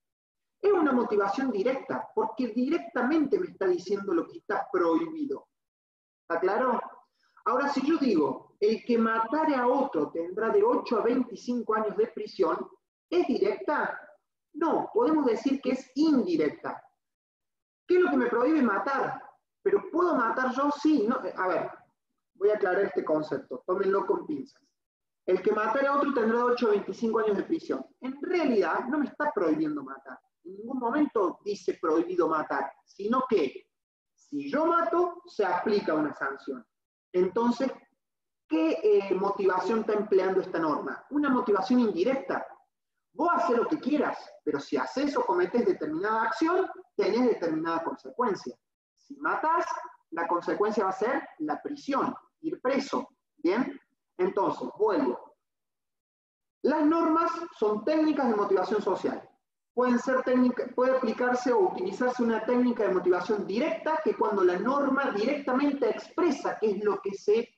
Es una motivación directa, porque directamente me está diciendo lo que está prohibido. ¿Está claro? Ahora, si yo digo, el que matare a otro tendrá de 8 a 25 años de prisión, ¿es directa? No, podemos decir que es indirecta. ¿Qué es lo que me prohíbe matar? Pero ¿puedo matar yo? Sí. No, a ver, voy a aclarar este concepto, tómenlo con pinzas. El que matara a otro tendrá 8 o 25 años de prisión. En realidad no me está prohibiendo matar. En ningún momento dice prohibido matar, sino que si yo mato, se aplica una sanción. Entonces, ¿qué eh, motivación está empleando esta norma? Una motivación indirecta. Vos haces lo que quieras, pero si haces o cometes determinada acción, tenés determinada consecuencia. Si matas, la consecuencia va a ser la prisión ir preso. ¿Bien? Entonces, vuelvo. Las normas son técnicas de motivación social. Pueden ser técnicas, puede aplicarse o utilizarse una técnica de motivación directa, que cuando la norma directamente expresa qué es lo que se,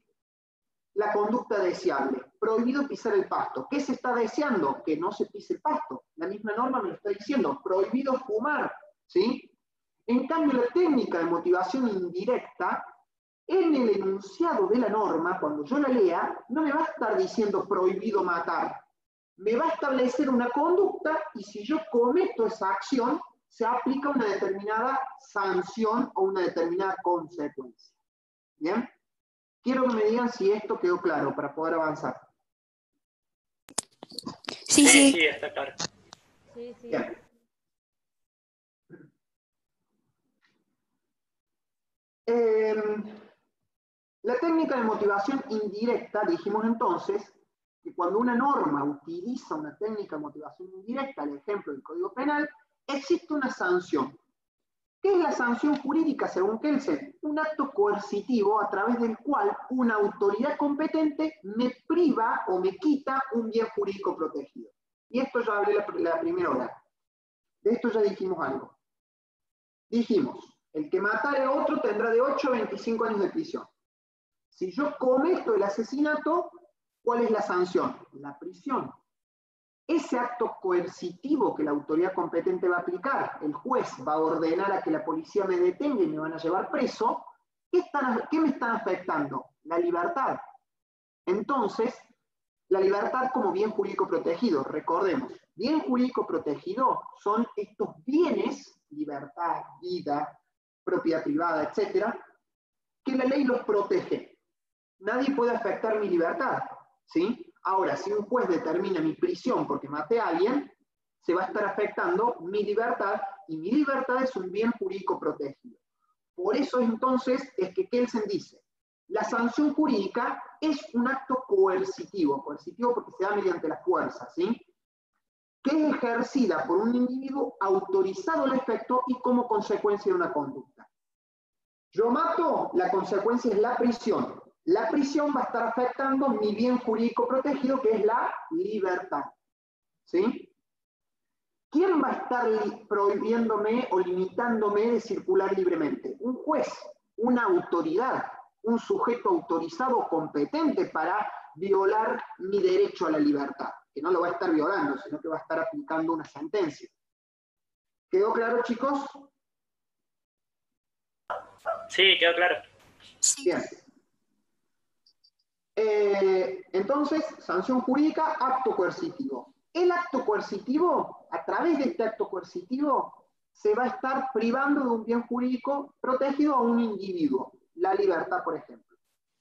la conducta deseable. prohibido pisar el pasto. ¿Qué se está deseando? Que no se pise el pasto. La misma norma me está diciendo, prohibido fumar, ¿sí? En cambio, la técnica de motivación indirecta, en el enunciado de la norma, cuando yo la lea, no me va a estar diciendo prohibido matar. Me va a establecer una conducta y si yo cometo esa acción, se aplica una determinada sanción o una determinada consecuencia. ¿Bien? Quiero que me digan si esto quedó claro para poder avanzar. Sí, sí. Sí, está claro. Sí, sí. Bien. Em, la técnica de motivación indirecta, dijimos entonces, que cuando una norma utiliza una técnica de motivación indirecta, el ejemplo del Código Penal, existe una sanción. ¿Qué es la sanción jurídica según Kelsen? Un acto coercitivo a través del cual una autoridad competente me priva o me quita un bien jurídico protegido. Y esto ya hablé la, primera hora. De esto ya dijimos algo. Dijimos, el que matare a otro tendrá de 8 a 25 años de prisión. Si yo cometo el asesinato, ¿cuál es la sanción? La prisión. Ese acto coercitivo que la autoridad competente va a aplicar, el juez va a ordenar a que la policía me detenga y me van a llevar preso, ¿qué, me están afectando? La libertad. Entonces, la libertad como bien jurídico protegido, recordemos, bien jurídico protegido son estos bienes, libertad, vida, propiedad privada, etcétera, que la ley los protege. Nadie puede afectar mi libertad, ¿sí? Ahora, si un juez determina mi prisión porque maté a alguien, se va a estar afectando mi libertad y mi libertad es un bien jurídico protegido. Por eso entonces es que Kelsen dice, la sanción jurídica es un acto coercitivo, coercitivo porque se da mediante la fuerza, ¿sí? Que es ejercida por un individuo autorizado al efecto y como consecuencia de una conducta. Yo mato, la consecuencia es la prisión. La prisión va a estar afectando mi bien jurídico protegido, que es la libertad. ¿Sí? ¿Quién va a estar prohibiéndome o limitándome de circular libremente? Un juez, una autoridad, un sujeto autorizado competente para violar mi derecho a la libertad, que no lo va a estar violando, sino que va a estar aplicando una sentencia. ¿Quedó claro, chicos? Sí, quedó claro. Bien. Eh, entonces, sanción jurídica, acto coercitivo. El acto coercitivo, a través de este acto coercitivo, se va a estar privando de un bien jurídico protegido a un individuo, la libertad, por ejemplo.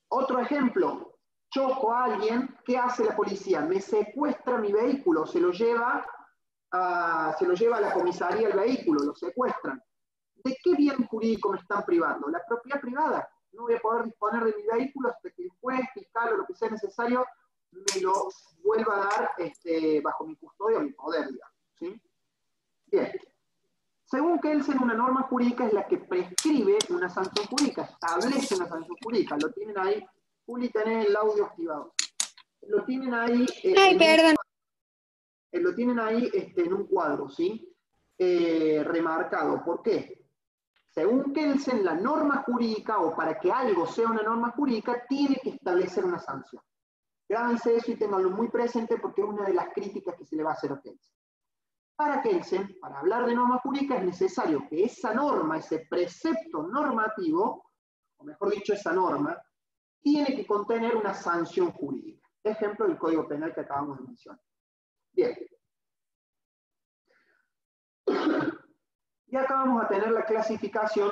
Otro ejemplo, choco a alguien, ¿qué hace la policía? Me secuestra mi vehículo, se lo lleva a, se lo lleva a la comisaría el vehículo, lo secuestran. ¿De qué bien jurídico me están privando? La propiedad privada. No voy a poder disponer de mi vehículo hasta que el juez, fiscal o lo que sea necesario me lo vuelva a dar este, bajo mi custodia o mi poder, digamos. ¿sí? Bien. Según Kelsen, una norma jurídica es la que prescribe una sanción jurídica, establece una sanción jurídica. Lo tienen ahí, Juli, tenés el audio activado. Lo tienen ahí. eh, Ay, un- perdón. eh, lo tienen ahí este, en un cuadro, ¿sí? Eh, remarcado. ¿Por qué? Según Kelsen, la norma jurídica, o para que algo sea una norma jurídica, tiene que establecer una sanción. Grábense eso y tenganlo muy presente porque es una de las críticas que se le va a hacer a Kelsen. Para Kelsen, para hablar de norma jurídica, es necesario que esa norma, ese precepto normativo, o mejor dicho, esa norma, tiene que contener una sanción jurídica. Ejemplo del Código Penal que acabamos de mencionar. Bien. Y acá vamos a tener la clasificación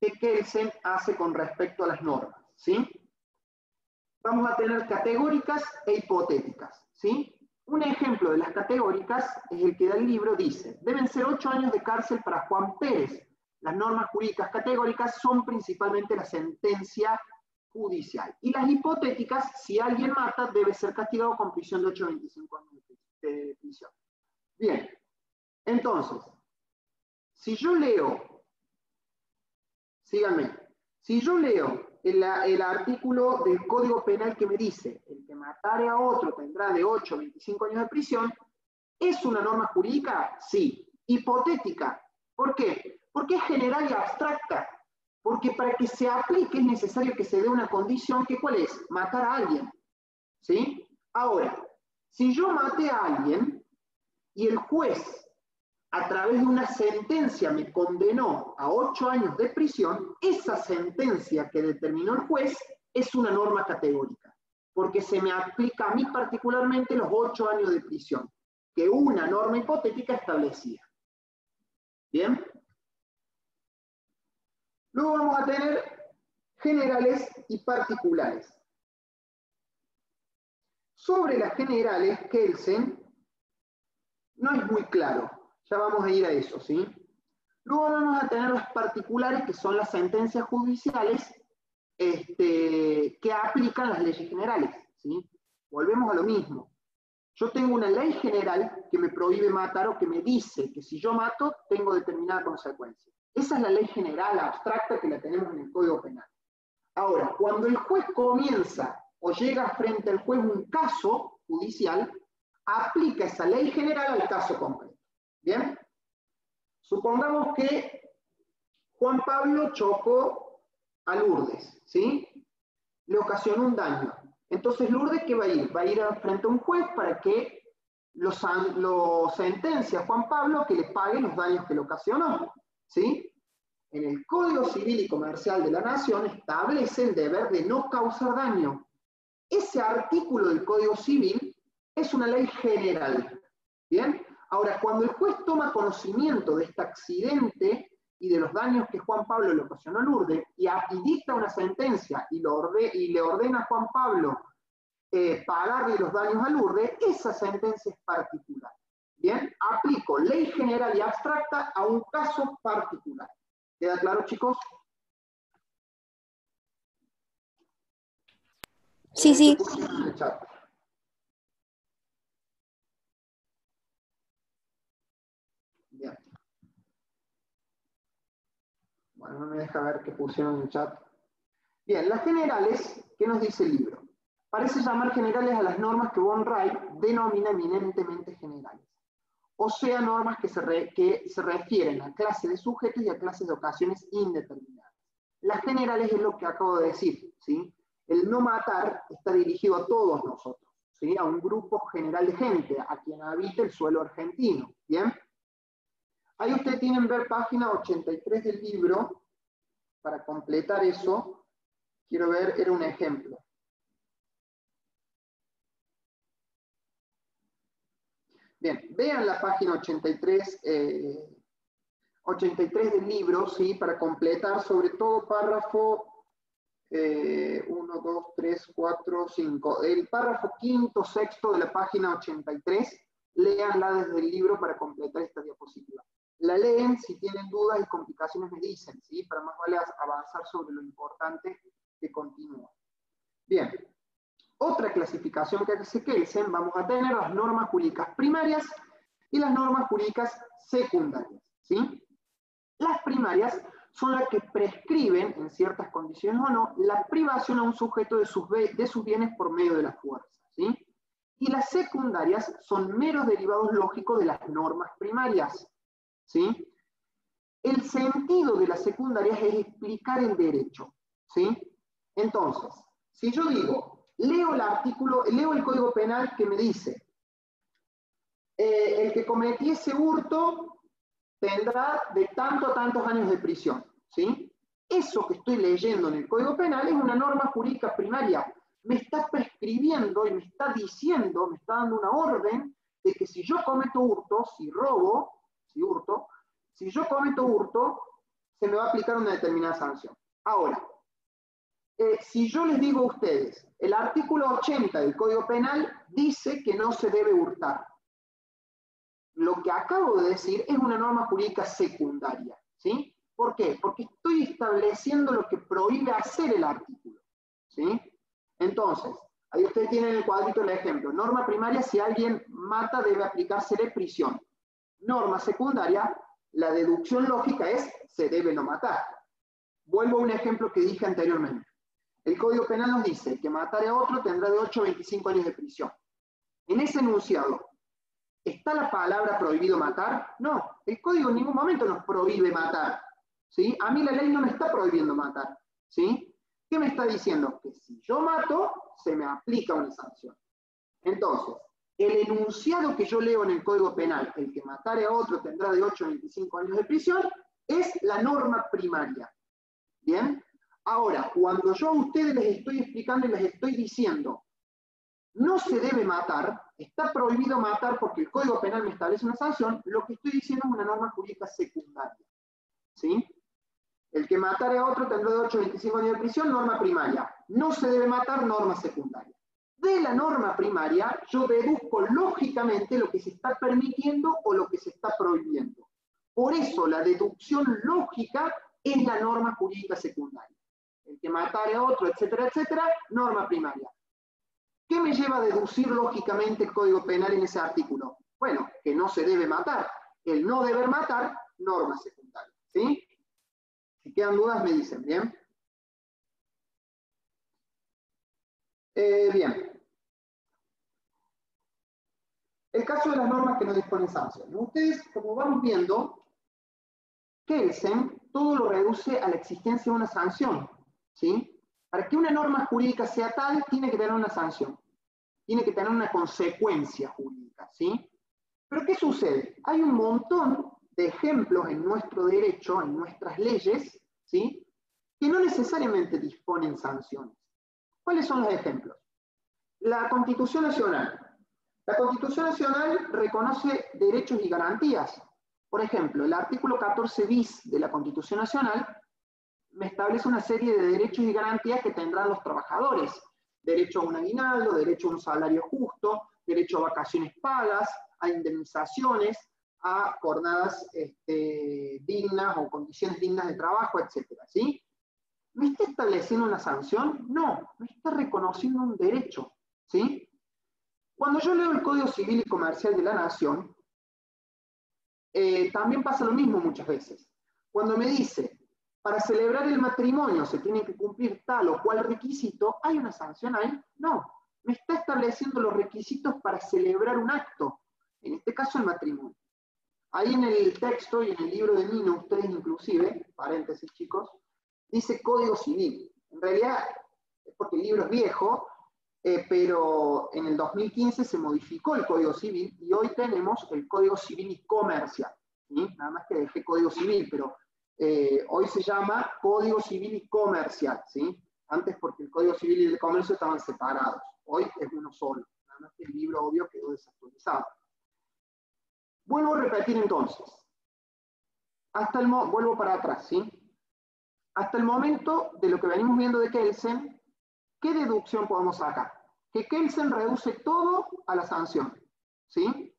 que Kelsen hace con respecto a las normas, ¿sí? Vamos a tener categóricas e hipotéticas, ¿sí? Un ejemplo de las categóricas es el que da el libro, dice, deben ser ocho años de cárcel para Juan Pérez. Las normas jurídicas categóricas son principalmente la sentencia judicial. Y las hipotéticas, si alguien mata, debe ser castigado con prisión de 8 a 25 años de de prisión. Bien, entonces, si yo leo, síganme, si yo leo el, artículo del Código Penal que me dice, el que matare a otro tendrá de 8 a 25 años de prisión, ¿es una norma jurídica? Sí. Hipotética. ¿Por qué? Porque es general y abstracta. Porque para que se aplique es necesario que se dé una condición que ¿cuál es? Matar a alguien. ¿Sí? Ahora, si yo maté a alguien y el juez a través de una sentencia me condenó a ocho años de prisión, esa sentencia que determinó el juez es una norma categórica, porque se me aplica a mí particularmente los ocho años de prisión, que una norma hipotética establecía. ¿Bien? Luego vamos a tener generales y particulares. Sobre las generales, Kelsen no es muy claro. Ya vamos a ir a eso, ¿sí? Luego vamos a tener las particulares, que son las sentencias judiciales este, que aplican las leyes generales, ¿sí? Volvemos a lo mismo. Yo tengo una ley general que me prohíbe matar o que me dice que si yo mato, tengo determinada consecuencia. Esa es la ley general abstracta que la tenemos en el Código Penal. Ahora, cuando el juez comienza o llega frente al juez un caso judicial, aplica esa ley general al caso concreto. ¿Bien? Supongamos que Juan Pablo chocó a Lourdes, ¿sí? Le ocasionó un daño. Entonces, Lourdes, ¿qué va a ir? Va a ir frente a un juez para que lo, lo sentencia a Juan Pablo que le pague los daños que le ocasionó, ¿sí? En el Código Civil y Comercial de la Nación establece el deber de no causar daño. Ese artículo del Código Civil es una ley general. ¿Bien? Ahora, cuando el juez toma conocimiento de este accidente y de los daños que Juan Pablo le ocasionó a Lourdes y, dicta una sentencia y, le ordena a Juan Pablo eh, pagarle los daños a Lourdes, esa sentencia es particular. Bien, aplico ley general y abstracta a un caso particular. ¿Queda claro, chicos? Sí, sí. Bien. No me deja ver qué pusieron en el chat. Bien, las generales, ¿qué nos dice el libro? Parece llamar generales a las normas que Von Wright denomina eminentemente generales. O sea, normas que se, que se refieren a clases de sujetos y a clases de ocasiones indeterminadas. Las generales es lo que acabo de decir, ¿sí? El no matar está dirigido a todos nosotros, ¿sí? A un grupo general de gente, a quien habita el suelo argentino, ¿bien? Ahí ustedes tienen ver página 83 del libro. Para completar eso, quiero ver, era un ejemplo. Bien, vean la página 83, 83 eh, del libro, ¿sí? Para completar, sobre todo párrafo 1, 2, 3, 4, 5. El párrafo quinto, sexto de la página 83, léanla desde el libro para completar esta diapositiva la leen, si tienen dudas y complicaciones me dicen, ¿sí? Para más vale avanzar sobre lo importante que continúa. Bien, otra clasificación que hace Kelsen, vamos a tener las normas jurídicas primarias y las normas jurídicas secundarias, ¿sí? Las primarias son las que prescriben, en ciertas condiciones o no, la privación a un sujeto de sus, de sus bienes por medio de la fuerza, ¿sí? Y las secundarias son meros derivados lógicos de las normas primarias, ¿sí? El sentido de las secundarias es explicar el derecho, ¿sí? Entonces, si yo digo, leo el artículo, leo el Código Penal que me dice, eh, el que cometiese hurto tendrá de tanto a tantos años de prisión, ¿sí? Eso que estoy leyendo en el Código Penal es una norma jurídica primaria. Me está prescribiendo y me está diciendo, me está dando una orden de que si yo cometo hurto, si robo, hurto, si yo cometo hurto, se me va a aplicar una determinada sanción. Ahora, eh, si yo les digo a ustedes, el artículo 80 del Código Penal dice que no se debe hurtar. Lo que acabo de decir es una norma jurídica secundaria, ¿sí? ¿Por qué? Porque estoy estableciendo lo que prohíbe hacer el artículo, ¿sí? Entonces, ahí ustedes tienen el cuadrito el ejemplo. Norma primaria, si alguien mata debe aplicársele prisión norma secundaria, la deducción lógica es se debe no matar. Vuelvo a un ejemplo que dije anteriormente. El Código Penal nos dice que matar a otro tendrá de 8 a 25 años de prisión. En ese enunciado, ¿está la palabra prohibido matar? No, el Código en ningún momento nos prohíbe matar. ¿sí? A mí la ley no me está prohibiendo matar. ¿sí? ¿Qué me está diciendo? Que si yo mato, se me aplica una sanción. Entonces, el enunciado que yo leo en el Código Penal, el que matare a otro tendrá de 8 a 25 años de prisión, es la norma primaria. ¿Bien? Ahora, cuando yo a ustedes les estoy explicando y les estoy diciendo, no se debe matar, está prohibido matar porque el Código Penal me establece una sanción, lo que estoy diciendo es una norma jurídica secundaria. ¿Sí? El que matare a otro tendrá de 8 a 25 años de prisión, norma primaria. No se debe matar, norma secundaria. De la norma primaria, yo deduzco lógicamente lo que se está permitiendo o lo que se está prohibiendo. Por eso la deducción lógica es la norma jurídica secundaria. El que matare a otro, etcétera, etcétera, norma primaria. ¿Qué me lleva a deducir lógicamente el Código Penal en ese artículo? Bueno, que no se debe matar. El no deber matar, norma secundaria. ¿Sí? Si quedan dudas, me dicen, ¿bien? Eh, bien. El caso de las normas que no disponen sanción. Ustedes, como vamos viendo, Kelsen todo lo reduce a la existencia de una sanción. ¿sí? Para que una norma jurídica sea tal, tiene que tener una sanción. Tiene que tener una consecuencia jurídica. ¿sí? Pero ¿qué sucede? Hay un montón de ejemplos en nuestro derecho, en nuestras leyes, ¿sí? que no necesariamente disponen sanciones. ¿Cuáles son los ejemplos? La Constitución Nacional. La Constitución Nacional reconoce derechos y garantías. Por ejemplo, el artículo 14 bis de la Constitución Nacional me establece una serie de derechos y garantías que tendrán los trabajadores. Derecho a un aguinaldo, derecho a un salario justo, derecho a vacaciones pagas, a indemnizaciones, a jornadas este, dignas o condiciones dignas de trabajo, etc. ¿sí? ¿Me está estableciendo una sanción? No, me está reconociendo un derecho. ¿sí? Cuando yo leo el Código Civil y Comercial de la Nación, eh, también pasa lo mismo muchas veces. Cuando me dice, para celebrar el matrimonio se tiene que cumplir tal o cual requisito, ¿hay una sanción ahí? No, me está estableciendo los requisitos para celebrar un acto, en este caso el matrimonio. Ahí en el texto y en el libro de Nino, ustedes inclusive, paréntesis chicos, dice Código Civil. En realidad es porque el libro es viejo, eh, pero en el 2015 se modificó el Código Civil y hoy tenemos el Código Civil y Comercial. Nada más que dejé Código Civil, pero eh, hoy se llama Código Civil y Comercial. ¿sí? Antes porque el Código Civil y el Comercio estaban separados. Hoy es uno solo. Nada más que el libro obvio quedó desactualizado. Vuelvo a repetir entonces. Hasta el vuelvo para atrás, ¿sí? Hasta el momento de lo que venimos viendo de Kelsen, ¿qué deducción podemos sacar? Que Kelsen reduce todo a la sanción, ¿sí?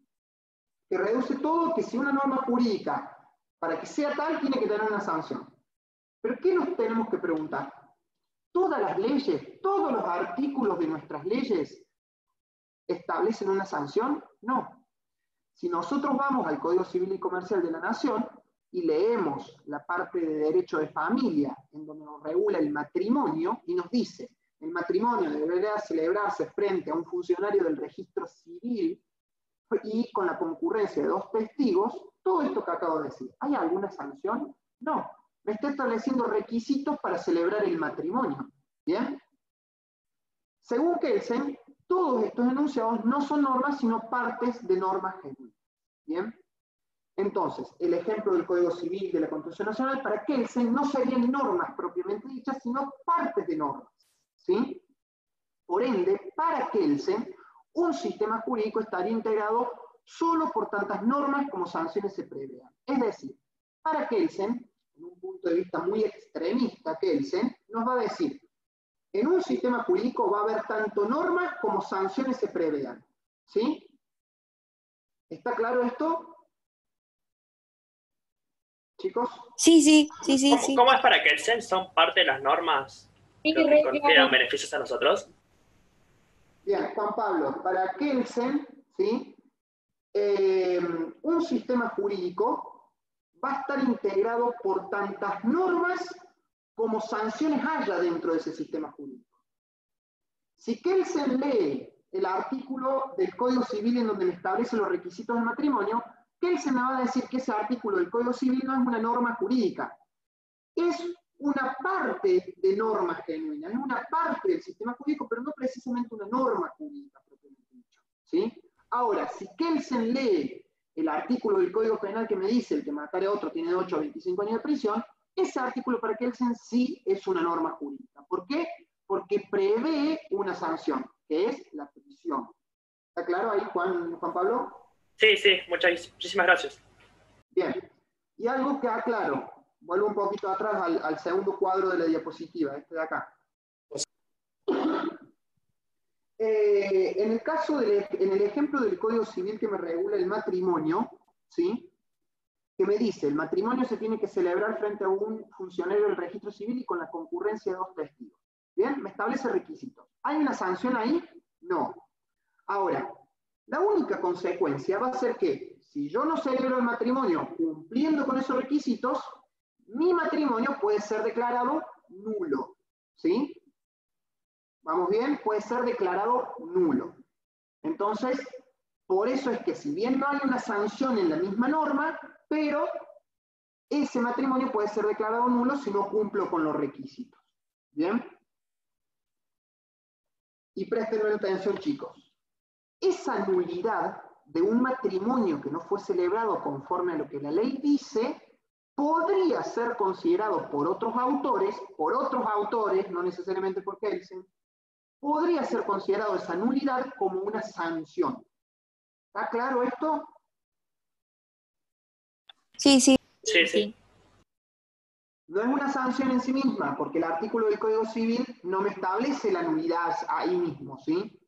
Que reduce todo, que si una norma jurídica, para que sea tal, tiene que tener una sanción. Pero ¿qué nos tenemos que preguntar? ¿Todas las leyes, todos los artículos de nuestras leyes establecen una sanción? No. Si nosotros vamos al Código Civil y Comercial de la Nación y leemos la parte de derecho de familia, en donde nos regula el matrimonio, y nos dice, el matrimonio deberá celebrarse frente a un funcionario del registro civil y con la concurrencia de dos testigos, todo esto que acabo de decir, ¿hay alguna sanción? No, me está estableciendo requisitos para celebrar el matrimonio. ¿Bien? Según Kelsen, todos estos enunciados no son normas, sino partes de normas genuinas. ¿Bien? Entonces, el ejemplo del Código Civil de la Constitución Nacional, para Kelsen no serían normas propiamente dichas, sino partes de normas. ¿sí? Por ende, para Kelsen, un sistema jurídico estaría integrado solo por tantas normas como sanciones se prevean. Es decir, para Kelsen, en un punto de vista muy extremista, Kelsen nos va a decir, en un sistema jurídico va a haber tanto normas como sanciones se prevean. ¿Sí? ¿Está claro esto? Chicos. Sí, sí, sí, sí. ¿Cómo, sí. cómo es para que el CEN son parte de las normas Sí, que beneficios a nosotros? Bien, Juan Pablo, para Kelsen, ¿sí? Eh, un sistema jurídico va a estar integrado por tantas normas como sanciones haya dentro de ese sistema jurídico. Si Kelsen lee el artículo del Código Civil en donde me establece los requisitos del matrimonio, Kelsen me va a decir que ese artículo del Código Civil no es una norma jurídica, es una parte de norma genuina, es una parte del sistema jurídico, pero no precisamente una norma jurídica propiamente dicho. ¿sí? Ahora, si Kelsen lee el artículo del Código Penal que me dice el que matare a otro tiene de 8 a 25 años de prisión, ese artículo para Kelsen sí es una norma jurídica. ¿Por qué? Porque prevé una sanción, que es la prisión. ¿Está claro ahí, Juan, Juan Pablo? Sí, sí, muchas, muchísimas gracias. Bien. Y algo que aclaro, vuelvo un poquito atrás al, al segundo cuadro de la diapositiva, este de acá. [coughs] Eh, en el caso del, en el ejemplo del Código Civil que me regula el matrimonio, ¿sí? Que me dice, el matrimonio se tiene que celebrar frente a un funcionario del registro civil y con la concurrencia de dos testigos. Bien, me establece requisitos. ¿Hay una sanción ahí? No. Ahora, la única consecuencia va a ser que si yo no celebro el matrimonio cumpliendo con esos requisitos, mi matrimonio puede ser declarado nulo. ¿Sí? ¿Vamos bien? Puede ser declarado nulo. Entonces, por eso es que si bien no hay una sanción en la misma norma, pero ese matrimonio puede ser declarado nulo si no cumplo con los requisitos. ¿Bien? Y prestenme atención, chicos. Esa nulidad de un matrimonio que no fue celebrado conforme a lo que la ley dice, podría ser considerado por otros autores, por otros autores, no necesariamente por Kelsen, podría ser considerado esa nulidad como una sanción. ¿Está claro esto? Sí, sí. Sí, sí. No es una sanción en sí misma, porque el artículo del Código Civil no me establece la nulidad ahí mismo, ¿sí?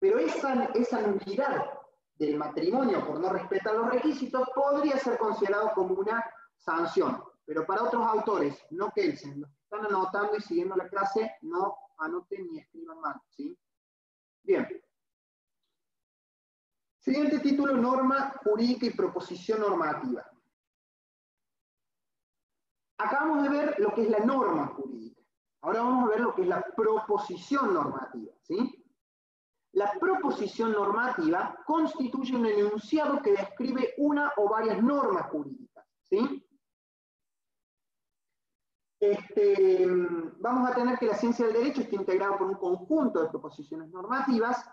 Pero esa, esa nulidad del matrimonio por no respetar los requisitos podría ser considerado como una sanción. Pero para otros autores, no Kelsen, los que están anotando y siguiendo la clase, no anoten ni escriban mal, ¿sí? Bien. Siguiente título, norma jurídica y proposición normativa. Acabamos de ver lo que es la norma jurídica. Ahora vamos a ver lo que es la proposición normativa, ¿sí? La proposición normativa constituye un enunciado que describe una o varias normas jurídicas, ¿sí? Este, vamos a tener que la ciencia del derecho está integrada por un conjunto de proposiciones normativas,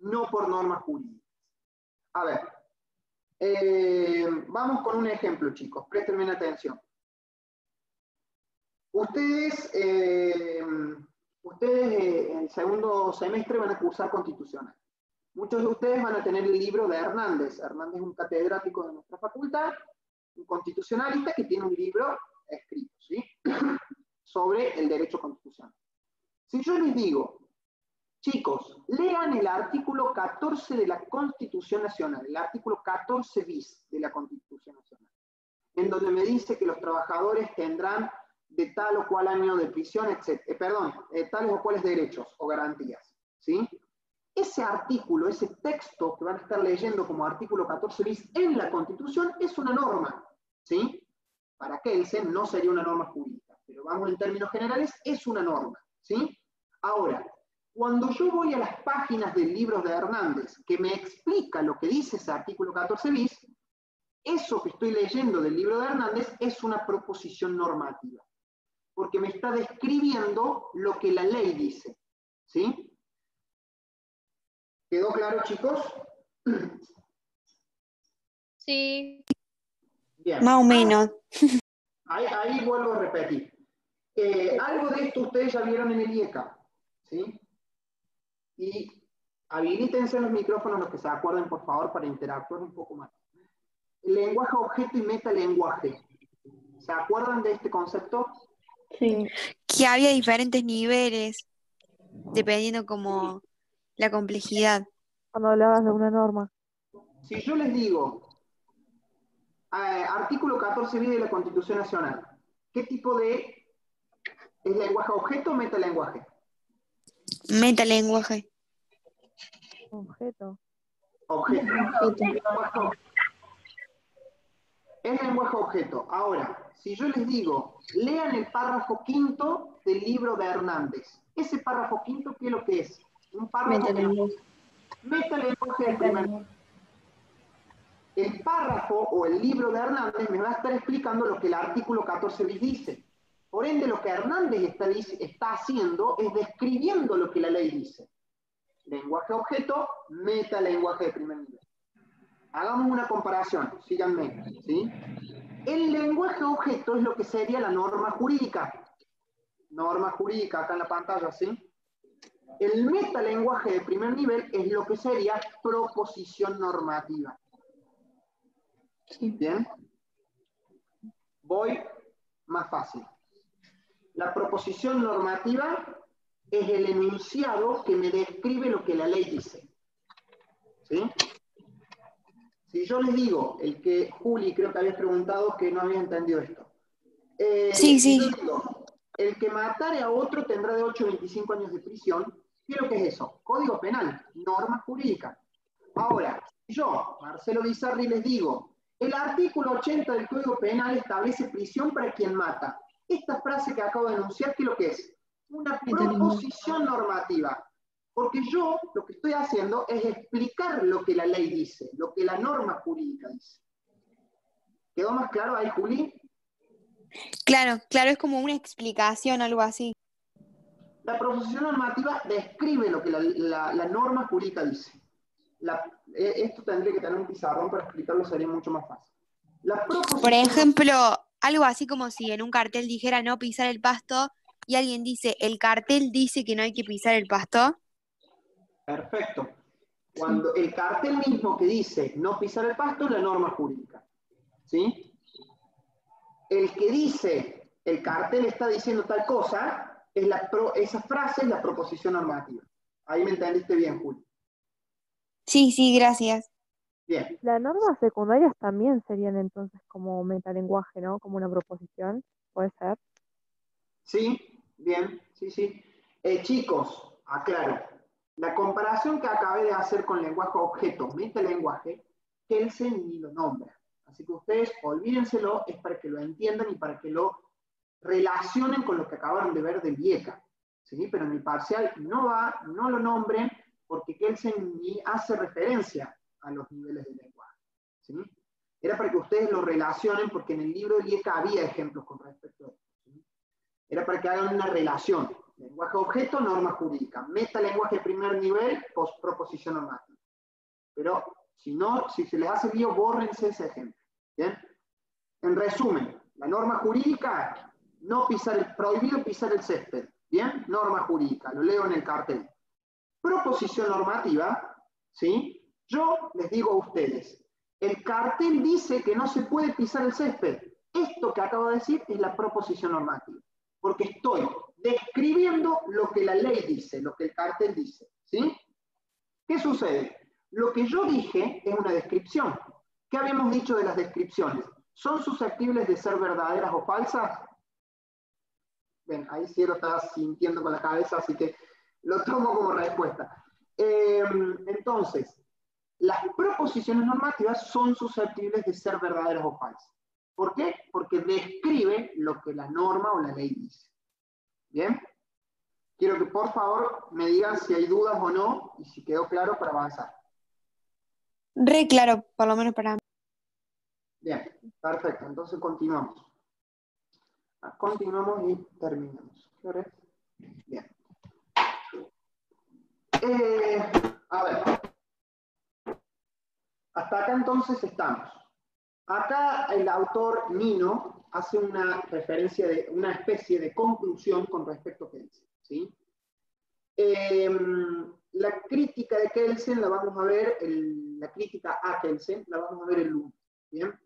no por normas jurídicas. A ver, eh, vamos con un ejemplo, chicos, préstenme atención. Ustedes, eh, ustedes eh, en segundo semestre van a cursar constitucional. Muchos de ustedes van a tener el libro de Hernández. Hernández es un catedrático de nuestra facultad, un constitucionalista que tiene un libro escrito, ¿sí? [clears throat] Sobre el derecho constitucional. Si yo les digo, chicos, lean el artículo 14 de la Constitución Nacional, el artículo 14 bis de la Constitución Nacional, en donde me dice que los trabajadores tendrán de tal o cual año de prisión, etc. Eh, perdón, eh, tales o cuales derechos o garantías, ¿sí? Ese artículo, ese texto que van a estar leyendo como artículo 14 bis en la Constitución es una norma, ¿sí? para Kelsen no sería una norma jurídica, pero vamos en términos generales, es una norma, ¿sí? Ahora, cuando yo voy a las páginas del libro de Hernández que me explica lo que dice ese artículo 14 bis, eso que estoy leyendo del libro de Hernández es una proposición normativa, porque me está describiendo lo que la ley dice, ¿sí? ¿Quedó claro, chicos? [clears throat] Sí. Bien. Más o menos. Ahí, ahí vuelvo a repetir. Eh, algo de esto ustedes ya vieron en el IECA, ¿sí? Y habilítense los micrófonos los que se acuerden, por favor, para interactuar un poco más. Lenguaje objeto y metalenguaje. ¿Se acuerdan de este concepto? Sí. Que había diferentes niveles, dependiendo como la complejidad. Cuando hablabas de una norma. Si yo les digo, eh, artículo 14 b de la Constitución Nacional, ¿qué tipo de es lenguaje objeto o metalenguaje? Metalenguaje. Objeto. Objeto. Es lenguaje objeto. Ahora, si yo les digo, lean el párrafo quinto del libro de Hernández. Ese párrafo quinto, ¿qué es lo que es? Un párrafo Metalenguaje. del primer el párrafo o el libro de Hernández me va a estar explicando lo que el artículo 14 bis dice. Por ende, lo que Hernández está, está haciendo es describiendo lo que la ley dice. Lenguaje objeto, metalenguaje de primer nivel. Hagamos una comparación, síganme, ¿sí? El lenguaje objeto es lo que sería la norma jurídica. Norma jurídica acá en la pantalla, ¿sí? El metalenguaje de primer nivel es lo que sería proposición normativa. ¿Bien? Voy más fácil. La proposición normativa es el enunciado que me describe lo que la ley dice. ¿Sí? Si yo les digo, el que Juli creo que habías preguntado que no había entendido esto. Eh, Sí, sí. digo, el que matare a otro tendrá de 8 a 25 años de prisión. ¿Qué es lo que es eso? Código penal, norma jurídica. Ahora, si yo, Marcelo Bizarri, les digo, el artículo 80 del Código Penal establece prisión para quien mata. Esta frase que acabo de enunciar, ¿qué es lo que es? Una proposición normativa. Porque yo lo que estoy haciendo es explicar lo que la ley dice, lo que la norma jurídica dice. ¿Quedó más claro ahí, Juli? Claro, claro, es como una explicación, algo así. La proposición normativa describe lo que la, la- la norma jurídica dice. La- eh, esto tendría que tener un pizarrón para explicarlo, sería mucho más fácil. La Por ejemplo, algo así como si en un cartel dijera no pisar el pasto y alguien dice, el cartel dice que no hay que pisar el pasto. Perfecto. Cuando el cartel mismo que dice no pisar el pasto es la norma jurídica. ¿Sí? El que dice el cartel está diciendo tal cosa, es la pro- esa frase es la proposición normativa. Ahí me entendiste bien, Julio. Sí, sí, gracias. Bien. Las normas secundarias también serían entonces como metalenguaje, ¿no? Como una proposición, puede ser. ¿Sí? Bien, sí, sí. Eh, chicos, aclaro. La comparación que acabé de hacer con lenguaje objeto, metalenguaje, Kelsen ni lo nombra. Así que ustedes olvídenselo, es para que lo entiendan y para que lo relacionen con lo que acabaron de ver de Vieca. ¿sí? Pero en mi parcial no va, no lo nombren, porque Kelsen ni hace referencia a los niveles de lenguaje. ¿sí? Era para que ustedes lo relacionen, porque en el libro de Vieca había ejemplos con respecto a esto. Era para que hagan una relación. Lenguaje objeto, norma jurídica. Metalenguaje primer nivel, pos- proposición normativa. Pero si no, si se les hace lío, bórrense ese ejemplo. ¿Bien? En resumen, la norma jurídica, no pisar el, prohibido pisar el césped. ¿Bien? Norma jurídica, lo leo en el cartel. Proposición normativa, ¿sí? Yo les digo a ustedes, el cartel dice que no se puede pisar el césped. Esto que acabo de decir es la proposición normativa porque estoy describiendo lo que la ley dice, lo que el cartel dice. ¿sí? ¿Qué sucede? Lo que yo dije es una descripción. ¿Qué habíamos dicho de las descripciones? ¿Son susceptibles de ser verdaderas o falsas? Ven, ahí sí lo está sintiendo con la cabeza, así que lo tomo como respuesta. Eh, entonces, las proposiciones normativas son susceptibles de ser verdaderas o falsas. ¿Por qué? Porque describe lo que la norma o la ley dice. ¿Bien? Quiero que por favor me digan si hay dudas o no y si quedó claro para avanzar. Re claro, por lo menos para mí. Bien, perfecto. Entonces continuamos. Ah, Continuamos y terminamos. Bien. Eh, a ver. Hasta acá entonces estamos. Acá el autor Nino hace una referencia de una especie de conclusión con respecto a Kelsen. ¿sí? Em, la crítica de Kelsen la vamos a ver, el- la crítica a Kelsen la vamos a ver el lunes. ¿bien?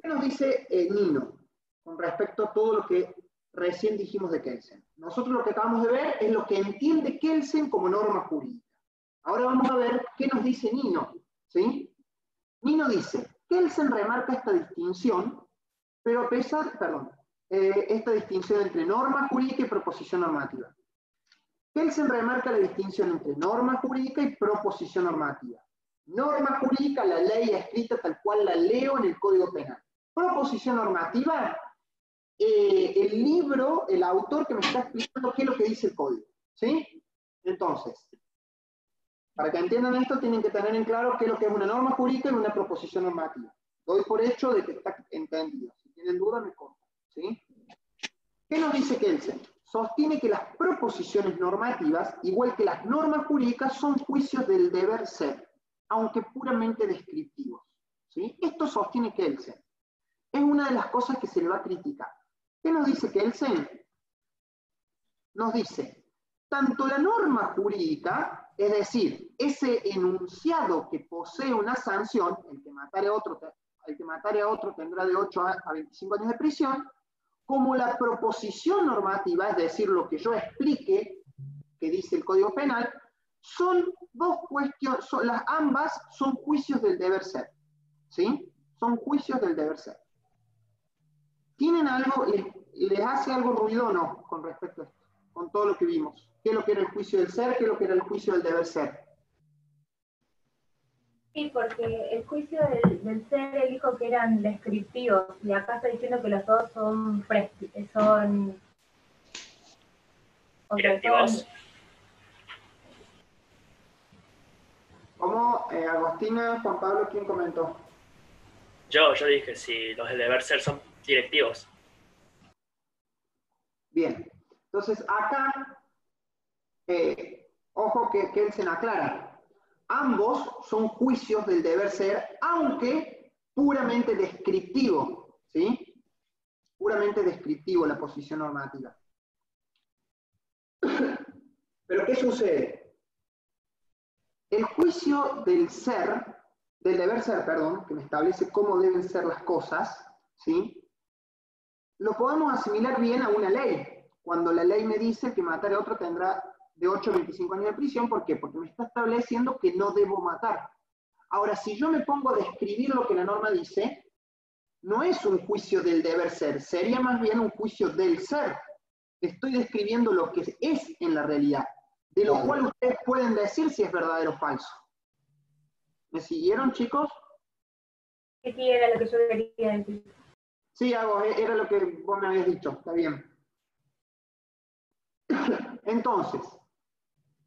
¿Qué nos dice eh, Nino con respecto a todo lo que recién dijimos de Kelsen? Nosotros lo que acabamos de ver es lo que entiende Kelsen como norma jurídica. Ahora vamos a ver qué nos dice Nino. ¿sí? Nino dice, Kelsen remarca esta distinción, pero a pesar, perdón, eh, esta distinción entre norma jurídica y proposición normativa. Kelsen remarca la distinción entre norma jurídica y proposición normativa. Norma jurídica, la ley escrita tal cual la leo en el Código Penal. Proposición normativa, eh, el libro, el autor que me está explicando qué es lo que dice el código. ¿Sí? Entonces, para que entiendan esto, tienen que tener en claro qué es lo que es una norma jurídica y una proposición normativa. Doy por hecho de que está entendido. Tienen dudas, me cortan. ¿Sí? ¿Qué nos dice Kelsen? sostiene que las proposiciones normativas, igual que las normas jurídicas, son juicios del deber ser, aunque puramente descriptivos. ¿sí? Esto sostiene Kelsen. Es una de las cosas que se le va a criticar. ¿Qué nos dice Kelsen? Nos dice, tanto la norma jurídica, es decir, ese enunciado que posee una sanción, el que matare a otro, el que matare a otro tendrá de 8 a 25 años de prisión, como la proposición normativa, es decir, lo que yo explique, que dice el Código Penal, son dos cuestiones, las ambas son juicios del deber ser. ¿Sí? Son juicios del deber ser. ¿Tienen algo, les, les hace algo ruido o no con respecto a esto? Con todo lo que vimos. ¿Qué es lo que era el juicio del ser? ¿Qué es lo que era el juicio del deber ser? Sí, porque el juicio del, del ser él dijo que eran descriptivos y acá está diciendo que los dos son frescos, son... o sea, Directivos. son- ¿Cómo, eh, Agostina, Juan Pablo, quién comentó? Yo, yo dije, si los de deber ser son directivos. Bien. Entonces, acá, eh, ojo que Kelsen aclara. Ambos son juicios del deber ser, aunque puramente descriptivo, ¿sí? Puramente descriptivo la posición normativa. [coughs] Pero ¿qué sucede? El juicio del ser, del deber ser, perdón, que me establece cómo deben ser las cosas, ¿sí? Lo podemos asimilar bien a una ley. Cuando la ley me dice que matar a otro tendrá de 8 a 25 años de prisión, ¿por qué? Porque me está estableciendo que no debo matar. Ahora, si yo me pongo a describir lo que la norma dice, no es un juicio del deber ser, sería más bien un juicio del ser. Estoy describiendo lo que es en la realidad, de lo cual ustedes pueden decir si es verdadero o falso. ¿Me siguieron, chicos? que sí era lo que yo quería decir. Sí, hago, e- era lo que vos me habías dicho, está bien. [coughs] Entonces,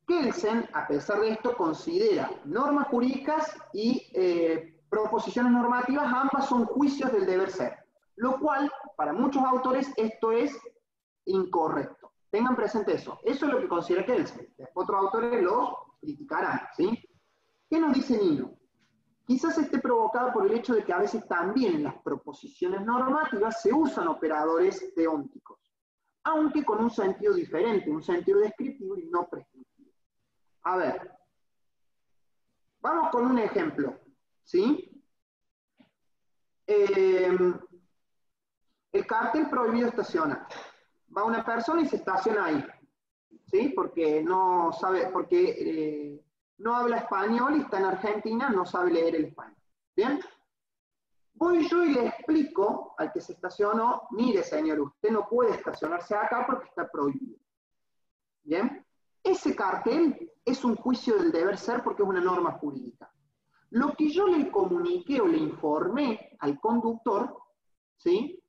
Kelsen, a pesar de esto, considera normas jurídicas y eh, proposiciones normativas, ambas son juicios del deber ser, lo cual, para muchos autores, esto es incorrecto. Tengan presente eso. Eso es lo que considera Kelsen. Otros autores lo criticarán. ¿Qué nos dice Nino? Quizás esté provocado por el hecho de que a veces también en las proposiciones normativas se usan operadores deónticos, aunque con un sentido diferente, un sentido descriptivo y no prescriptivo. A ver, vamos con un ejemplo, ¿sí? Eh, el cartel prohibido estacionar. Va una persona y se estaciona ahí, ¿sí? Porque no sabe, porque eh, no habla español y está en Argentina, no sabe leer el español. ¿Bien? Voy yo y le explico al que se estacionó, mire señor, usted no puede estacionarse acá porque está prohibido. ¿Bien? Ese cartel es un juicio del deber ser porque es una norma jurídica. Lo que yo le comuniqué o le informé al conductor, ¿sí?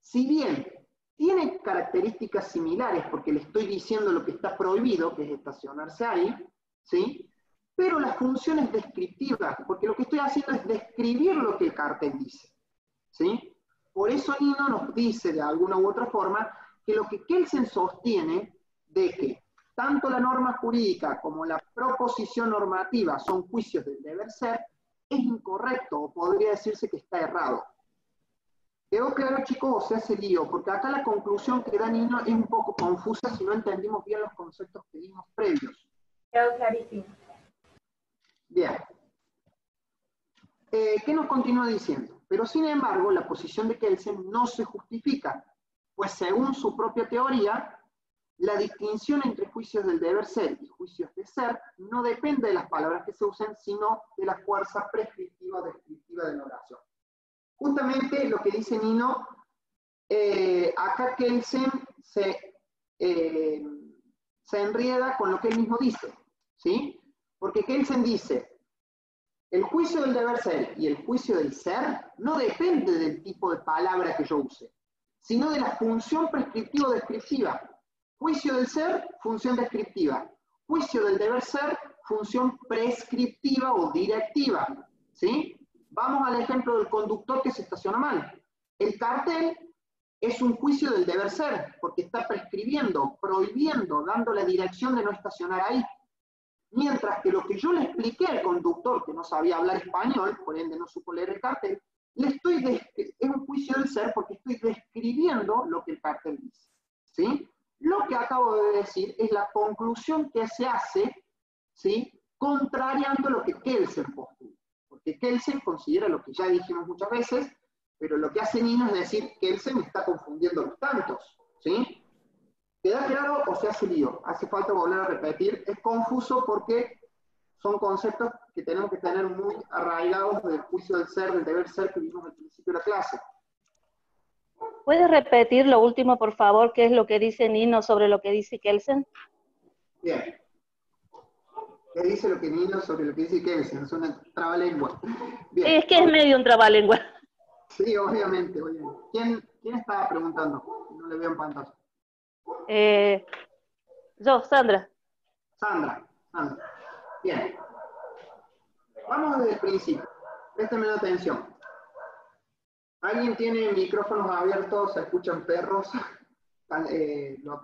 Si bien tiene características similares porque le estoy diciendo lo que está prohibido, que es estacionarse ahí, ¿sí? Pero la función es descriptiva, porque lo que estoy haciendo es describir lo que el cartel dice, ¿sí? Por eso Nino nos dice de alguna u otra forma que lo que Kelsen sostiene de que tanto la norma jurídica como la proposición normativa son juicios del deber ser, es incorrecto, o podría decirse que está errado. ¿Quedó claro, chicos, o se hace lío? Porque acá la conclusión que da Nino es un poco confusa si no entendimos bien los conceptos que dimos previos. Quedó clarísimo. Bien. Eh, ¿Qué nos continúa diciendo? Pero sin embargo, la posición de Kelsen no se justifica, pues según su propia teoría, la distinción entre juicios del deber ser y juicios de ser no depende de las palabras que se usen, sino de la fuerza prescriptiva o descriptiva de la oración. Justamente lo que dice Nino, eh, acá Kelsen se, eh, se enrieda con lo que él mismo dice, ¿sí? Porque Kelsen dice, el juicio del deber ser y el juicio del ser no depende del tipo de palabra que yo use, sino de la función prescriptiva o descriptiva. Juicio del ser, función descriptiva. Juicio del deber ser, función prescriptiva o directiva. ¿Sí? Vamos al ejemplo del conductor que se estaciona mal. El cartel es un juicio del deber ser, porque está prescribiendo, prohibiendo, dando la dirección de no estacionar ahí. Mientras que lo que yo le expliqué al conductor, que no sabía hablar español, por ende no supo leer el cartel, le estoy es un juicio del ser porque estoy describiendo lo que el cartel dice. ¿sí? Lo que acabo de decir es la conclusión que se hace, ¿sí? contrariando lo que Kelsen postula. Porque Kelsen considera lo que ya dijimos muchas veces, pero lo que hace Nino es decir Kelsen está confundiendo los tantos. ¿sí? ¿Queda claro o se hace lío? Hace falta volver a repetir. Es confuso porque son conceptos que tenemos que tener muy arraigados del juicio del ser, del deber ser que vimos al principio de la clase. ¿Puedes repetir lo último, por favor, qué es lo que dice Nino sobre lo que dice Kelsen? Bien. ¿Qué dice lo que Nino sobre lo que dice Kelsen? Es una trabalengua. Bien. Es que es medio un trabalengua. Sí, obviamente, ¿Quién, ¿Quién estaba preguntando? No le veo en pantalla. Eh, yo, Sandra. Sandra, Sandra. Bien. Vamos desde el principio. Préstame atención. ¿Alguien tiene micrófonos abiertos? ¿Se escuchan perros? [laughs] Eh, no.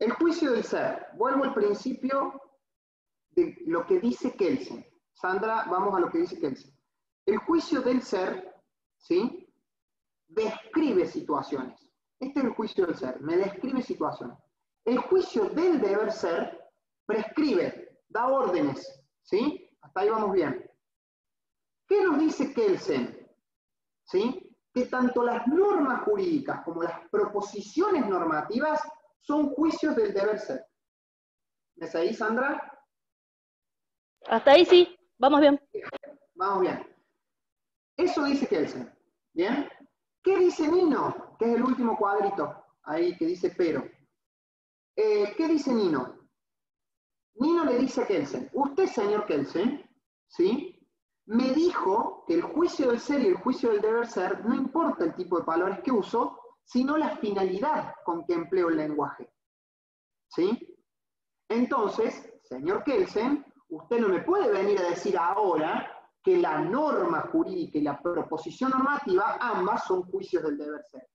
El juicio del ser. Vuelvo al principio de lo que dice Kelsen. Sandra, vamos a lo que dice Kelsen. El juicio del ser, ¿sí? Describe situaciones. Este es el juicio del ser, me describe situaciones. El juicio del deber ser prescribe, da órdenes, ¿sí? Hasta ahí vamos bien. ¿Qué nos dice Kelsen? ¿sí? que tanto las normas jurídicas como las proposiciones normativas son juicios del deber ser. ¿Me seguís, Sandra? Hasta ahí sí, vamos bien. Vamos bien. Eso dice Kelsen. ¿Bien? ¿Qué dice Nino? Que es el último cuadrito, ahí que dice pero. Eh, ¿Qué dice Nino? Nino le dice a Kelsen, usted, señor Kelsen, ¿sí? Me dijo que el juicio del ser y el juicio del deber ser no importa el tipo de palabras que uso, sino la finalidad con que empleo el lenguaje. ¿Sí? Entonces, señor Kelsen, usted no me puede venir a decir ahora que la norma jurídica y la proposición normativa, ambas son juicios del deber ser.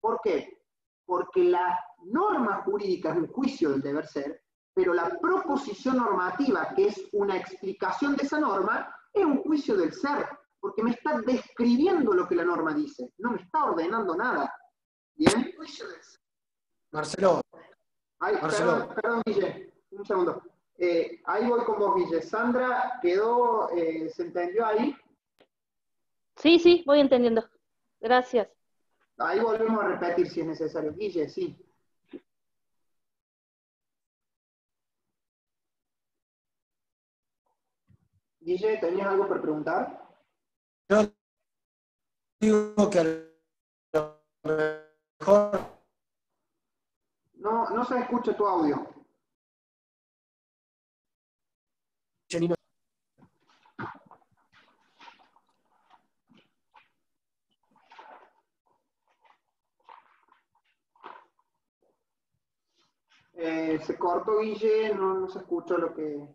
¿Por qué? Porque la norma jurídica es un juicio del deber ser, pero la proposición normativa, que es una explicación de esa norma, es un juicio del ser, porque me está describiendo lo que la norma dice, no me está ordenando nada. ¿Bien? Marcelo. Marcelo. Perdón, Guille, un segundo. Eh, ahí voy con vos, Guille. Sandra, ¿quedó, eh, se entendió ahí? Sí, sí, voy entendiendo. Gracias. Ahí volvemos a repetir si es necesario. Guille, sí. Guille, ¿tenías algo por preguntar? Yo digo que a lo mejor... No, no se escucha tu audio. Eh, se cortó Guille, no, no se escuchó lo que...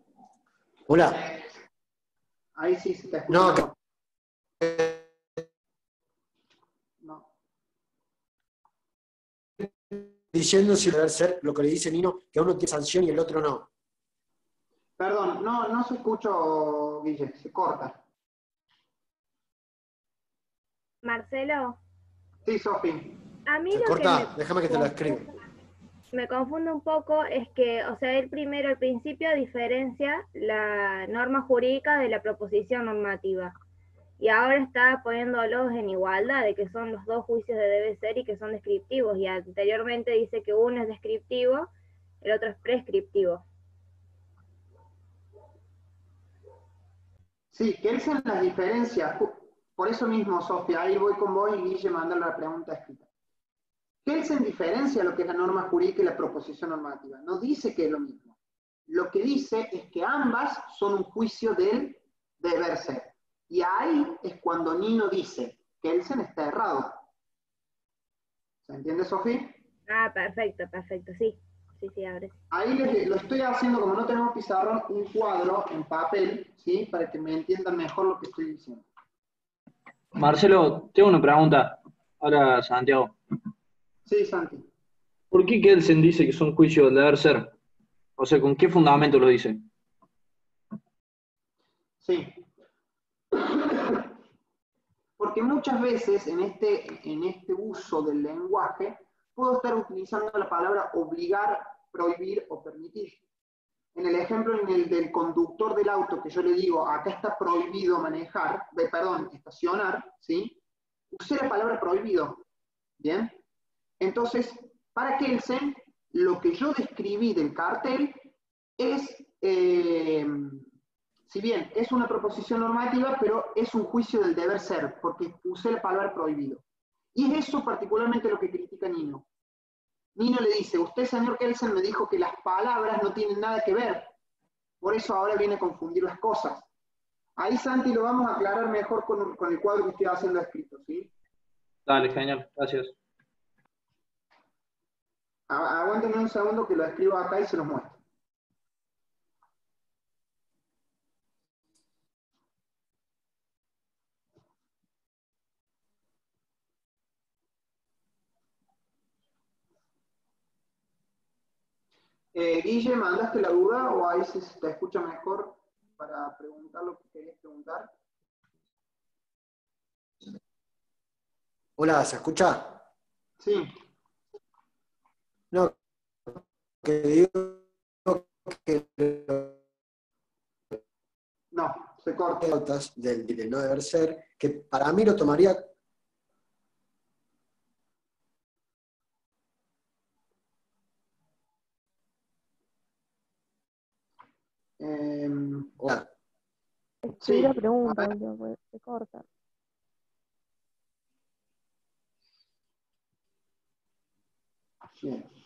Hola. Ahí sí se te escucha. No. Diciendo si debe ser lo que le dice Nino, que uno tiene sanción y el otro no. Perdón, no, no se escuchó, Guille, se corta. Marcelo. Sí, Sofi. A mí se lo corta, que déjame que te lo escriba me confunde un poco es que, o sea, él primero al principio diferencia la norma jurídica de la proposición normativa. Y ahora está poniéndolos en igualdad, de que son los dos juicios de debe ser y que son descriptivos. Y anteriormente dice que uno es descriptivo, el otro es prescriptivo. Sí, que son las diferencias. Por eso mismo, Sofía, ahí voy con vos y Guille manda la pregunta escrita. Kelsen diferencia lo que es la norma jurídica y la proposición normativa. No dice que es lo mismo. Lo que dice es que ambas son un juicio del deber ser. Y ahí es cuando Nino dice, que Kelsen está errado. ¿Se entiende, Sofía? Ah, perfecto, perfecto, sí. Sí, sí, abre. Ahí lo estoy haciendo, como no tenemos pizarrón, un cuadro en papel, ¿sí? Para que me entiendan mejor lo que estoy diciendo. Marcelo, tengo una pregunta Ahora, Santiago. Sí, Santi. ¿Por qué Kelsen dice que son juicios del deber ser? O sea, ¿con qué fundamento lo dice? Sí. Porque muchas veces en este, en este uso del lenguaje puedo estar utilizando la palabra obligar, prohibir o permitir. En el ejemplo en el del conductor del auto, que yo le digo, acá está prohibido manejar, perdón, estacionar, ¿sí? Usé la palabra prohibido, ¿bien? Entonces, para Kelsen, lo que yo describí del cartel es, eh, si bien es una proposición normativa, pero es un juicio del deber ser, porque usé la palabra prohibido. Y es eso particularmente lo que critica Nino. Nino le dice, usted, señor Kelsen, me dijo que las palabras no tienen nada que ver. Por eso ahora viene a confundir las cosas. Ahí, Santi, lo vamos a aclarar mejor con, el cuadro que estoy haciendo escrito, ¿sí? Dale, genial, gracias. Aguántenme un segundo que lo escribo acá y se los muestro. Eh, Guille, ¿mandaste la duda o ahí se te escucha mejor para preguntar lo que querías preguntar? Hola, ¿se escucha? Sí. No, que digo que No, se corta. notas del, del no deber ser, que para mí lo tomaría Em, Hola. La Sí, pregunta, porque se corta. Bien.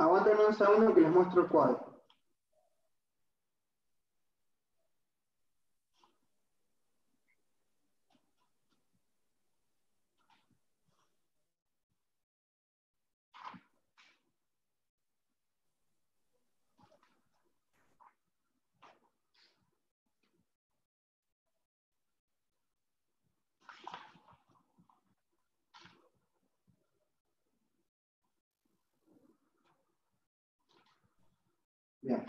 Aguántenme un segundo que les muestro el cuadro. Bien.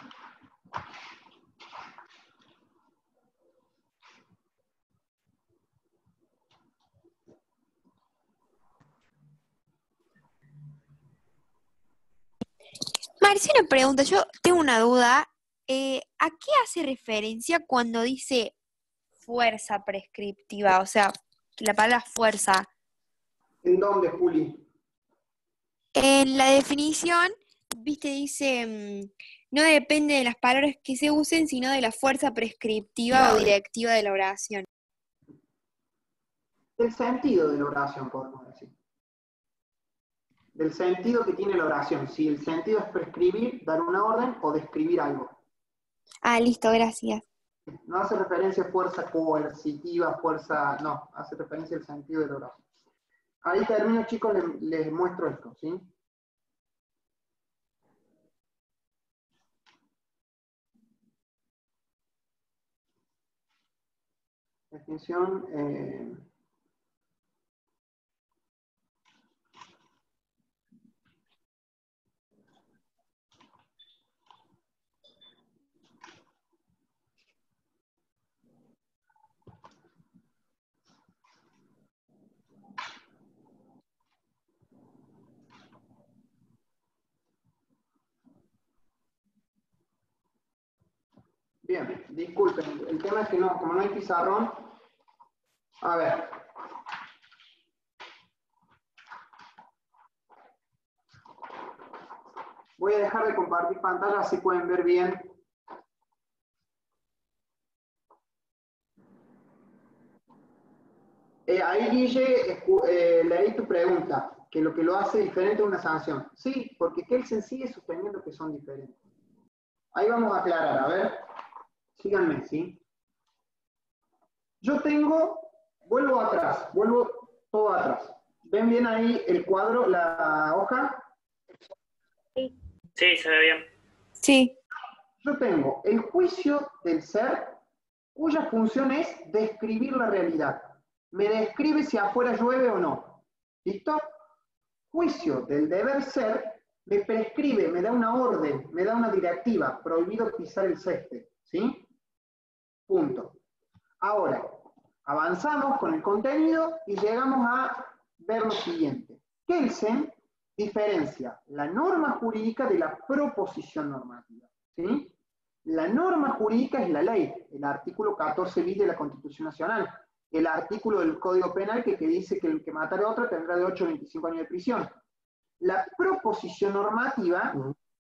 Marcelo pregunta, yo tengo una duda, eh, ¿a qué hace referencia cuando dice fuerza prescriptiva? O sea, la palabra fuerza. ¿En dónde, Juli? En la definición, viste, dice, mm, no depende de las palabras que se usen, sino de la fuerza prescriptiva o directiva de la oración. Del sentido de la oración, podemos decir. Del sentido que tiene la oración. Si el sentido es prescribir, dar una orden o describir algo. Ah, listo, gracias. No hace referencia a fuerza coercitiva, fuerza. No, hace referencia al sentido de la oración. Ahí termino, chicos, les, les muestro esto, ¿sí? Definición. eh, Bien, disculpen, el tema es que no, como no hay pizarrón, a ver. Voy a dejar de compartir pantalla así pueden ver bien. Eh, ahí, Guille, eh, leí tu pregunta, que lo que lo hace diferente a una sanción. Sí, porque Kelsen sigue sosteniendo que son diferentes. Ahí vamos a aclarar, a ver. Síganme, ¿sí? Yo tengo, vuelvo atrás, vuelvo todo atrás. ¿Ven bien ahí el cuadro, la hoja? Sí, se ve bien. Sí. Yo tengo el juicio del ser, cuya función es describir la realidad. Me describe si afuera llueve o no. ¿Listo? Juicio del deber ser me prescribe, me da una orden, me da una directiva, prohibido pisar el césped. ¿Sí? Punto. Ahora, avanzamos con el contenido y llegamos a ver lo siguiente. Kelsen diferencia la norma jurídica de la proposición normativa. ¿sí? La norma jurídica es la ley, el artículo 14 bis de la Constitución Nacional, el artículo del Código Penal que, que dice que el que matare a otro tendrá de 8 a 25 años de prisión. La proposición normativa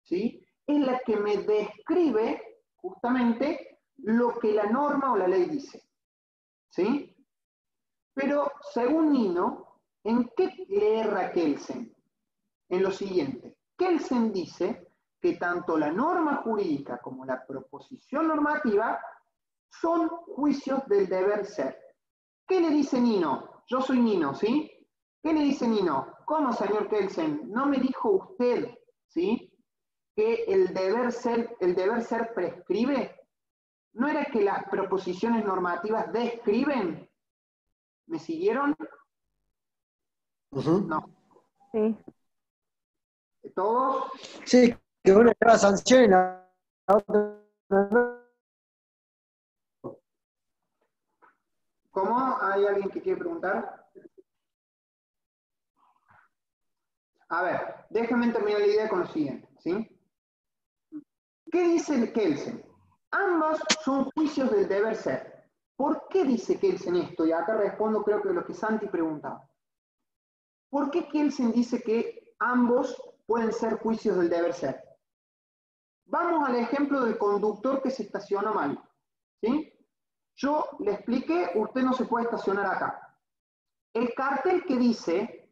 ¿sí? es la que me describe justamente lo que la norma o la ley dice. ¿Sí? Pero según Nino, ¿en qué le erra Kelsen? En lo siguiente. Kelsen dice que tanto la norma jurídica como la proposición normativa son juicios del deber ser. ¿Qué le dice Nino? Yo soy Nino, ¿sí? ¿Qué le dice Nino? ¿Cómo, señor Kelsen? ¿No me dijo usted, ¿sí? Que el deber ser, el deber ser prescribe. ¿No era que las proposiciones normativas describen? ¿Me siguieron? No. Sí. ¿Todos? Sí, que una lleva sanción y la otra no. ¿Cómo? ¿Hay alguien que quiere preguntar? A ver, déjenme terminar la idea con lo siguiente, ¿sí? ¿Qué dice el Kelsen? Ambos son juicios del deber ser. ¿Por qué dice Kelsen esto? Y acá respondo creo que lo que Santi preguntaba. ¿Por qué Kelsen dice que ambos pueden ser juicios del deber ser? Vamos al ejemplo del conductor que se estaciona mal. ¿sí? Yo le expliqué, usted no se puede estacionar acá. El cartel que dice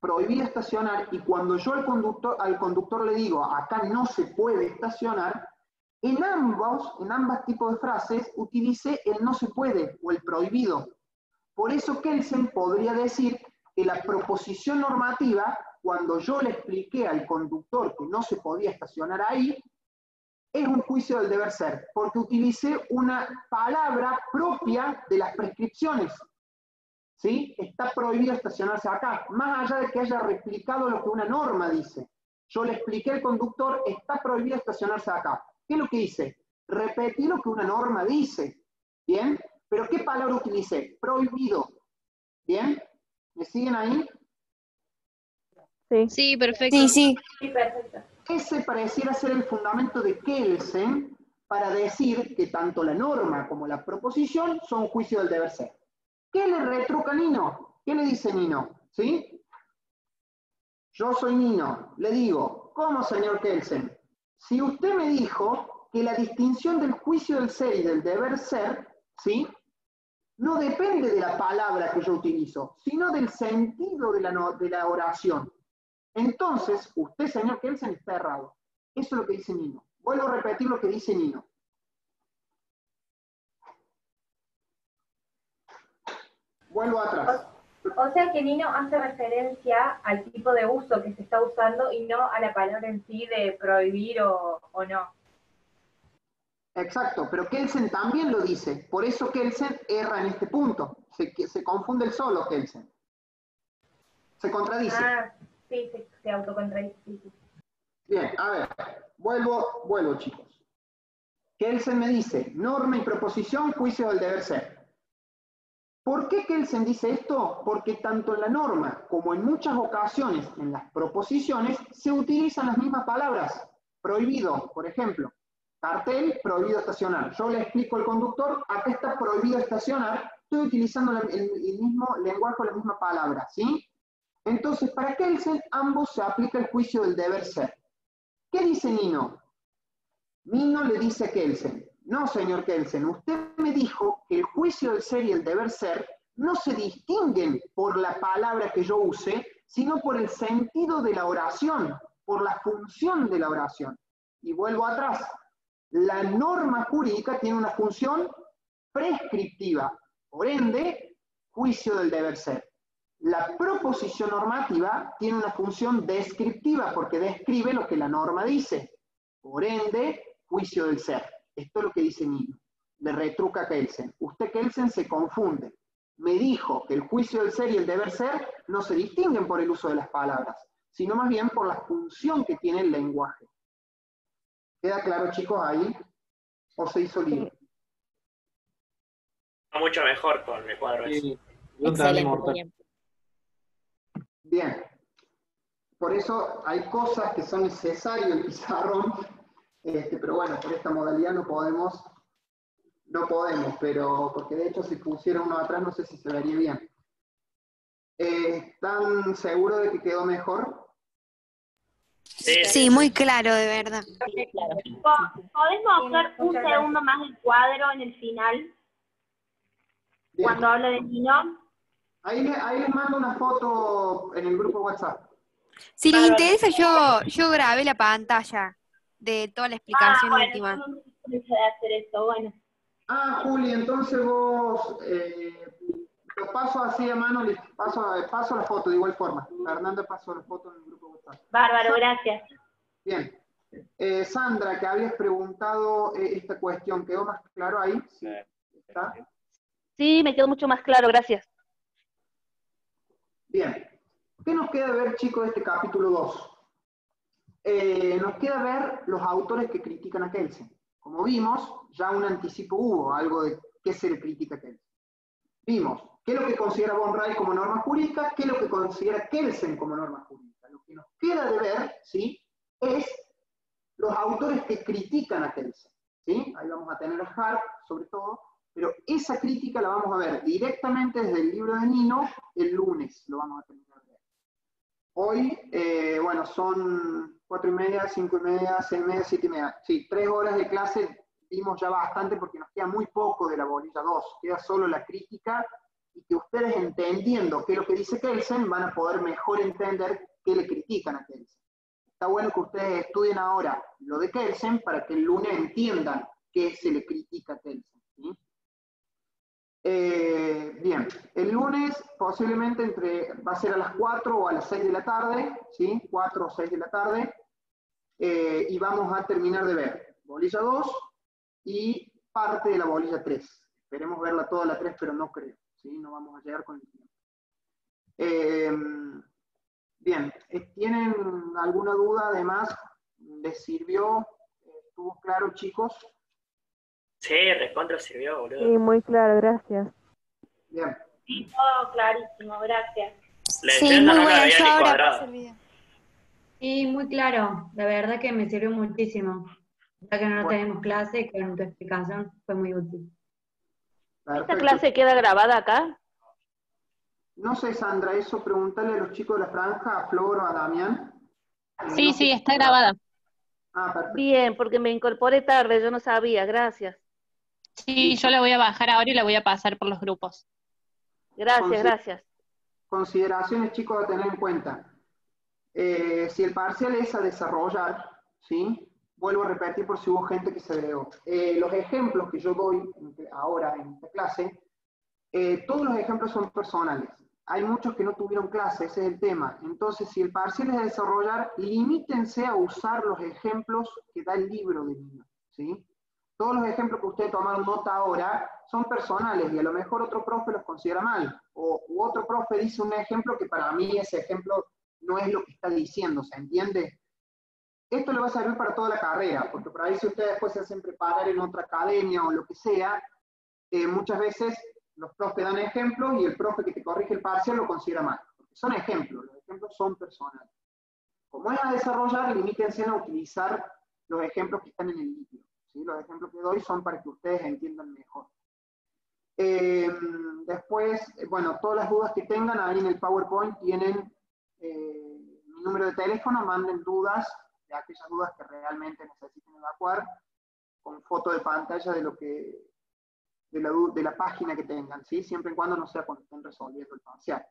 prohibido estacionar y cuando yo al conductor le digo acá no se puede estacionar, en ambos, en ambos tipos de frases utilice el no se puede o el prohibido. Por eso Kelsen podría decir que la proposición normativa, cuando yo le expliqué al conductor que no se podía estacionar ahí, es un juicio del deber ser, porque utilicé una palabra propia de las prescripciones. ¿Sí? Está prohibido estacionarse acá, más allá de que haya replicado lo que una norma dice. Yo le expliqué al conductor, está prohibido estacionarse acá. ¿Qué es lo que hice? Repetí lo que una norma dice. ¿Bien? ¿Pero qué palabra utilicé? Prohibido. ¿Bien? ¿Me siguen ahí? Sí. Sí, perfecto. Sí, sí. Sí, perfecto. Ese pareciera ser el fundamento de Kelsen para decir que tanto la norma como la proposición son juicio del deber ser. ¿Qué le retruca Nino? ¿Qué le dice Nino? ¿Sí? Yo soy Nino. Le digo, ¿cómo, señor Kelsen? Si usted me dijo que la distinción del juicio del ser y del deber ser, ¿sí? No depende de la palabra que yo utilizo, sino del sentido de la, de la oración. Entonces, usted, señor Kelsen, está errado. Eso es lo que dice Nino. Vuelvo a repetir lo que dice Nino. Vuelvo atrás. O sea que Nino hace referencia al tipo de uso que se está usando y no a la palabra en sí de prohibir o, o no. Exacto, pero Kelsen también lo dice. Por eso Kelsen erra en este punto. Se, se confunde el solo, Kelsen. Se contradice. Ah, sí, se, se autocontradice. Bien, a ver, vuelvo, vuelvo chicos. Kelsen me dice, norma y proposición, juicio del deber ser. ¿Por qué Kelsen dice esto? Porque tanto en la norma como en muchas ocasiones en las proposiciones se utilizan las mismas palabras. Prohibido, por ejemplo. Cartel, prohibido estacionar. Yo le explico al conductor, acá está prohibido estacionar. Estoy utilizando el mismo lenguaje o la misma palabra, ¿sí? Entonces, para Kelsen, ambos se aplica el juicio del deber ser. ¿Qué dice Nino? Nino le dice a Kelsen, no, señor Kelsen, usted me dijo que el juicio del ser y el deber ser no se distinguen por la palabra que yo use, sino por el sentido de la oración, por la función de la oración. Y vuelvo atrás. La norma jurídica tiene una función prescriptiva, por ende, juicio del deber ser. La proposición normativa tiene una función descriptiva porque describe lo que la norma dice. Por ende, juicio del ser. Esto es lo que dice Nino. Le retruca a Kelsen. Usted, Kelsen, se confunde. Me dijo que el juicio del ser y el deber ser no se distinguen por el uso de las palabras, sino más bien por la función que tiene el lenguaje. ¿Queda claro, chicos, ahí? ¿O se hizo lío? Mucho mejor con el cuadro. ese. Sí, mortal. Bien. Por eso hay cosas que son necesarias en el pizarrón, este, pero bueno, por esta modalidad no podemos, no podemos, pero porque de hecho si pusiera uno atrás no sé si se vería bien. Eh, ¿Están seguros de que quedó mejor? Sí, muy claro, de verdad. Po- ¿Podemos hacer un segundo más el cuadro en el final? Bien. Cuando habla de Nino. Ahí, le- ahí les mando una foto en el grupo WhatsApp. Si les interesa, yo, yo grabé la pantalla de toda la explicación ah, bueno, última. yo no me de hacer esto, bueno. Ah, Juli, entonces vos eh, lo paso así a mano, les paso, paso la foto de igual forma. Fernando pasó la foto en el grupo WhatsApp. Bárbaro, gracias. Bien. Eh, Sandra, que habías preguntado eh, esta cuestión, ¿quedó más claro ahí? Sí. ¿Está? Sí, me quedó mucho más claro, gracias. Bien. ¿Qué nos queda ver, chicos, de este capítulo 2? Eh, nos queda ver los autores que critican a Kelsen. Como vimos, ya un anticipo hubo, algo de qué se le critica a Kelsen. Vimos qué es lo que considera von Ray como norma jurídica, qué es lo que considera Kelsen como norma jurídica. Lo que nos queda de ver, ¿sí? Es los autores que critican a Kelsen, ¿sí? Ahí vamos a tener a Hart, sobre todo, pero esa crítica la vamos a ver directamente desde el libro de Nino el lunes, lo vamos a terminar de ver. Hoy, eh, bueno, son cuatro y media, cinco y media, seis y media, siete y media. Sí, tres horas de clase vimos ya bastante porque nos queda muy poco de la bolilla 2, queda solo la crítica y que ustedes entendiendo qué es lo que dice Kelsen van a poder mejor entender qué le critican a Kelsen. Está bueno que ustedes estudien ahora lo de Kelsen para que el lunes entiendan qué se le critica a Kelsen. Eh, bien, el lunes posiblemente entre, va a ser a las 4 o a las 6 de la tarde, ¿sí? 4 o 6 de la tarde, eh, y vamos a terminar de ver bolilla 2 y parte de la bolilla 3. Esperemos verla toda la 3, pero no creo, ¿sí? No vamos a llegar con el tiempo. Eh, bien, ¿tienen alguna duda además? ¿Les sirvió? ¿Estuvo claro, chicos? Sí, recontra sirvió, boludo. Sí, muy claro, gracias. Bien. Sí, todo clarísimo, gracias. La Sí, muy no la buena. Yo ahora. Sí, muy claro. La verdad que me sirvió muchísimo. Ya que no Bueno. tenemos clase, con tu explicación fue muy útil. ¿Esta clase queda grabada acá? No sé, Sandra, eso pregúntale a los chicos de la franja, a Flor o a Damián. Eh, Sí, no sí, está grabada. Ah, perfecto. Bien, porque me incorporé tarde, yo no sabía, gracias. Sí, yo la voy a bajar ahora y la voy a pasar por los grupos. Gracias, gracias. Consideraciones, chicos, a tener en cuenta. Eh, si el parcial es a desarrollar, ¿sí? Vuelvo a repetir por si hubo gente que se agregó. Eh, los ejemplos que yo doy ahora en esta clase, eh, todos los ejemplos son personales. Hay muchos que no tuvieron clase, ese es el tema. Entonces, si el parcial es a desarrollar, limítense a usar los ejemplos que da el libro de niño, ¿sí? Todos los ejemplos que ustedes tomaron nota ahora son personales y a lo mejor otro profe los considera mal. O otro profe dice un ejemplo que para mí ese ejemplo no es lo que está diciendo, ¿se entiende? Esto le va a servir para toda la carrera, porque por ahí si ustedes después se hacen preparar en otra academia o lo que sea, eh, muchas veces los profes dan ejemplos y el profe que te corrige el parcial lo considera mal. Porque son ejemplos, los ejemplos son personales. Como es a desarrollar, limítense a utilizar los ejemplos que están en el libro. ¿Sí? Los ejemplos que doy son para que ustedes entiendan mejor. Eh, después, bueno, todas las dudas que tengan, ahí en el PowerPoint tienen eh, mi número de teléfono, manden dudas de aquellas dudas que realmente necesiten evacuar, con foto de pantalla de lo que de la, de la página que tengan, ¿sí? siempre y cuando no sea cuando estén resolviendo el parcial.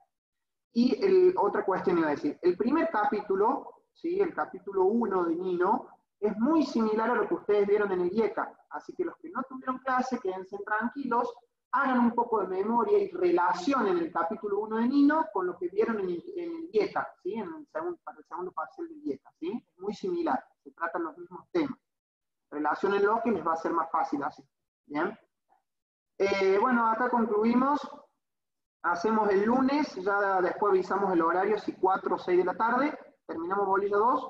Y el, otra cuestión iba a decir, el primer capítulo, ¿sí? el capítulo 1 de Nino, es muy similar a lo que ustedes vieron en el IECA, así que los que no tuvieron clase, quédense tranquilos, hagan un poco de memoria y relacionen el capítulo 1 de Nino con lo que vieron en el, en ¿sí? en el segundo, para el segundo parcial del IECA. ¿sí? Es muy similar, se tratan los mismos temas. relacionenlo que les va a ser más fácil así. Bien. Eh, bueno, acá concluimos. Hacemos el lunes, ya después avisamos el horario, si 4 o 6 de la tarde, terminamos bolilla 2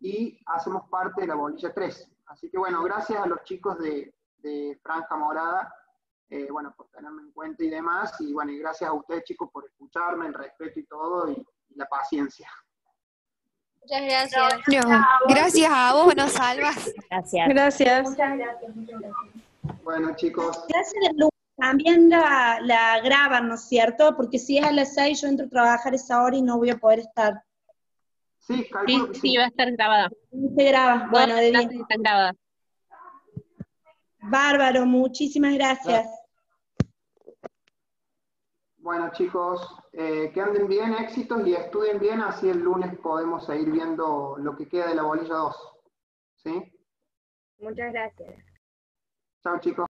y hacemos parte de la bolilla 3. Así que bueno, gracias a los chicos de, de Franja Morada, eh, bueno, por tenerme en cuenta y demás, y bueno, y gracias a ustedes chicos por escucharme, el respeto y todo, y, y la paciencia. Muchas gracias. No, gracias a vos, nos salvas. Gracias. Gracias. Muchas gracias, muchas gracias. Bueno chicos, del lunes también la, la graban, ¿no es cierto? Porque si es a las 6 yo entro a trabajar esa hora y no voy a poder estar. Sí, Sí, sí, va a estar grabada. Se graba, bueno, de bien. están grabadas. Bárbaro, muchísimas gracias. bueno chicos, eh, que anden bien, éxitos y estudien bien, así el lunes podemos seguir viendo lo que queda de la bolilla 2. ¿Sí? Muchas gracias. Chao chicos.